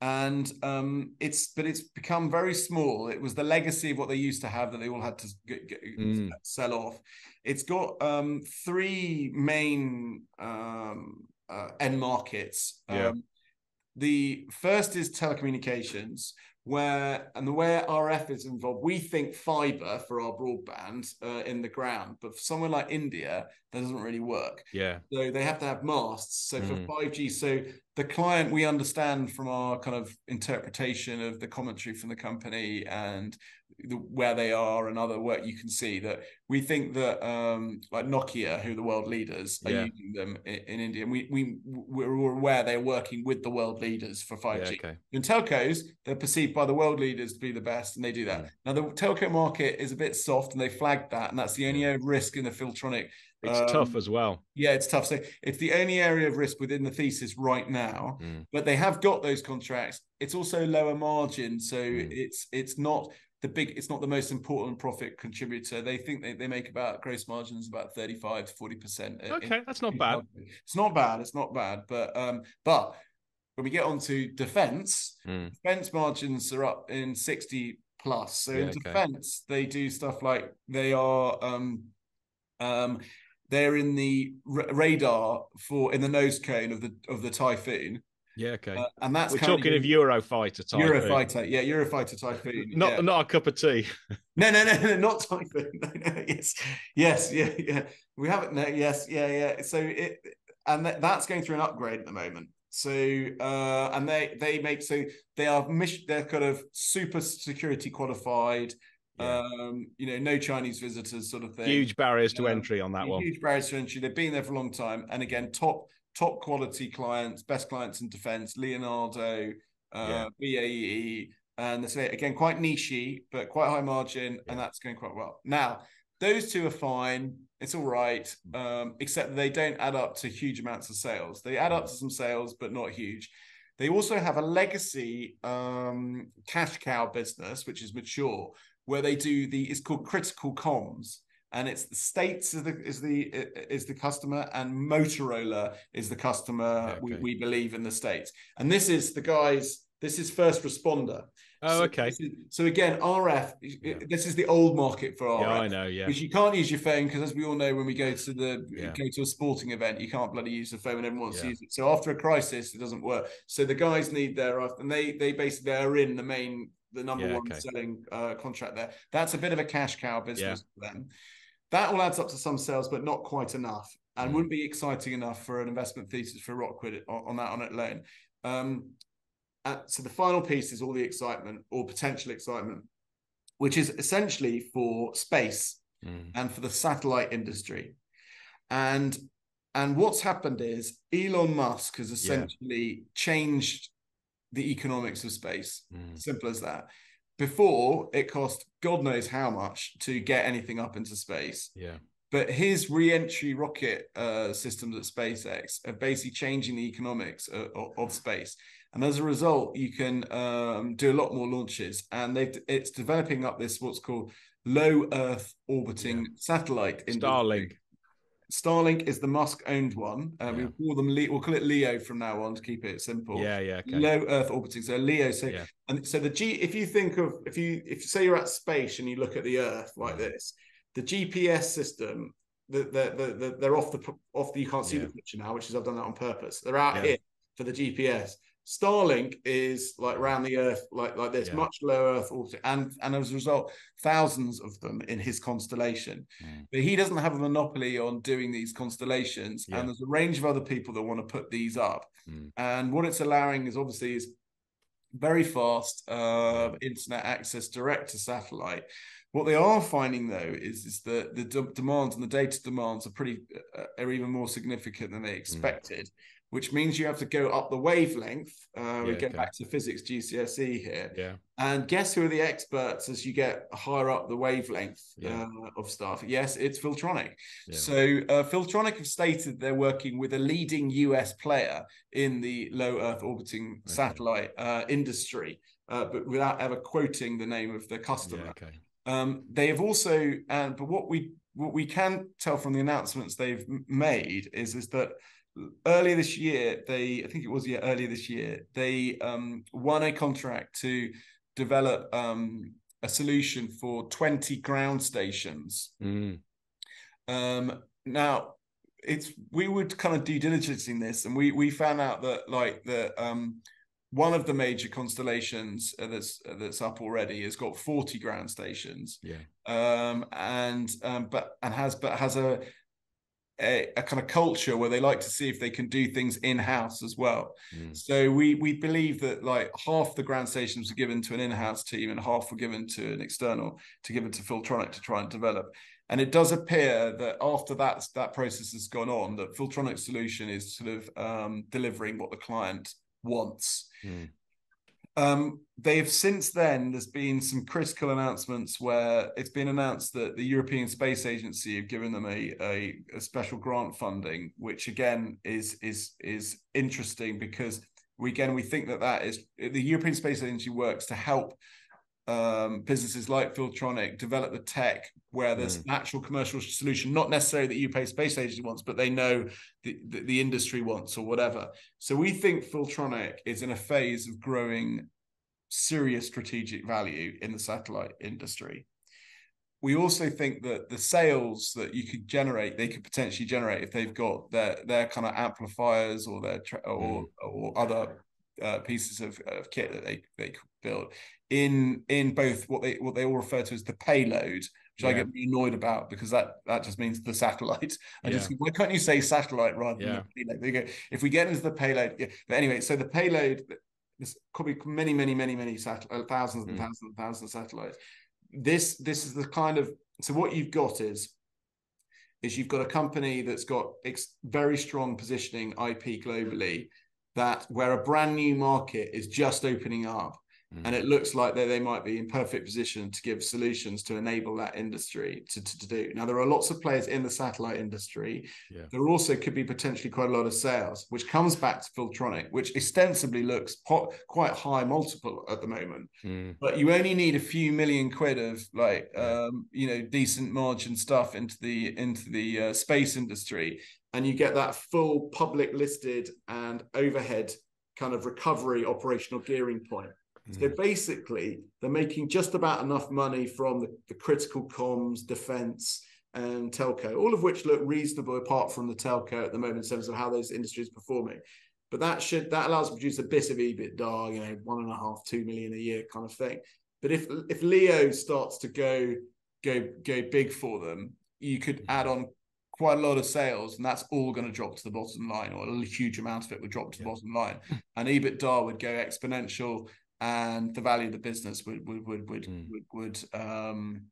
B: and um, it's but it's become very small. It was the legacy of what they used to have that they all had to get, get, mm. sell off. It's got um, three main um, uh, end markets.
A: Yeah. Um,
B: the first is telecommunications, where and the way RF is involved, we think fiber for our broadband uh, in the ground, but for somewhere like India, that doesn't really work.
A: Yeah.
B: So they have to have masts. So mm. for 5G, so the client we understand from our kind of interpretation of the commentary from the company and the, where they are and other work you can see that we think that um, like Nokia who are the world leaders are yeah. using them in, in, India and we we we're aware they're working with the world leaders for 5G yeah, okay. in telcos they're perceived by the world leaders to be the best and they do that yeah. now the telco market is a bit soft and they flagged that and that's the only risk in the Filtronic
A: it's um, tough as well.
B: Yeah, it's tough. So it's the only area of risk within the thesis right now. Mm. But they have got those contracts. It's also lower margin, so mm. it's it's not the big. It's not the most important profit contributor. They think they, they make about gross margins about thirty five to forty percent.
A: Okay, in, that's not bad.
B: It's not bad. It's not bad. But um, but when we get onto defense, mm. defense margins are up in sixty plus. So yeah, in defense, okay. they do stuff like they are um um they're in the r- radar for in the nose cone of the of the typhoon.
A: Yeah, okay. Uh,
B: and that's
A: we're talking of Eurofighter
B: typhoon. Eurofighter, yeah, Eurofighter typhoon.
A: not
B: yeah.
A: not a cup of tea.
B: no, no, no, no, not typhoon. No, no, yes, yes, yeah, yeah. We haven't. No, yes, yeah, yeah. So it and th- that's going through an upgrade at the moment. So uh, and they they make so they are mission. They're kind of super security qualified. Yeah. Um, you know, no Chinese visitors, sort of thing.
A: Huge barriers to um, entry on that
B: huge
A: one.
B: Huge barriers to entry. They've been there for a long time, and again, top top quality clients, best clients in defense. Leonardo, uh, yeah. BAE, and they say again quite nichey, but quite high margin, yeah. and that's going quite well. Now, those two are fine. It's all right, um, except they don't add up to huge amounts of sales. They add up to some sales, but not huge. They also have a legacy um, cash cow business, which is mature, where they do the it's called critical comms and it's the states is the is the is the customer and motorola is the customer okay. we, we believe in the states. And this is the guys this is first responder.
A: Oh
B: so
A: okay.
B: is, so again rf yeah. this is the old market for rf
A: yeah, i know yeah.
B: Because you can't use your phone because as we all know when we go to the yeah. go to a sporting event you can't bloody use the phone and everyone wants to use it. So after a crisis it doesn't work. So the guys need their and they they basically are in the main the number yeah, one okay. selling uh, contract there. That's a bit of a cash cow business yeah. for them. That all adds up to some sales, but not quite enough, and mm. wouldn't be exciting enough for an investment thesis for Rockwood on, on that on it alone. Um, uh, so the final piece is all the excitement or potential excitement, which is essentially for space mm. and for the satellite industry. And and what's happened is Elon Musk has essentially yeah. changed the economics of space. Mm. Simple as that. Before it cost God knows how much to get anything up into space.
A: Yeah.
B: But his re-entry rocket uh, systems at SpaceX are basically changing the economics of, of space, and as a result, you can um, do a lot more launches. And they it's developing up this what's called low Earth orbiting yeah. satellite.
A: Starlink.
B: Starlink is the Musk owned one. Uh, yeah. We call them Le- we'll call it Leo from now on to keep it simple.
A: Yeah, yeah. Okay.
B: Low Earth orbiting. So Leo. So yeah. and so the G. If you think of if you if you say you're at space and you look at the Earth like this, the GPS system. The, the, the, the they're off the off the you can't see yeah. the picture now, which is I've done that on purpose. They're out here for the GPS. Starlink is like around the Earth, like like this, yeah. much lower Earth orbit, and and as a result, thousands of them in his constellation. Mm. But he doesn't have a monopoly on doing these constellations, yeah. and there's a range of other people that want to put these up. Mm. And what it's allowing is obviously is very fast uh, internet access direct to satellite. What they are finding though is is that the de- demands and the data demands are pretty uh, are even more significant than they hmm. expected. Mm which means you have to go up the wavelength. Uh, we
A: Yeah,
B: go
A: okay.
B: back to physics GCSE here.
A: Yeah.
B: And guess who are the experts as you get higher up the wavelength
A: Yeah.
B: uh, of stuff? Yes, it's Filtronic.
A: Yeah.
B: So uh, Filtronic have stated they're working with a leading US player in the low Earth orbiting
A: Okay.
B: satellite uh, industry, uh, but without ever quoting the name of the customer.
A: Yeah. Okay.
B: Um, they have also, and but what we what we can tell from the announcements they've made is is that earlier this year they, I think it was yeah earlier this year they um, won a contract to develop um, a solution for twenty ground stations.
A: Mm.
B: Um, now it's we would kind of due diligence in this, and we we found out that like the um one of the major constellations uh, that's uh, that's up already has got 40 ground stations
A: Yeah.
B: um and um but and has but has a, a a kind of culture where they like to see if they can do things in house as well
A: Mm.
B: so we we believe that like half the ground stations were given to an in-house team and half were given to an external to give it to Filtronic to try and develop. And it does appear that after that that process has gone on, that Filtronic's solution is sort of um, delivering what the client wants.
A: Mm.
B: Um, they've since then there's been some critical announcements where it's been announced that the European Space Agency have given them a, a, a special grant funding, which again is is is interesting because we again we think that that is the European Space Agency works to help um, businesses like Filtronic develop the tech where there's an actual commercial solution, not necessarily that UK Space Agency wants, but they know the, the, the industry wants or whatever. So we think Filtronic is in a phase of growing serious strategic value in the satellite industry. We also think that the sales that you could generate, they could potentially generate if they've got their their kind of amplifiers or their tra- or or other uh, pieces of, of kit that they they build in in both what they what they all refer to as the payload, which I get really annoyed about because that that just means the satellite. I
A: Yeah.
B: just why can't you say satellite rather than
A: Yeah.
B: the payload? There you go. If we get into the payload, yeah. But anyway, so the payload, there's could be many, many, many, many satellites, thousands and
A: Mm.
B: thousands and thousands of satellites. This this is the kind of so what you've got is is you've got a company that's got ex- very strong positioning IP globally that where a brand new market is just opening up
A: Mm.
B: and it looks like they, they might be in perfect position to give solutions to enable that industry to, to, to do. Now, there are lots of players in the satellite industry.
A: Yeah.
B: There also could be potentially quite a lot of sales, which comes back to Filtronic, which ostensibly looks po- quite high multiple at the moment.
A: Mm.
B: But you only need a few million quid of like,
A: Yeah.
B: um, you know, decent margin stuff into the into the uh, space industry, and you get that full public listed and overhead kind of recovery operational gearing point. So
A: Mm.
B: basically, they're making just about enough money from the, the critical comms, defense, and telco, all of which look reasonable apart from the telco at the moment in terms of how those industries are performing. But that should that allows to produce a bit of EBITDA, you know, one and a half, two million a year kind of thing. But if if Leo starts to go go go big for them, you could add on quite a lot of sales, and that's all going to drop to the bottom line, or a huge amount of it would drop to the bottom line, and EBITDA would go exponential, and the value of the business would would would would
A: Mm.
B: would, would um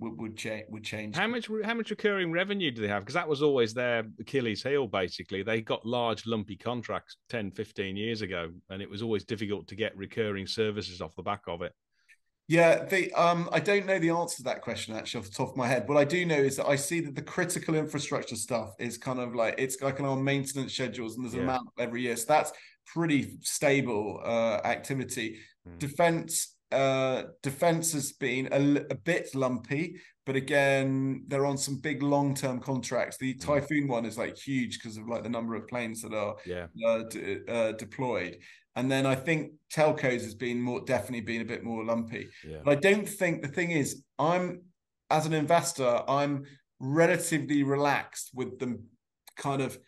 B: would would change would change.
A: How much how much recurring revenue do they have? Because that was always their Achilles heel, basically. They got large, lumpy contracts 10, 15 years ago, and it was always difficult to get recurring services off the back of it.
B: Yeah, the um, I don't know the answer to that question actually off the top of my head. What I do know is that I see that the critical infrastructure stuff is kind of like it's like on maintenance schedules, and there's an
A: Yeah.
B: amount every year. So that's pretty stable uh, activity.
A: Mm.
B: Defense, uh, defense has been a, a bit lumpy, but again, they're on some big long-term contracts. The
A: Mm.
B: Typhoon one is like huge because of like the number of planes that are
A: Yeah.
B: uh, d- uh, deployed. And then I think telcos has been more definitely been a bit more lumpy.
A: Yeah.
B: But I don't think the thing is, I'm as an investor, I'm relatively relaxed with them kind of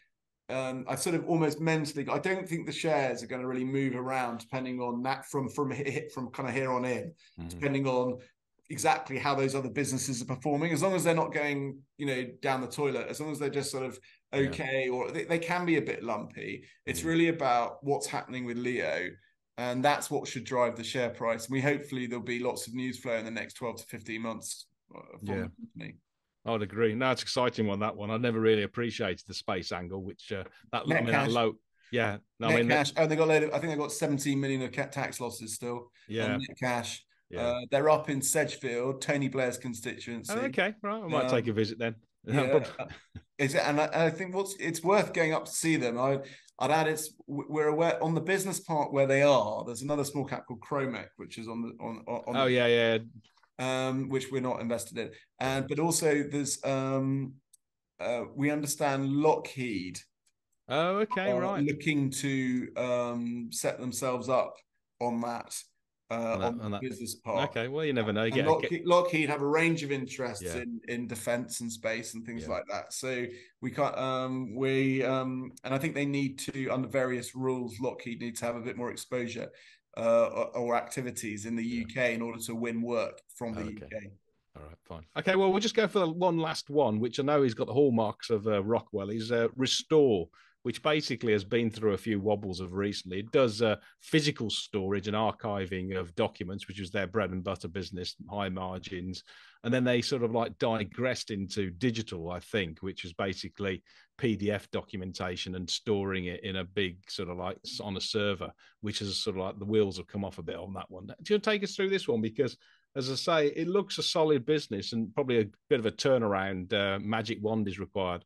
B: um, I've sort of almost mentally I don't think the shares are going to really move around depending on that from from from kind of here on in,
A: Mhm.
B: depending on exactly how those other businesses are performing. As long as they're not going, you know, down the toilet, as long as they're just sort of
A: Yeah.
B: okay, or they, they can be a bit lumpy. It's
A: Mhm.
B: really about what's happening with Leo. And that's what should drive the share price. And we hopefully there'll be lots of news flow in the next 12 to 15 months uh, from
A: Yeah.
B: the company.
A: I would agree. No, it's exciting one. That one. I never really appreciated the space angle, which uh, that I mean, that low. Yeah,
B: no, net I mean, cash. Oh, they got of, I think they got 17 million of tax losses still.
A: Yeah,
B: net cash. Yeah. Uh, they're up in Sedgefield, Tony Blair's constituency.
A: Oh, okay, right. I might um, take a visit then.
B: Yeah. Is it? And I, I, think what's it's worth going up to see them. I, I'd add it's we're aware on the business part where they are. There's another small cap called Kromek, which is on the on. on
A: oh yeah, yeah.
B: Um, which we're not invested in, and but also there's um, uh, we understand Lockheed.
A: Oh, okay, right.
B: Looking to um, set themselves up on that uh, on, on, the business part.
A: Okay, well, you never know. You
B: get, Lockheed, get... Lockheed, have a range of interests yeah. in in defense and space and things yeah. like that. So we can't. Um, we um, and I think they need to, under various rules, Lockheed need to have a bit more exposure uh, or, or activities in the yeah. UK in order to win work from the okay. UK.
A: All right, fine. Okay, well, we'll just go for the one last one, which I know he's got the hallmarks of uh, Rockwood. He's uh, Restore which basically has been through a few wobbles of recently. It does uh, physical storage and archiving of documents, which was their bread and butter business, high margins. And then they sort of like digressed into digital, I think, which is basically PDF documentation and storing it in a big sort of like on a server, which is sort of like the wheels have come off a bit on that one. Do you take us through this one? Because as I say, it looks a solid business and probably a bit of a turnaround. Uh, magic wand is required.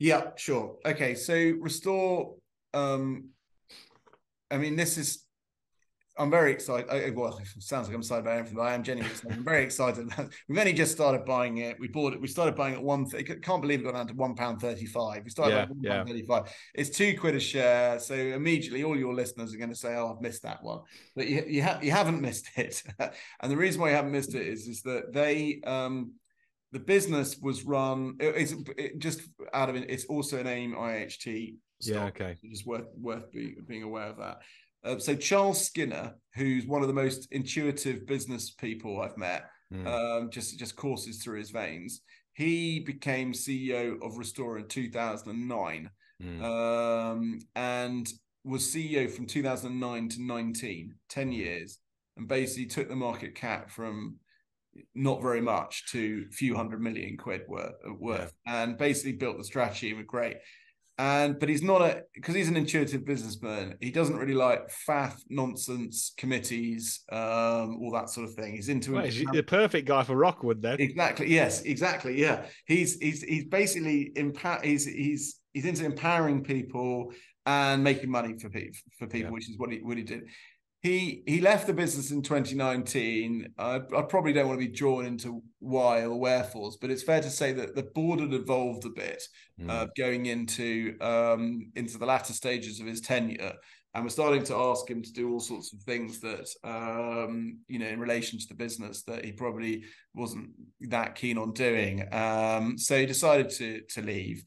B: Yeah, sure. Okay, so restore. Um, I mean, this is. I'm very excited. I, well, it sounds like I'm excited about everything, but I am genuinely excited. I'm very excited. We've only just started buying it. We bought it. We started buying it one. Th- can't believe it got down to one pound thirty-five. We started yeah, at one pound yeah. thirty-five. It's two quid a share. So immediately, all your listeners are going to say, "Oh, I've missed that one," but you you, ha- you haven't missed it. and the reason why you haven't missed it is is that they um the business was run. It, it's it just out of it. It's also an AIM IHT.
A: Stock, yeah, okay.
B: Just worth worth be, being aware of that. Uh, so Charles Skinner, who's one of the most intuitive business people I've met, mm. um, just just courses through his veins. He became CEO of Restore in 2009, mm. um, and was CEO from 2009 to 19, 10 years, and basically took the market cap from not very much to a few hundred million quid worth, worth yeah. and basically built the strategy and great. And but he's not a because he's an intuitive businessman. He doesn't really like faff nonsense committees, um, all that sort of thing. He's into
A: well, he's the perfect guy for Rockwood then.
B: Exactly. Yes. Exactly. Yeah. He's he's he's basically empower. He's he's he's into empowering people and making money for people for people, yeah. which is what he what he did he he left the business in 2019. I, I, probably don't want to be drawn into why or wherefores, but it's fair to say that the board had evolved a bit mm. uh, going into um, into the latter stages of his tenure, and we're starting to ask him to do all sorts of things that um, you know in relation to the business that he probably wasn't that keen on doing. Um, so he decided to to leave.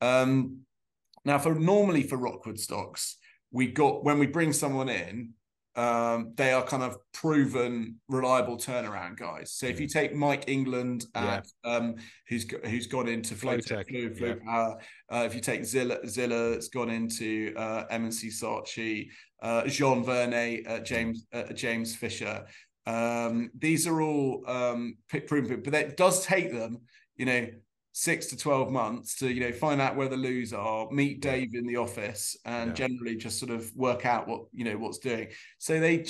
B: Um, now, for normally for Rockwood stocks, we got when we bring someone in um, they are kind of proven, reliable turnaround guys. So if you take Mike England, at, yeah. um, who's who's gone into Flow, Flow yeah. Power. Uh, if you take Zillah, Zillah, it's gone into uh, M&C Saatchi, uh, Jean Vernet, uh, James uh, James Fisher. Um, these are all um, proven, but it does take them, you know, six to 12 months to you know find out where the loos are meet dave in the office and yeah. generally just sort of work out what you know what's doing so they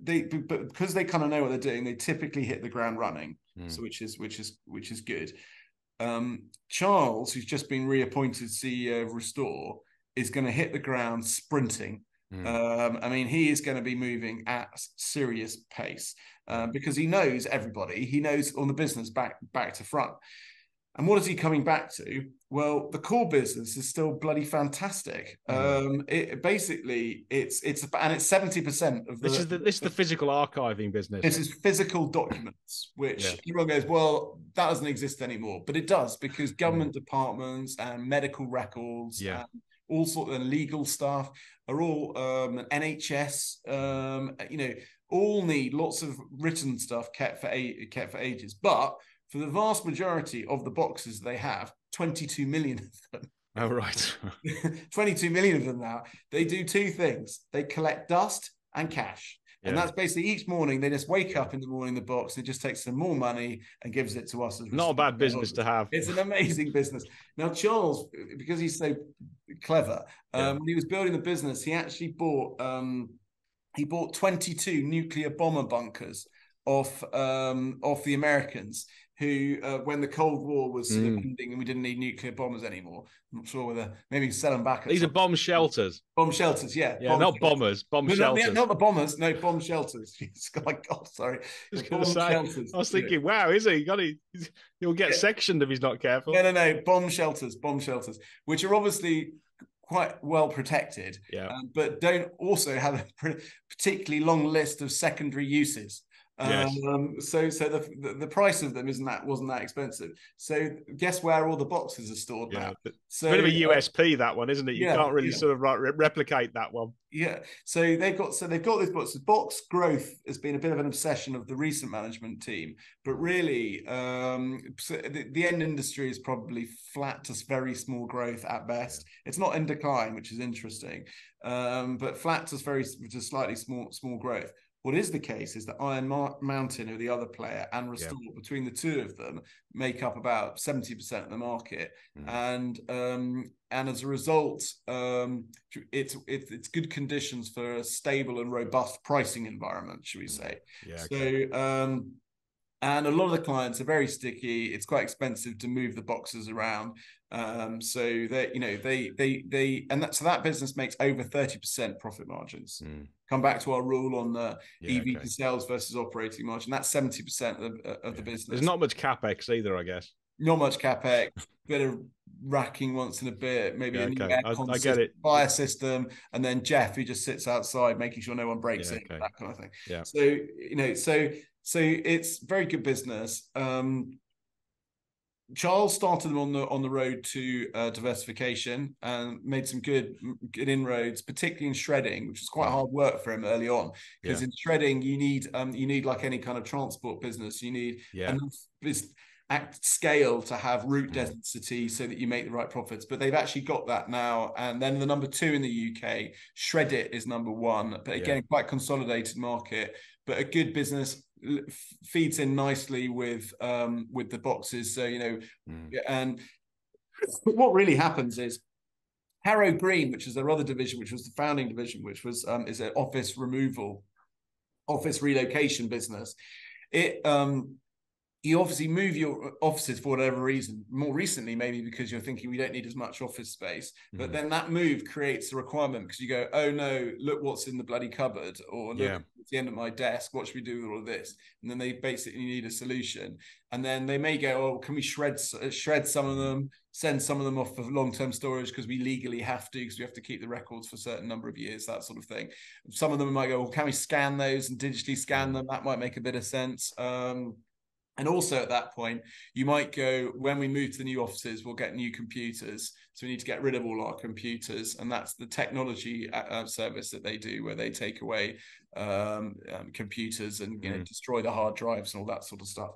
B: they but because they kind of know what they're doing they typically hit the ground running mm. so which is which is which is good um, charles who's just been reappointed ceo of restore is going to hit the ground sprinting mm. um, i mean he is going to be moving at serious pace uh, because he knows everybody he knows on the business back back to front and what is he coming back to? Well, the core business is still bloody fantastic. Mm. Um, it basically it's it's and it's seventy percent of
A: the, this is the this is the physical archiving business.
B: This is physical documents, which yeah. everyone goes, well, that doesn't exist anymore, but it does because mm. government mm. departments and medical records,
A: yeah.
B: and all sort of legal stuff are all um, NHS, um, you know, all need lots of written stuff kept for a- kept for ages, but for the vast majority of the boxes they have, 22 million of them.
A: Oh, right.
B: 22 million of them now. They do two things they collect dust and cash. And that's basically each morning they just wake up in the morning, the box, and it just takes some more money and gives it to us. As
A: Not a bad business to have.
B: It's an amazing business. Now, Charles, because he's so clever, um, when he was building the business, he actually bought um, he bought 22 nuclear bomber bunkers off um, off the Americans. Who, uh, when the Cold War was sort of
A: Mm.
B: ending and we didn't need nuclear bombers anymore, I'm not sure whether maybe sell them back.
A: These are bomb shelters.
B: bomb shelters, yeah,
A: Yeah,
B: bomb
A: not
B: shelters.
A: bombers, bomb
B: No, not,
A: shelters.
B: the, not the bombers, no bomb shelters. It's like God, sorry, bomb
A: say,
B: shelters.
A: I was thinking, wow, is he? Got he? He'll get
B: Yeah.
A: sectioned if he's not careful.
B: No, no, no. Bomb shelters, bomb shelters, which are obviously quite well protected,
A: Yeah.
B: um, but don't also have a pr- particularly long list of secondary uses.
A: Yes.
B: Um, so, so the, the price of them isn't that wasn't that expensive. So, guess where all the boxes are stored
A: Yeah.
B: now? So,
A: a bit of a
B: uh,
A: USP that one, isn't it? You
B: yeah,
A: can't really
B: yeah.
A: sort of re- replicate that one.
B: Yeah. So they've got so they've got this box. Box growth has been a bit of an obsession of the recent management team, but really, um, so the, the end industry is probably flat to very small growth at best. It's not in decline, which is interesting, um, but flat to very to slightly small small growth. What is the case is that Iron Mar- Mountain, who the other player, and Restore, between the two of them, make up about seventy percent of the market,
A: Mm.
B: and um, and as a result, um, it's it's it's good conditions for a stable and robust pricing environment, should we say?
A: Yeah. okay.
B: So, um, and a lot of the clients are very sticky. It's quite expensive to move the boxes around. Um, so they, you know, they they they, and that so that business makes over thirty percent profit margins.
A: Mm.
B: Come back to our rule on the
A: Yeah,
B: EV
A: okay.
B: to sales versus operating margin. That's seventy percent of, of the business.
A: There's not much capex either, I guess.
B: not much capex, bit of racking once in a bit, maybe
A: Yeah,
B: a new
A: okay. I-
B: aircon
A: I get
B: system,
A: it.
B: fire system, and then Jeff who just sits outside making sure no one breaks
A: Yeah,
B: in,
A: okay.
B: that kind of thing.
A: Yeah.
B: So you know, so so it's very good business. Um, Charles started them on the on the road to uh, diversification and made some good good inroads, particularly in shredding, which was quite hard work for him early on. Because
A: Yeah.
B: in shredding, you need um you need like any kind of transport business, you need
A: Yeah.
B: enough at scale to have route
A: Mm.
B: density so that you make the right profits. But they've actually got that now. And then the number two in the UK, Shred-it is number one. But again, quite consolidated market, but a good business feeds in nicely with um with the boxes. So you know,
A: Mm.
B: and what really happens is Harrow Green, which is their other division, which was the founding division, which was um, is an office removal, office relocation business. It um, you obviously move your offices for whatever reason. More recently, maybe because you're thinking we don't need as much office space. But
A: Mhm.
B: then that move creates a requirement because you go, oh no, look what's in the bloody cupboard, or look
A: Yeah.
B: at the end of my desk. What should we do with all of this? And then they basically need a solution. And then they may go, oh, can we shred uh, shred some of them, send some of them off for long term storage because we legally have to, because we have to keep the records for a certain number of years, that sort of thing. Some of them might go, well, can we scan those and digitally scan them? That might make a bit of sense. Um, and also at that point, you might go, when we move to the new offices, we'll get new computers. So we need to get rid of all our computers. And that's the technology uh, uh, service that they do, where they take away um, um, computers and you know
A: Mhm.
B: destroy the hard drives and all that sort of stuff.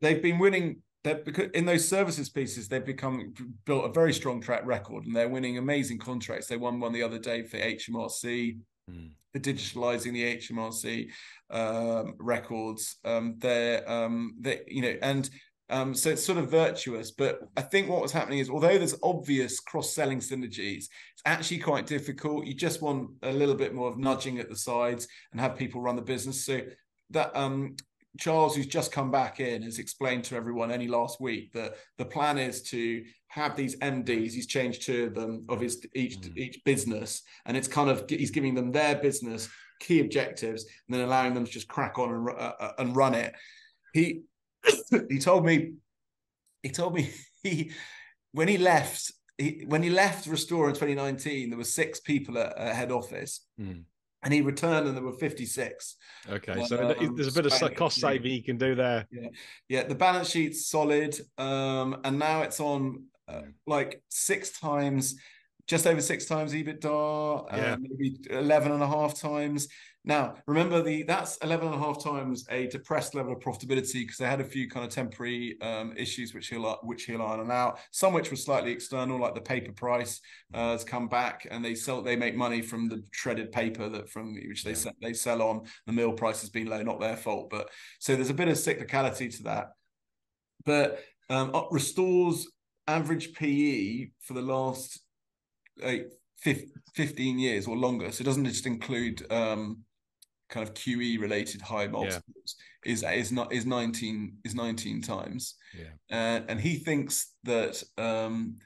B: They've been winning. Because in those services pieces, they've become built a very strong track record, and they're winning amazing contracts. They won one the other day for HMRC
A: Mm.
B: For digitalizing the HMRC um, records. Um, they're, um, they, you know, and um, so it's sort of virtuous. But I think what was happening is, although there's obvious cross-selling synergies, it's actually quite difficult. You just want a little bit more of nudging at the sides and have people run the business. So that um, Charles, who's just come back in, has explained to everyone only last week that the plan is to have these MDs. He's changed two of them of his each
A: Mm.
B: each business, and it's kind of he's giving them their business key objectives and then allowing them to just crack on and uh, uh, and run it. He he told me he told me he when he left he, when he left Restore in 2019, there were six people at, at head office,
A: Mm.
B: And he returned and there were 56.
A: Okay, so
B: Um,
A: there's a bit of cost saving you can do there.
B: Yeah, yeah the balance sheet's solid, um, and now it's on uh, like six times, just over six times EBITDA,
A: Yeah.
B: uh, maybe 11 and a half times Now, remember the that's 11 and a half times a depressed level of profitability because they had a few kind of temporary um, issues which he'll which he'll iron out. Some which were slightly external, like the paper price uh, has come back and they sell they make money from the shredded paper that from which they yeah. sell, they sell on. The mill price has been low, not their fault, but so there's a bit of cyclicality to that. But um, restores average PE for the last eight, 15 years or longer. So it doesn't just include um, kind of QE related high multiples. Yeah. Is is not is 19 is 19 times.
A: Yeah.
B: Uh, and he thinks that um,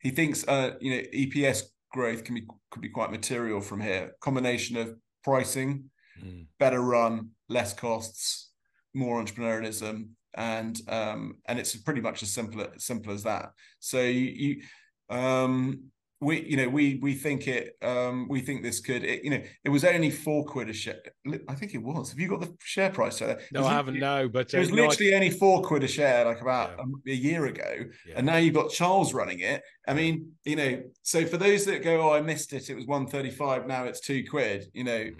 B: he thinks uh, you know EPS growth can be could be quite material from here. Combination of pricing, mm. better run, less costs, more entrepreneurialism, and um, and it's pretty much as simple as simple as that. So you, you um, we you know we we think it um we think this could it, you know it was only four quid a share. I think it was. Have you got the share price there?
A: No i haven't no but
B: it was uh, literally I... only four quid a share like about yeah. a, year ago. Yeah. and now you've got charles running it. I mean you know so for those that go oh i missed it. It was 135 now it's two quid you know mm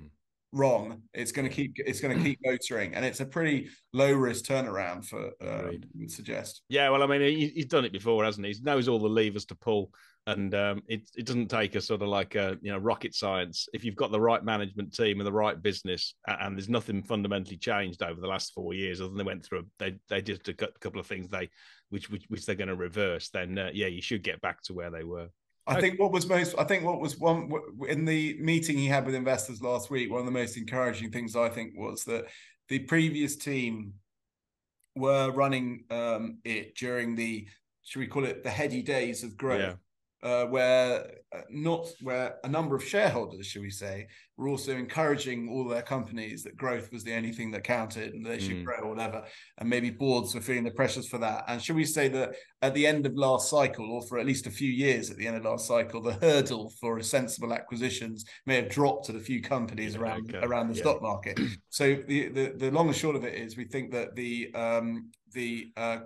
B: wrong, it's going to keep it's going to keep motoring, and it's a pretty low risk turnaround for uh, would suggest.
A: Yeah, well, I mean, he, he's done it before, hasn't he? He knows all the levers to pull, and um, it it doesn't take a sort of like a you know rocket science. If you've got the right management team and the right business, and there's nothing fundamentally changed over the last four years, other than they went through they they did a couple of things they which which, which they're going to reverse, then uh, yeah, you should get back to where they were.
B: I think what was most, I think what was one in the meeting he had with investors last week, one of the most encouraging things I think was that the previous team were running um, it during the, should we call it the heady days of growth. Yeah uh, where uh, not where a number of shareholders, should we say, were also encouraging all their companies that growth was the only thing that counted and they should mm. grow or whatever. And maybe boards were feeling the pressures for that. And should we say that at the end of last cycle, or for at least a few years at the end of last cycle, the hurdle for sensible acquisitions may have dropped at a few companies yeah, around okay. around the yeah. stock market. So the, the the long and short of it is, we think that the um, the uh,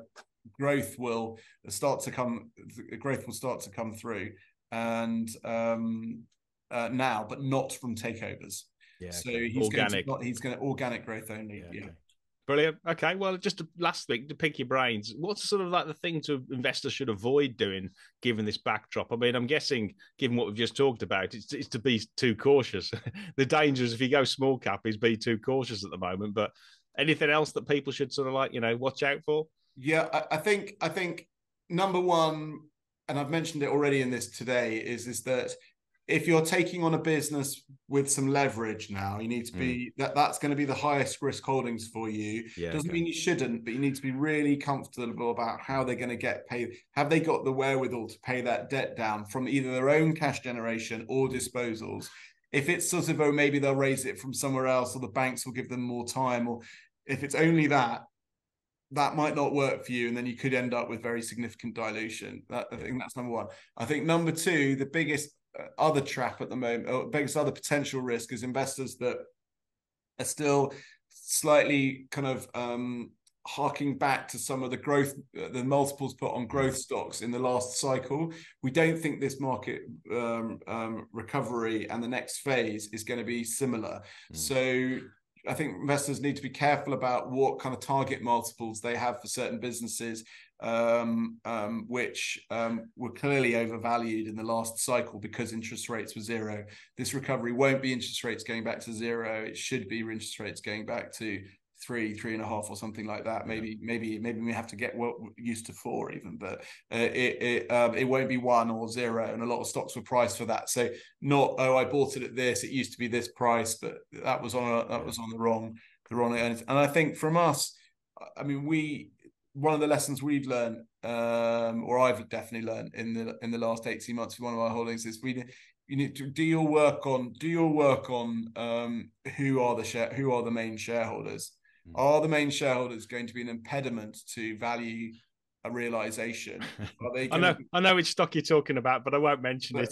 B: growth will start to come growth will start to come through and um uh, now but not from takeovers yeah so okay. he's organic going to, he's going to organic growth only yeah, yeah. Okay.
A: Brilliant. Okay. Well, just a, last thing to pick your brains. What's sort of like the thing to investors should avoid doing given this backdrop? I mean, I'm guessing, given what we've just talked about, it's, it's to be too cautious. the danger is if you go small cap is be too cautious at the moment. But anything else that people should sort of like, you know, watch out for?
B: Yeah, I, I think I think number one, and I've mentioned it already in this today, is is that if you're taking on a business with some leverage now, you need to be mm. that that's going to be the highest risk holdings for you. Yeah, Doesn't okay. mean you shouldn't, but you need to be really comfortable about how they're going to get paid. Have they got the wherewithal to pay that debt down from either their own cash generation or disposals? If it's sort of oh maybe they'll raise it from somewhere else, or the banks will give them more time, or if it's only that, that might not work for you, and then you could end up with very significant dilution. That, I think that's number one. I think number two, the biggest uh, other trap at the moment, or biggest other potential risk, is investors that are still slightly kind of um, harking back to some of the growth, uh, the multiples put on growth stocks in the last cycle. We don't think this market um, um, recovery and the next phase is going to be similar. Mm. So I think investors need to be careful about what kind of target multiples they have for certain businesses, um, um, which um, were clearly overvalued in the last cycle because interest rates were zero. This recovery won't be interest rates going back to zero. It should be interest rates going back to three, three and a half, or something like that. Maybe, maybe, maybe we have to get used to four even, but uh, it it, um, it won't be one or zero. And a lot of stocks were priced for that. So not oh, I bought it at this. It used to be this price, but that was on a, that was on the wrong the wrong earnings. And I think from us, I mean, we one of the lessons we've learned, um, or I've definitely learned in the in the last eighteen months with one of our holdings is we you need to do your work on do your work on um, who are the share who are the main shareholders Hmm. Are the main shareholders going to be an impediment to value a realization?
A: Are they I know, be... I know which stock you're talking about, but I won't mention it.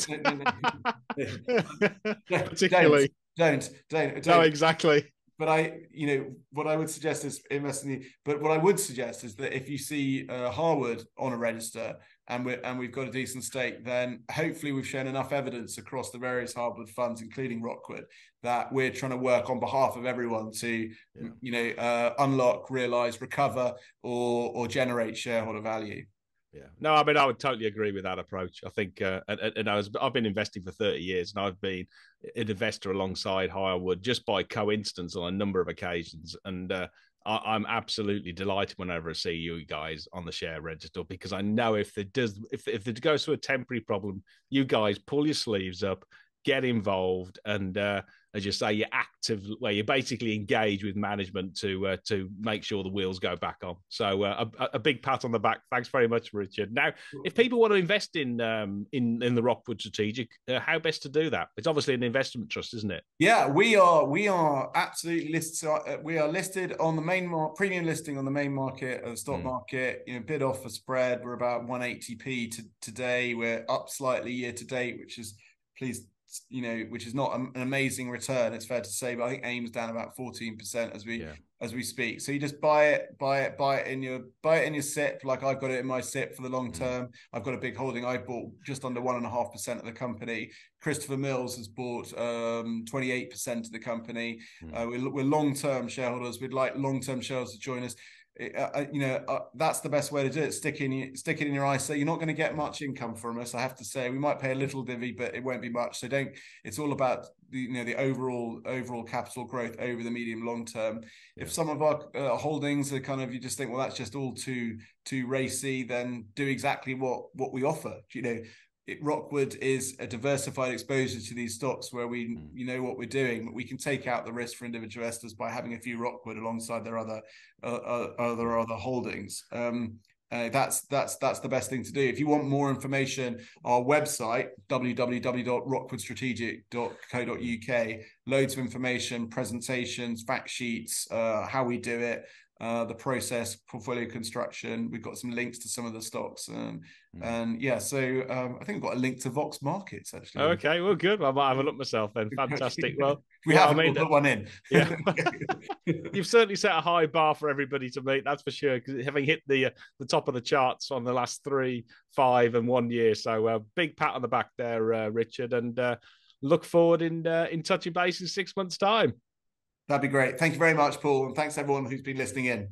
B: Particularly, don't, don't, don't,
A: No, exactly.
B: but I, you know, what I would suggest is investing. But what I would suggest is that if you see uh, Harwood on a register and we and we've got a decent stake, then hopefully we've shown enough evidence across the various Harwood funds, including Rockwood, that we're trying to work on behalf of everyone to, yeah. you know, uh, unlock, realize, recover, or or generate shareholder value.
A: Yeah, no, I mean, I would totally agree with that approach. I think, uh, and, and I was, I've been investing for 30 years and I've been an investor alongside Harwood just by coincidence on a number of occasions. And uh, I, am absolutely delighted whenever I see you guys on the share register because I know if it does, if, if it goes through a temporary problem, you guys pull your sleeves up, get involved, and, uh, as you say, you're active, where you basically engage with management to uh, to make sure the wheels go back on. So uh, a, a, big pat on the back. Thanks very much, Richard. Now, if people want to invest in um, in in the Rockwood Strategic, uh, how best to do that? It's obviously an investment trust, isn't it?
B: Yeah, we are we are absolutely listed. Uh, we are listed on the main mar- premium listing on the main market, of the stock mm. market. You know, bid offer spread. We're about 180p to, today. We're up slightly year to date, which is please you know, which is not an amazing return. It's fair to say, but I think AIM's down about fourteen percent as we yeah. as we speak. So you just buy it, buy it, buy it in your buy it in your SIPP. Like I've got it in my SIPP for the long mm. term. Mm. I've got a big holding. I bought just under one and a half percent of the company. Christopher Mills has bought um, twenty eight percent of the company. Mm. Uh, we're, we're long term shareholders. We'd like long term shareholders to join us. Uh, uh, you know uh, that's the best way to do it stick in stick it in your ISA you're not going to get much income from us i have to say. We might pay a little divvy but it won't be much. So don't it's all about the you know the overall overall capital growth over the medium long term. Yeah. if some of our uh, holdings are kind of you just think well that's just all too too racy then do exactly what what we offer you know it, Rockwood is a diversified exposure to these stocks where we mm. you know what we're doing. We can take out the risk for individual investors by having a few Rockwood alongside their other uh, uh, other other holdings. Um, uh, that's that's that's the best thing to do. If you want more information, our website www.rockwoodstrategic.co.uk, loads of information, presentations, fact sheets, uh, how we do it uh, the process, portfolio construction. We've got some links to some of the stocks, and mm. and yeah, so um, I think we've got a link to Vox Markets actually.
A: Okay, well, good. I might have a look myself then. Fantastic. Well,
B: we well, I mean, put one in.
A: yeah, you've certainly set a high bar for everybody to meet. That's for sure. Because having hit the uh, the top of the charts on the last three, five, and one year, so uh, big pat on the back there, uh, Richard, and uh, look forward in uh, in touching base in six months' time.
B: That'd be great. Thank you very much, Paul. And thanks everyone who's been listening in.